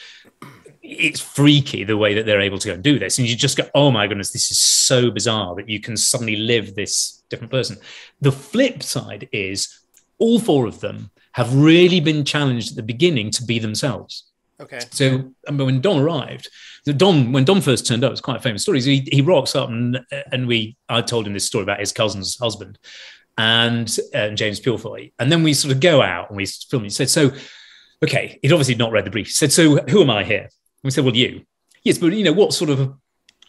it's freaky the way that they're able to go and do this. And you just go, oh my goodness, this is so bizarre that you can suddenly live this different person. The flip side is all four of them have really been challenged at the beginning to be themselves. Okay. So I mean, when Dom arrived, Dom when Dom first turned up, it's quite a famous story. So he, he rocks up and and we I told him this story about his cousin's husband and uh, James Purefoy, and then we sort of go out and we film. He said, "So, okay, he'd obviously not read the brief." He said, "So, who am I here?" And we said, "Well, you." Yes, but you know what sort of a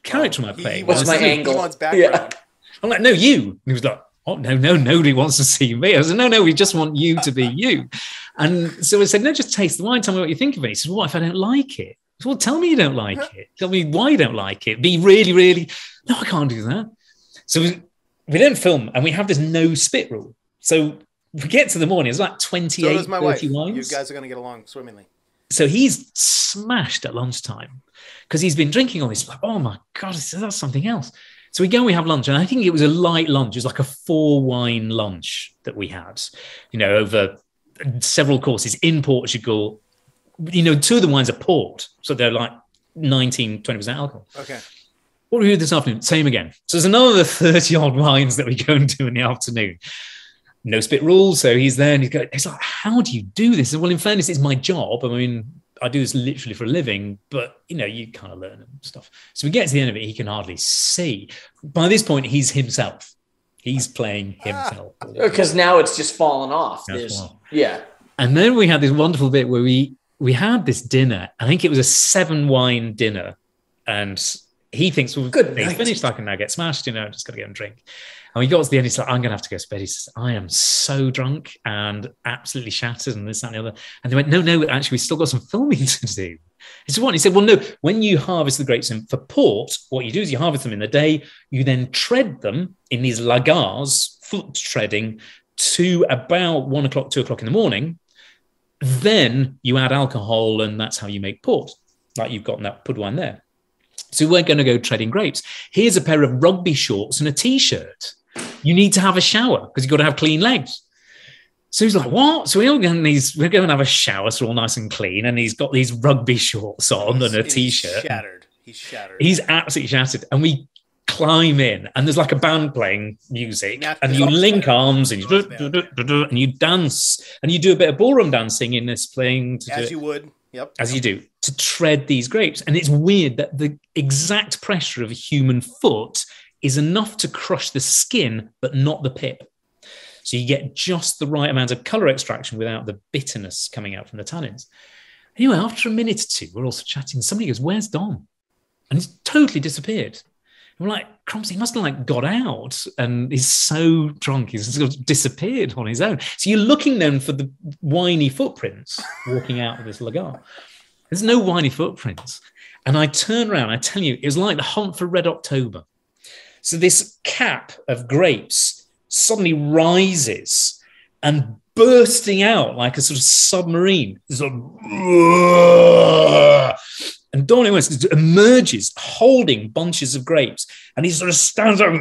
character am I playing? What's my angle? Background. I'm like, no, you. And he was like, oh, no, no, nobody wants to see me. I said, no, no, we just want you to be you. And so I said, no, just taste the wine. Tell me what you think of it. He said, what if I don't like it? Well, tell me you don't like it. Tell me why you don't like it. Be really, really, no, I can't do that. So we, we don't film and we have this no spit rule. So we get to the morning, it's like 28, So does my 30 wife. You guys are going to get along swimmingly. So he's smashed at lunchtime because he's been drinking all this. Like, oh my God, that's something else. So we go and we have lunch. And I think it was a light lunch. It was like a four wine lunch that we had, you know, over several courses in Portugal. You know, two of the wines are port. So they're like 19, 20% alcohol. Okay. What do we do this afternoon? Same again. So there's another 30 odd wines that we go and do in the afternoon. No spit rule. So he's there and he's going, he's like, how do you do this? Well, in fairness, it's my job. I mean, I do this literally for a living, but you know, you kind of learn and stuff. So we get to the end of it, he can hardly see. By this point, he's himself. He's playing ah, himself. Because now it's just fallen off. That's There's, yeah. And then we had this wonderful bit where we we had this dinner. I think it was a seven wine dinner, and he thinks, "Well, Good he's night. finished. I can now get smashed. You know, I'm just got to get and drink." And we got to the end. He's like, "I'm going to have to go to bed." He says, "I am so drunk and absolutely shattered, and this that, and the other." And they went, "No, no, actually, we've still got some filming to do." He said, "What?" He said, "Well, no. When you harvest the grapes in, for port, what you do is you harvest them in the day. You then tread them in these lagars, foot treading, to about one o'clock, two o'clock in the morning." Then you add alcohol and that's how you make port. Like you've got in that pud wine there. So we're going to go treading grapes. Here's a pair of rugby shorts and a t-shirt. You need to have a shower because you've got to have clean legs. So he's like what? So we're going these we're going to have a shower so we're all nice and clean and he's got these rugby shorts on and a He's t-shirt. Shattered. He's shattered. he's absolutely shattered. And we climb in and there's like a band playing music Nat- and you link arms and you, Nat- Band. and you dance and you do a bit of ballroom dancing in this playing to do As you would. Yep. as you do. to tread these grapes. And it's weird that the exact pressure of a human foot is enough to crush the skin, but not the pip. So you get just the right amount of color extraction without the bitterness coming out from the tannins. Anyway, after a minute or two, we're also chatting. Somebody goes, Where's Dom? And he's totally disappeared. We're like, Crumbs, he must have like got out and he's so drunk, he's sort of disappeared on his own. So you're looking then for the whiny footprints walking out of this lagar. There's no whiny footprints. And I turn around, I tell you, it was like the hunt for Red October. So this cap of grapes suddenly rises and bursting out like a sort of submarine. Sort of, and West emerges holding bunches of grapes and he sort of stands up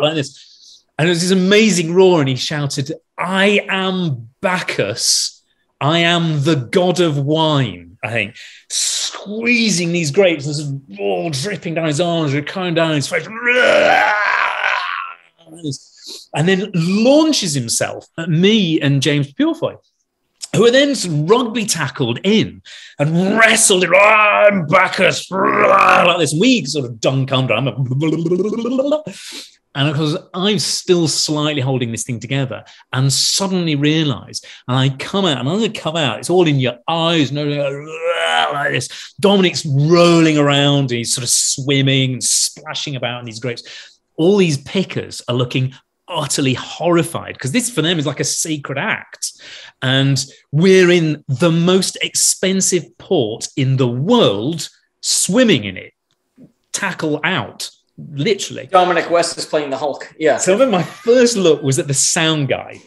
like this. And there's this amazing roar, and he shouted, I am Bacchus. I am the god of wine, I think, squeezing these grapes, and there's all dripping down his arms, coming down his face and then launches himself at me and James Purefoy, who are then rugby tackled in and wrestled in, oh, I'm Bacchus, like this. We sort of dunk under. I'm a, and of course, I'm still slightly holding this thing together and suddenly realize, and I come out, and I'm going to come out, it's all in your eyes, no, like this. Dominic's rolling around, he's sort of swimming and splashing about in these grapes. All these pickers are looking utterly horrified because this for them is like a sacred act. And we're in the most expensive port in the world, swimming in it, tackle out, literally. Dominic West is playing the Hulk. Yeah. So then my first look was at the sound guy.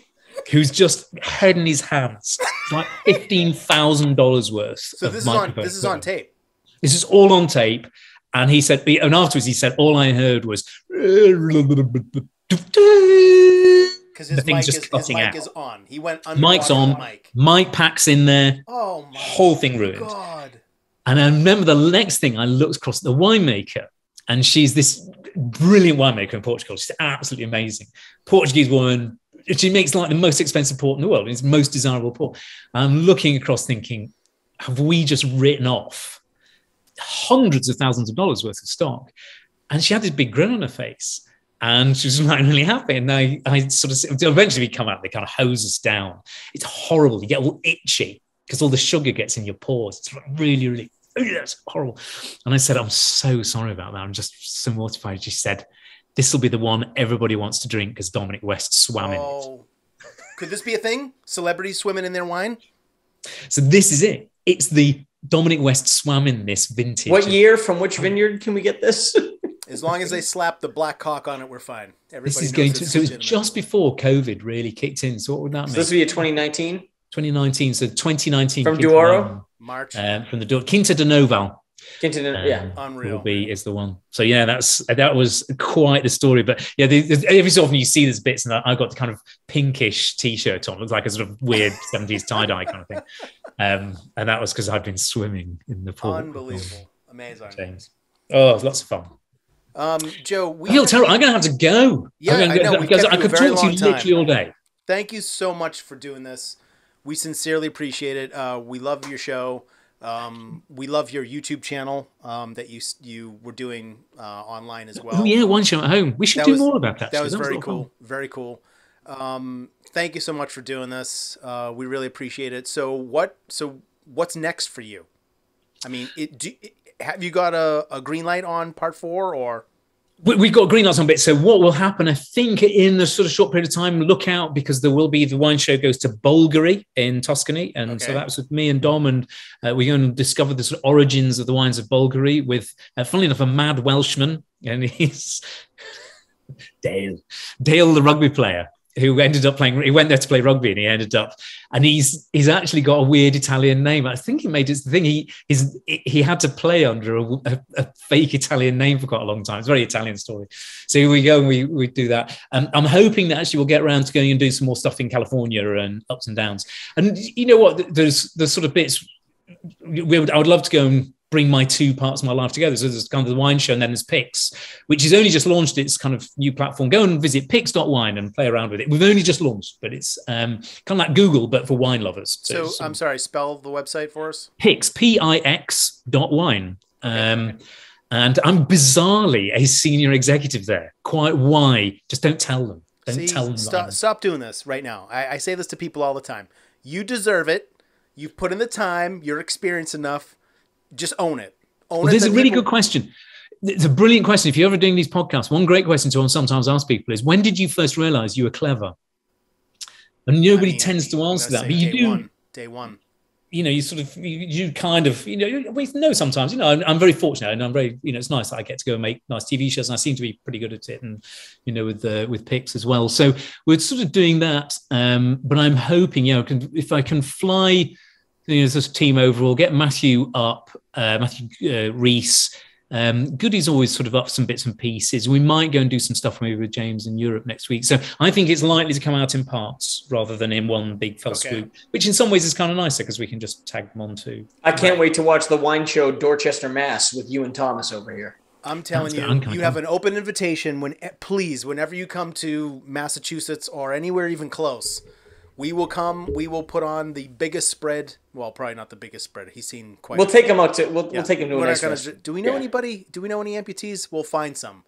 Who's just head in his hands, It's like fifteen thousand dollars worth. So this is on this is on tape. This is all on tape. And he said, and afterwards he said, all I heard was because his, mic, is, his mic is on. He went Mike's on. Mic. Mike packs in there. Oh my whole thing ruined. God. And I remember the next thing I looked across the winemaker, and she's this brilliant winemaker in Portugal. She's absolutely amazing. Portuguese woman. She makes like the most expensive port in the world. It's the most desirable port. I'm looking across thinking, have we just written off hundreds of thousands of dollars worth of stock? And she had this big grin on her face and she was like really happy. And I, I sort of eventually we come out, they kind of hose us down. It's horrible. You get all itchy because all the sugar gets in your pores. It's really, really, that's horrible. And I said, I'm so sorry about that. I'm just so mortified. She said, This will be the one everybody wants to drink because Dominic West swam in oh. it. Could this be a thing? Celebrities swimming in their wine? So this is it. It's the Dominic West swam in this vintage. What year? From which vineyard can we get this? As long as they slap the black cock on it, we're fine. Everybody this is going to. So it's just before COVID really kicked in. So what would that mean? This would be a 2019. 2019. So 2019 from Douro March. Um, from the Douro, Quinta de Noval. Quinta de, um, yeah, unreal. Will be is the one. So yeah, that's that was quite the story. But yeah, the, the, every so often you see these bits, and I, I got the kind of pinkish T-shirt on. It looks like a sort of weird 70s tie dye kind of thing. Um, and that was because I've been swimming in the pool. Unbelievable, amazing. James. Oh, lots of fun. Um, Joe, we I feel terrible. I'm going to have to go. Yeah, I'm I know. Because I could talk to you literally all day. Thank you so much for doing this. We sincerely appreciate it. Uh, we love your show. Um, we love your YouTube channel um, that you you were doing uh, online as well. Oh yeah, one show at home. We should that do was, more about that. That was that very was cool. Fun. Very cool. Um, thank you so much for doing this. Uh, we really appreciate it. So what? So what's next for you? I mean, it, do, have you got a, a green light on part four or? We've got green lights on bit. So what will happen? I think in the sort of short period of time, look out because there will be the wine show goes to Bolgheri in Tuscany, and okay. so that's with me and Dom, and uh, we're going to discover the sort of origins of the wines of Bolgheri with, uh, funnily enough, a mad Welshman, and he's Dale, Dale, the rugby player, who ended up playing. He went there to play rugby, and he ended up, and he's he's actually got a weird Italian name. I think he made it the thing. He he had to play under a, a, a, fake Italian name for quite a long time. It's a very Italian story. So here we go, and we we do that. And I'm hoping that actually we'll get around to going and doing some more stuff in California and ups and downs. And you know what? There's there's sort of bits. We would, I would love to go and bring my two parts of my life together. So there's kind of the wine show and then there's Pix, which has only just launched its kind of new platform. Go and visit pix.wine and play around with it. We've only just launched, but it's um, kind of like Google, but for wine lovers. So, it's, I'm sorry, spell the website for us. Pix, P-I-X dot wine. Um, and I'm bizarrely a senior executive there. Quite why? Just don't tell them. Don't See, tell them. stop, stop doing this right now. I, I say this to people all the time. You deserve it. You've put in the time. You're experienced enough. Just own it. Own Well, it. there's a really people- good question. It's a brilliant question. If you're ever doing these podcasts, one great question to sometimes ask people is, when did you first realize you were clever? And nobody tends to answer that, but you day do. One. Day one. You know, you sort of, you, you kind of, you know, we know sometimes. You know, I'm, I'm very fortunate, and I'm very, you know, it's nice that I get to go and make nice TV shows, and I seem to be pretty good at it, and you know, with uh, with Pix as well. So we're sort of doing that, um, but I'm hoping, you know, can, if I can fly, you know, this team overall, get Matthew up, uh, Matthew uh, Rhys. Um, Goody's always sort of up some bits and pieces. We might go and do some stuff maybe with James in Europe next week. So I think it's likely to come out in parts rather than in one big fell Okay. swoop, which in some ways is kind of nicer because we can just tag them on too. I can't wait to watch the wine show Dorchester, Mass, with you and Thomas over here. I'm telling That's you, good. You have an open invitation. When please, whenever you come to Massachusetts or anywhere even close, we will come. We will put on the biggest spread. Well, probably not the biggest spread. He's seen quite. We'll take him out to. We'll, Yeah. we'll take him to a We're not nice gonna- Do we know Yeah. anybody? Do we know any amputees? We'll find some.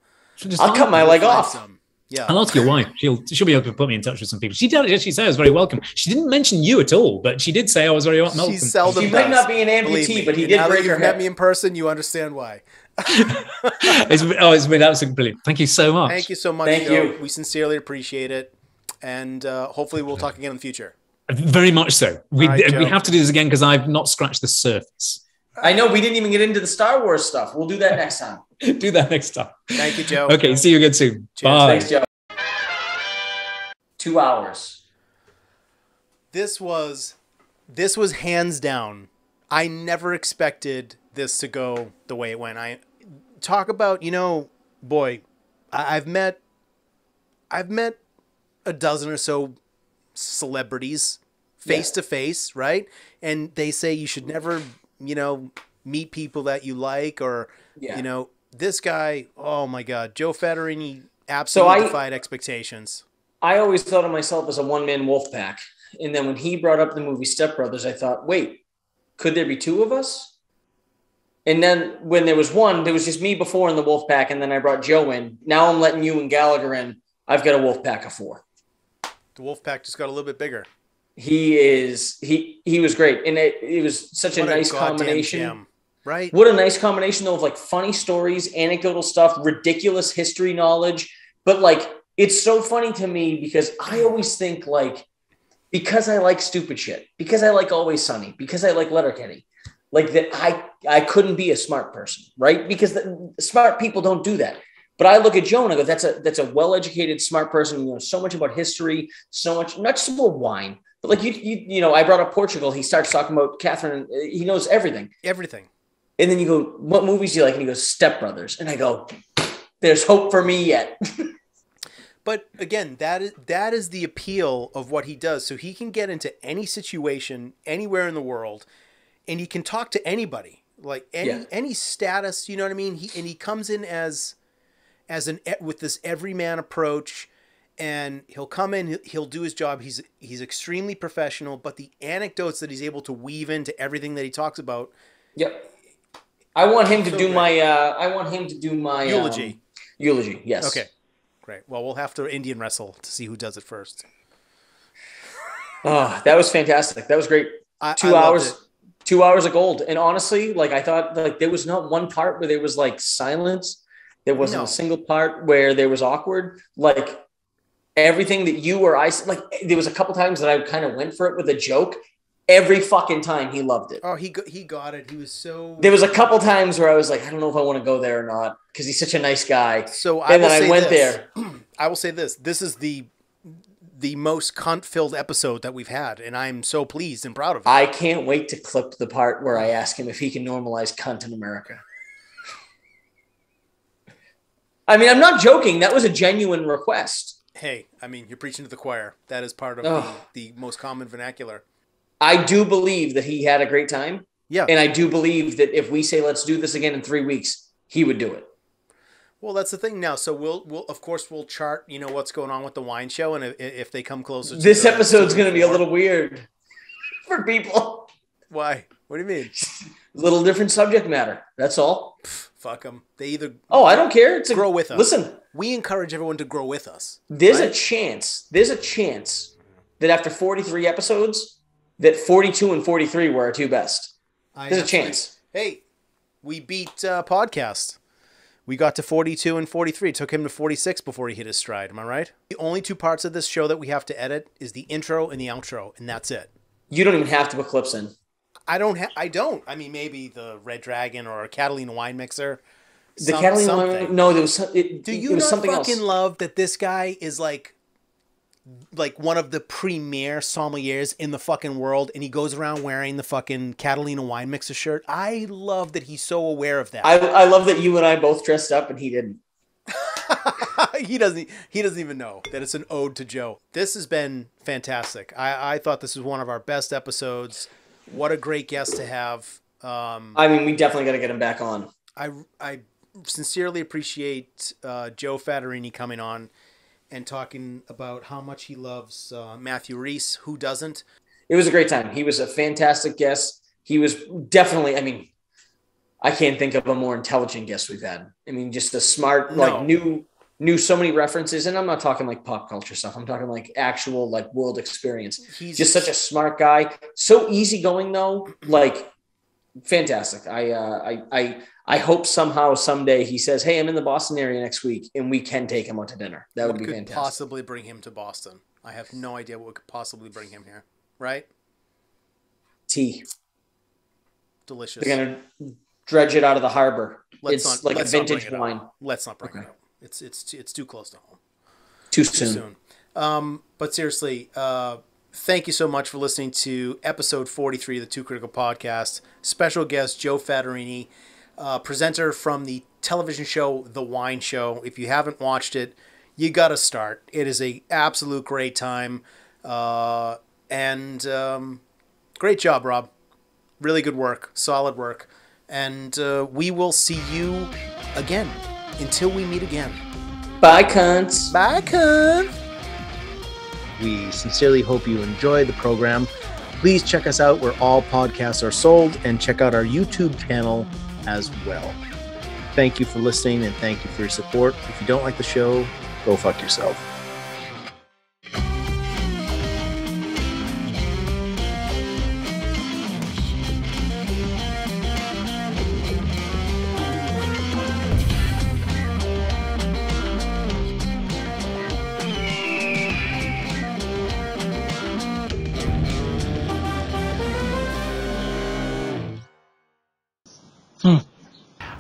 I'll cut my leg off. some. Yeah. I'll ask your wife. She'll she'll be able to put me in touch with some people. She did actually say I was very welcome. She didn't mention you at all, but she did say I was very welcome. She seldom She might not be an amputee, me. but he did now that break you've her met me in person, you understand why. it's, been- oh, it's been absolutely brilliant. Thank you so much. Thank you so much. Thank Joe. you. We sincerely appreciate it, and uh, hopefully we'll talk again in the future. Very much so. We, All right, we have to do this again because I've not scratched the surface. I know we didn't even get into the Star Wars stuff. We'll do that next time. do that next time. Thank you, Joe. Okay, see you again soon. Bye. Thanks, Joe. Two hours. this was this was hands down i never expected this to go the way it went i talk about you know boy I, i've met i've met a dozen or so celebrities face to face right and they say you should never you know meet people that you like or Yeah. you know this guy oh my god joe fattorini absolutely I- defied expectations I always thought of myself as a one man wolf pack. And then when he brought up the movie Step Brothers, I thought, wait, could there be two of us? And then when there was one, there was just me before in the wolf pack, and then I brought Joe in. Now I'm letting you and Gallagher in. I've got a wolf pack of four. The wolf pack just got a little bit bigger He is he he was great, and it, it was such a nice goddamn combination. gem, right What a nice combination though of like funny stories, anecdotal stuff, ridiculous history knowledge. But like it's so funny to me because I always think like because I like stupid shit, because I like Always Sunny, because I like Letterkenny, like that I I couldn't be a smart person, right? Because the, smart people don't do that. But I look at Joe and I go, that's a that's a well-educated, smart person who knows so much about history, so much not just about wine, but like you you you know, I brought up Portugal. He starts talking about Catherine. Uh, he knows everything. everything And then you go, what movies do you like? And he goes, Step Brothers. And I go, there's hope for me yet. But again, that is that is the appeal of what he does. So he can get into any situation anywhere in the world, and he can talk to anybody, like any Yeah. any status. You know what I mean? He and he comes in as as an with this everyman approach, and he'll come in. he'll- do his job. He's he's extremely professional. But the anecdotes that he's able to weave into everything that he talks about, yep. I want him to So do great. my, uh, I want him to do my um, Eulogy. eulogy. Yes. okay, great. Well, we'll have to Indian wrestle to see who does it first. Oh, that was fantastic. That was great. I- two I hours, two hours of gold. And honestly, like I thought, like there was not one part where there was like silence. There wasn't No. a single part where there was awkward. Like everything that you or I like, there was a couple times that I kind of went for it with a joke. Every fucking time he loved it. Oh, he go- he got it. He was so. There was a couple times where I was like, I don't know if I want to go there or not because he's such a nice guy. So I and will then I went this. there. I will say this: this is the the most cunt-filled episode that we've had, and I'm so pleased and proud of it. I can't wait to clip the part where I ask him if he can normalize cunt in America. I mean, I'm not joking. That was a genuine request. hey, I mean, you're preaching to the choir. That is part of the, the most common vernacular. I do believe that he had a great time. Yeah. And I do believe that if we say let's do this again in three weeks, he would do it. Well, that's the thing now. So we'll, we'll of course, we'll chart, you know, what's going on with the wine show, and if, if they come closer. to This the- episode's going to be a little weird for people. Why? What do you mean? A little different subject matter. That's all. Fuck them. They either. Oh, I don't care. It's a, grow with us. Listen, we encourage everyone to grow with us. There's a chance. There's a chance that after 43 episodes, that 42 and 43 were our two best. I There's a chance. Hey, we beat uh, podcast. We got to 42 and 43. It took him to 46 before he hit his stride. Am I right? The only two parts of this show that we have to edit is the intro and the outro, and that's it. You don't even have to put clips in. I don't. Ha- I don't. I mean, maybe the Red Dragon or a Catalina wine mixer. The some- Catalina something. no, there was it, Do it you was not something fucking else. love that this guy is like, like one of the premier sommeliers in the fucking world, and he goes around wearing the fucking Catalina wine mixer shirt? I love that he's so aware of that. I, I love that you and I both dressed up and he didn't. he doesn't. He doesn't even know that it's an ode to Joe. This has been fantastic. I, I thought this was one of our best episodes. What a great guest to have. Um, I mean, we definitely got to get him back on. I I sincerely appreciate uh, Joe Fattorini coming on and talking about how much he loves uh, Matthew Rhys. Who doesn't? It was a great time. He was a fantastic guest. He was definitely, I mean, I can't think of a more intelligent guest we've had. I mean, just a smart, No. like knew knew so many references, and I'm not talking like pop culture stuff. I'm talking like actual like world experience. He's just such a smart guy. So easygoing though, like fantastic. I uh, I I I hope somehow someday he says, "Hey, I'm in the Boston area next week, and we can take him out to dinner." That would be could fantastic. possibly bring him to Boston? I have no idea what could possibly bring him here. Right? Tea. Delicious. They're gonna dredge it out of the harbor. Let's it's not- like a vintage wine. Let's not bring it up. It's it's it's too close to home. Too soon. Um, but seriously, uh, thank you so much for listening to episode 43 of the Two Critical Podcast. Special guest Joe Fattorini, uh, presenter from the television show The Wine Show. If you haven't watched it, you got to start. It is a absolute great time. Uh, and um, great job, Rob. Really good work. Solid work. And uh, we will see you again until we meet again. Bye, cunts. Bye, cunts. We sincerely hope you enjoyed the program. Please check us out where all podcasts are sold and check out our YouTube channel as well. Thank you for listening and thank you for your support. If you don't like the show, go fuck yourself.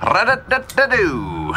Ra-da-da-da-doo.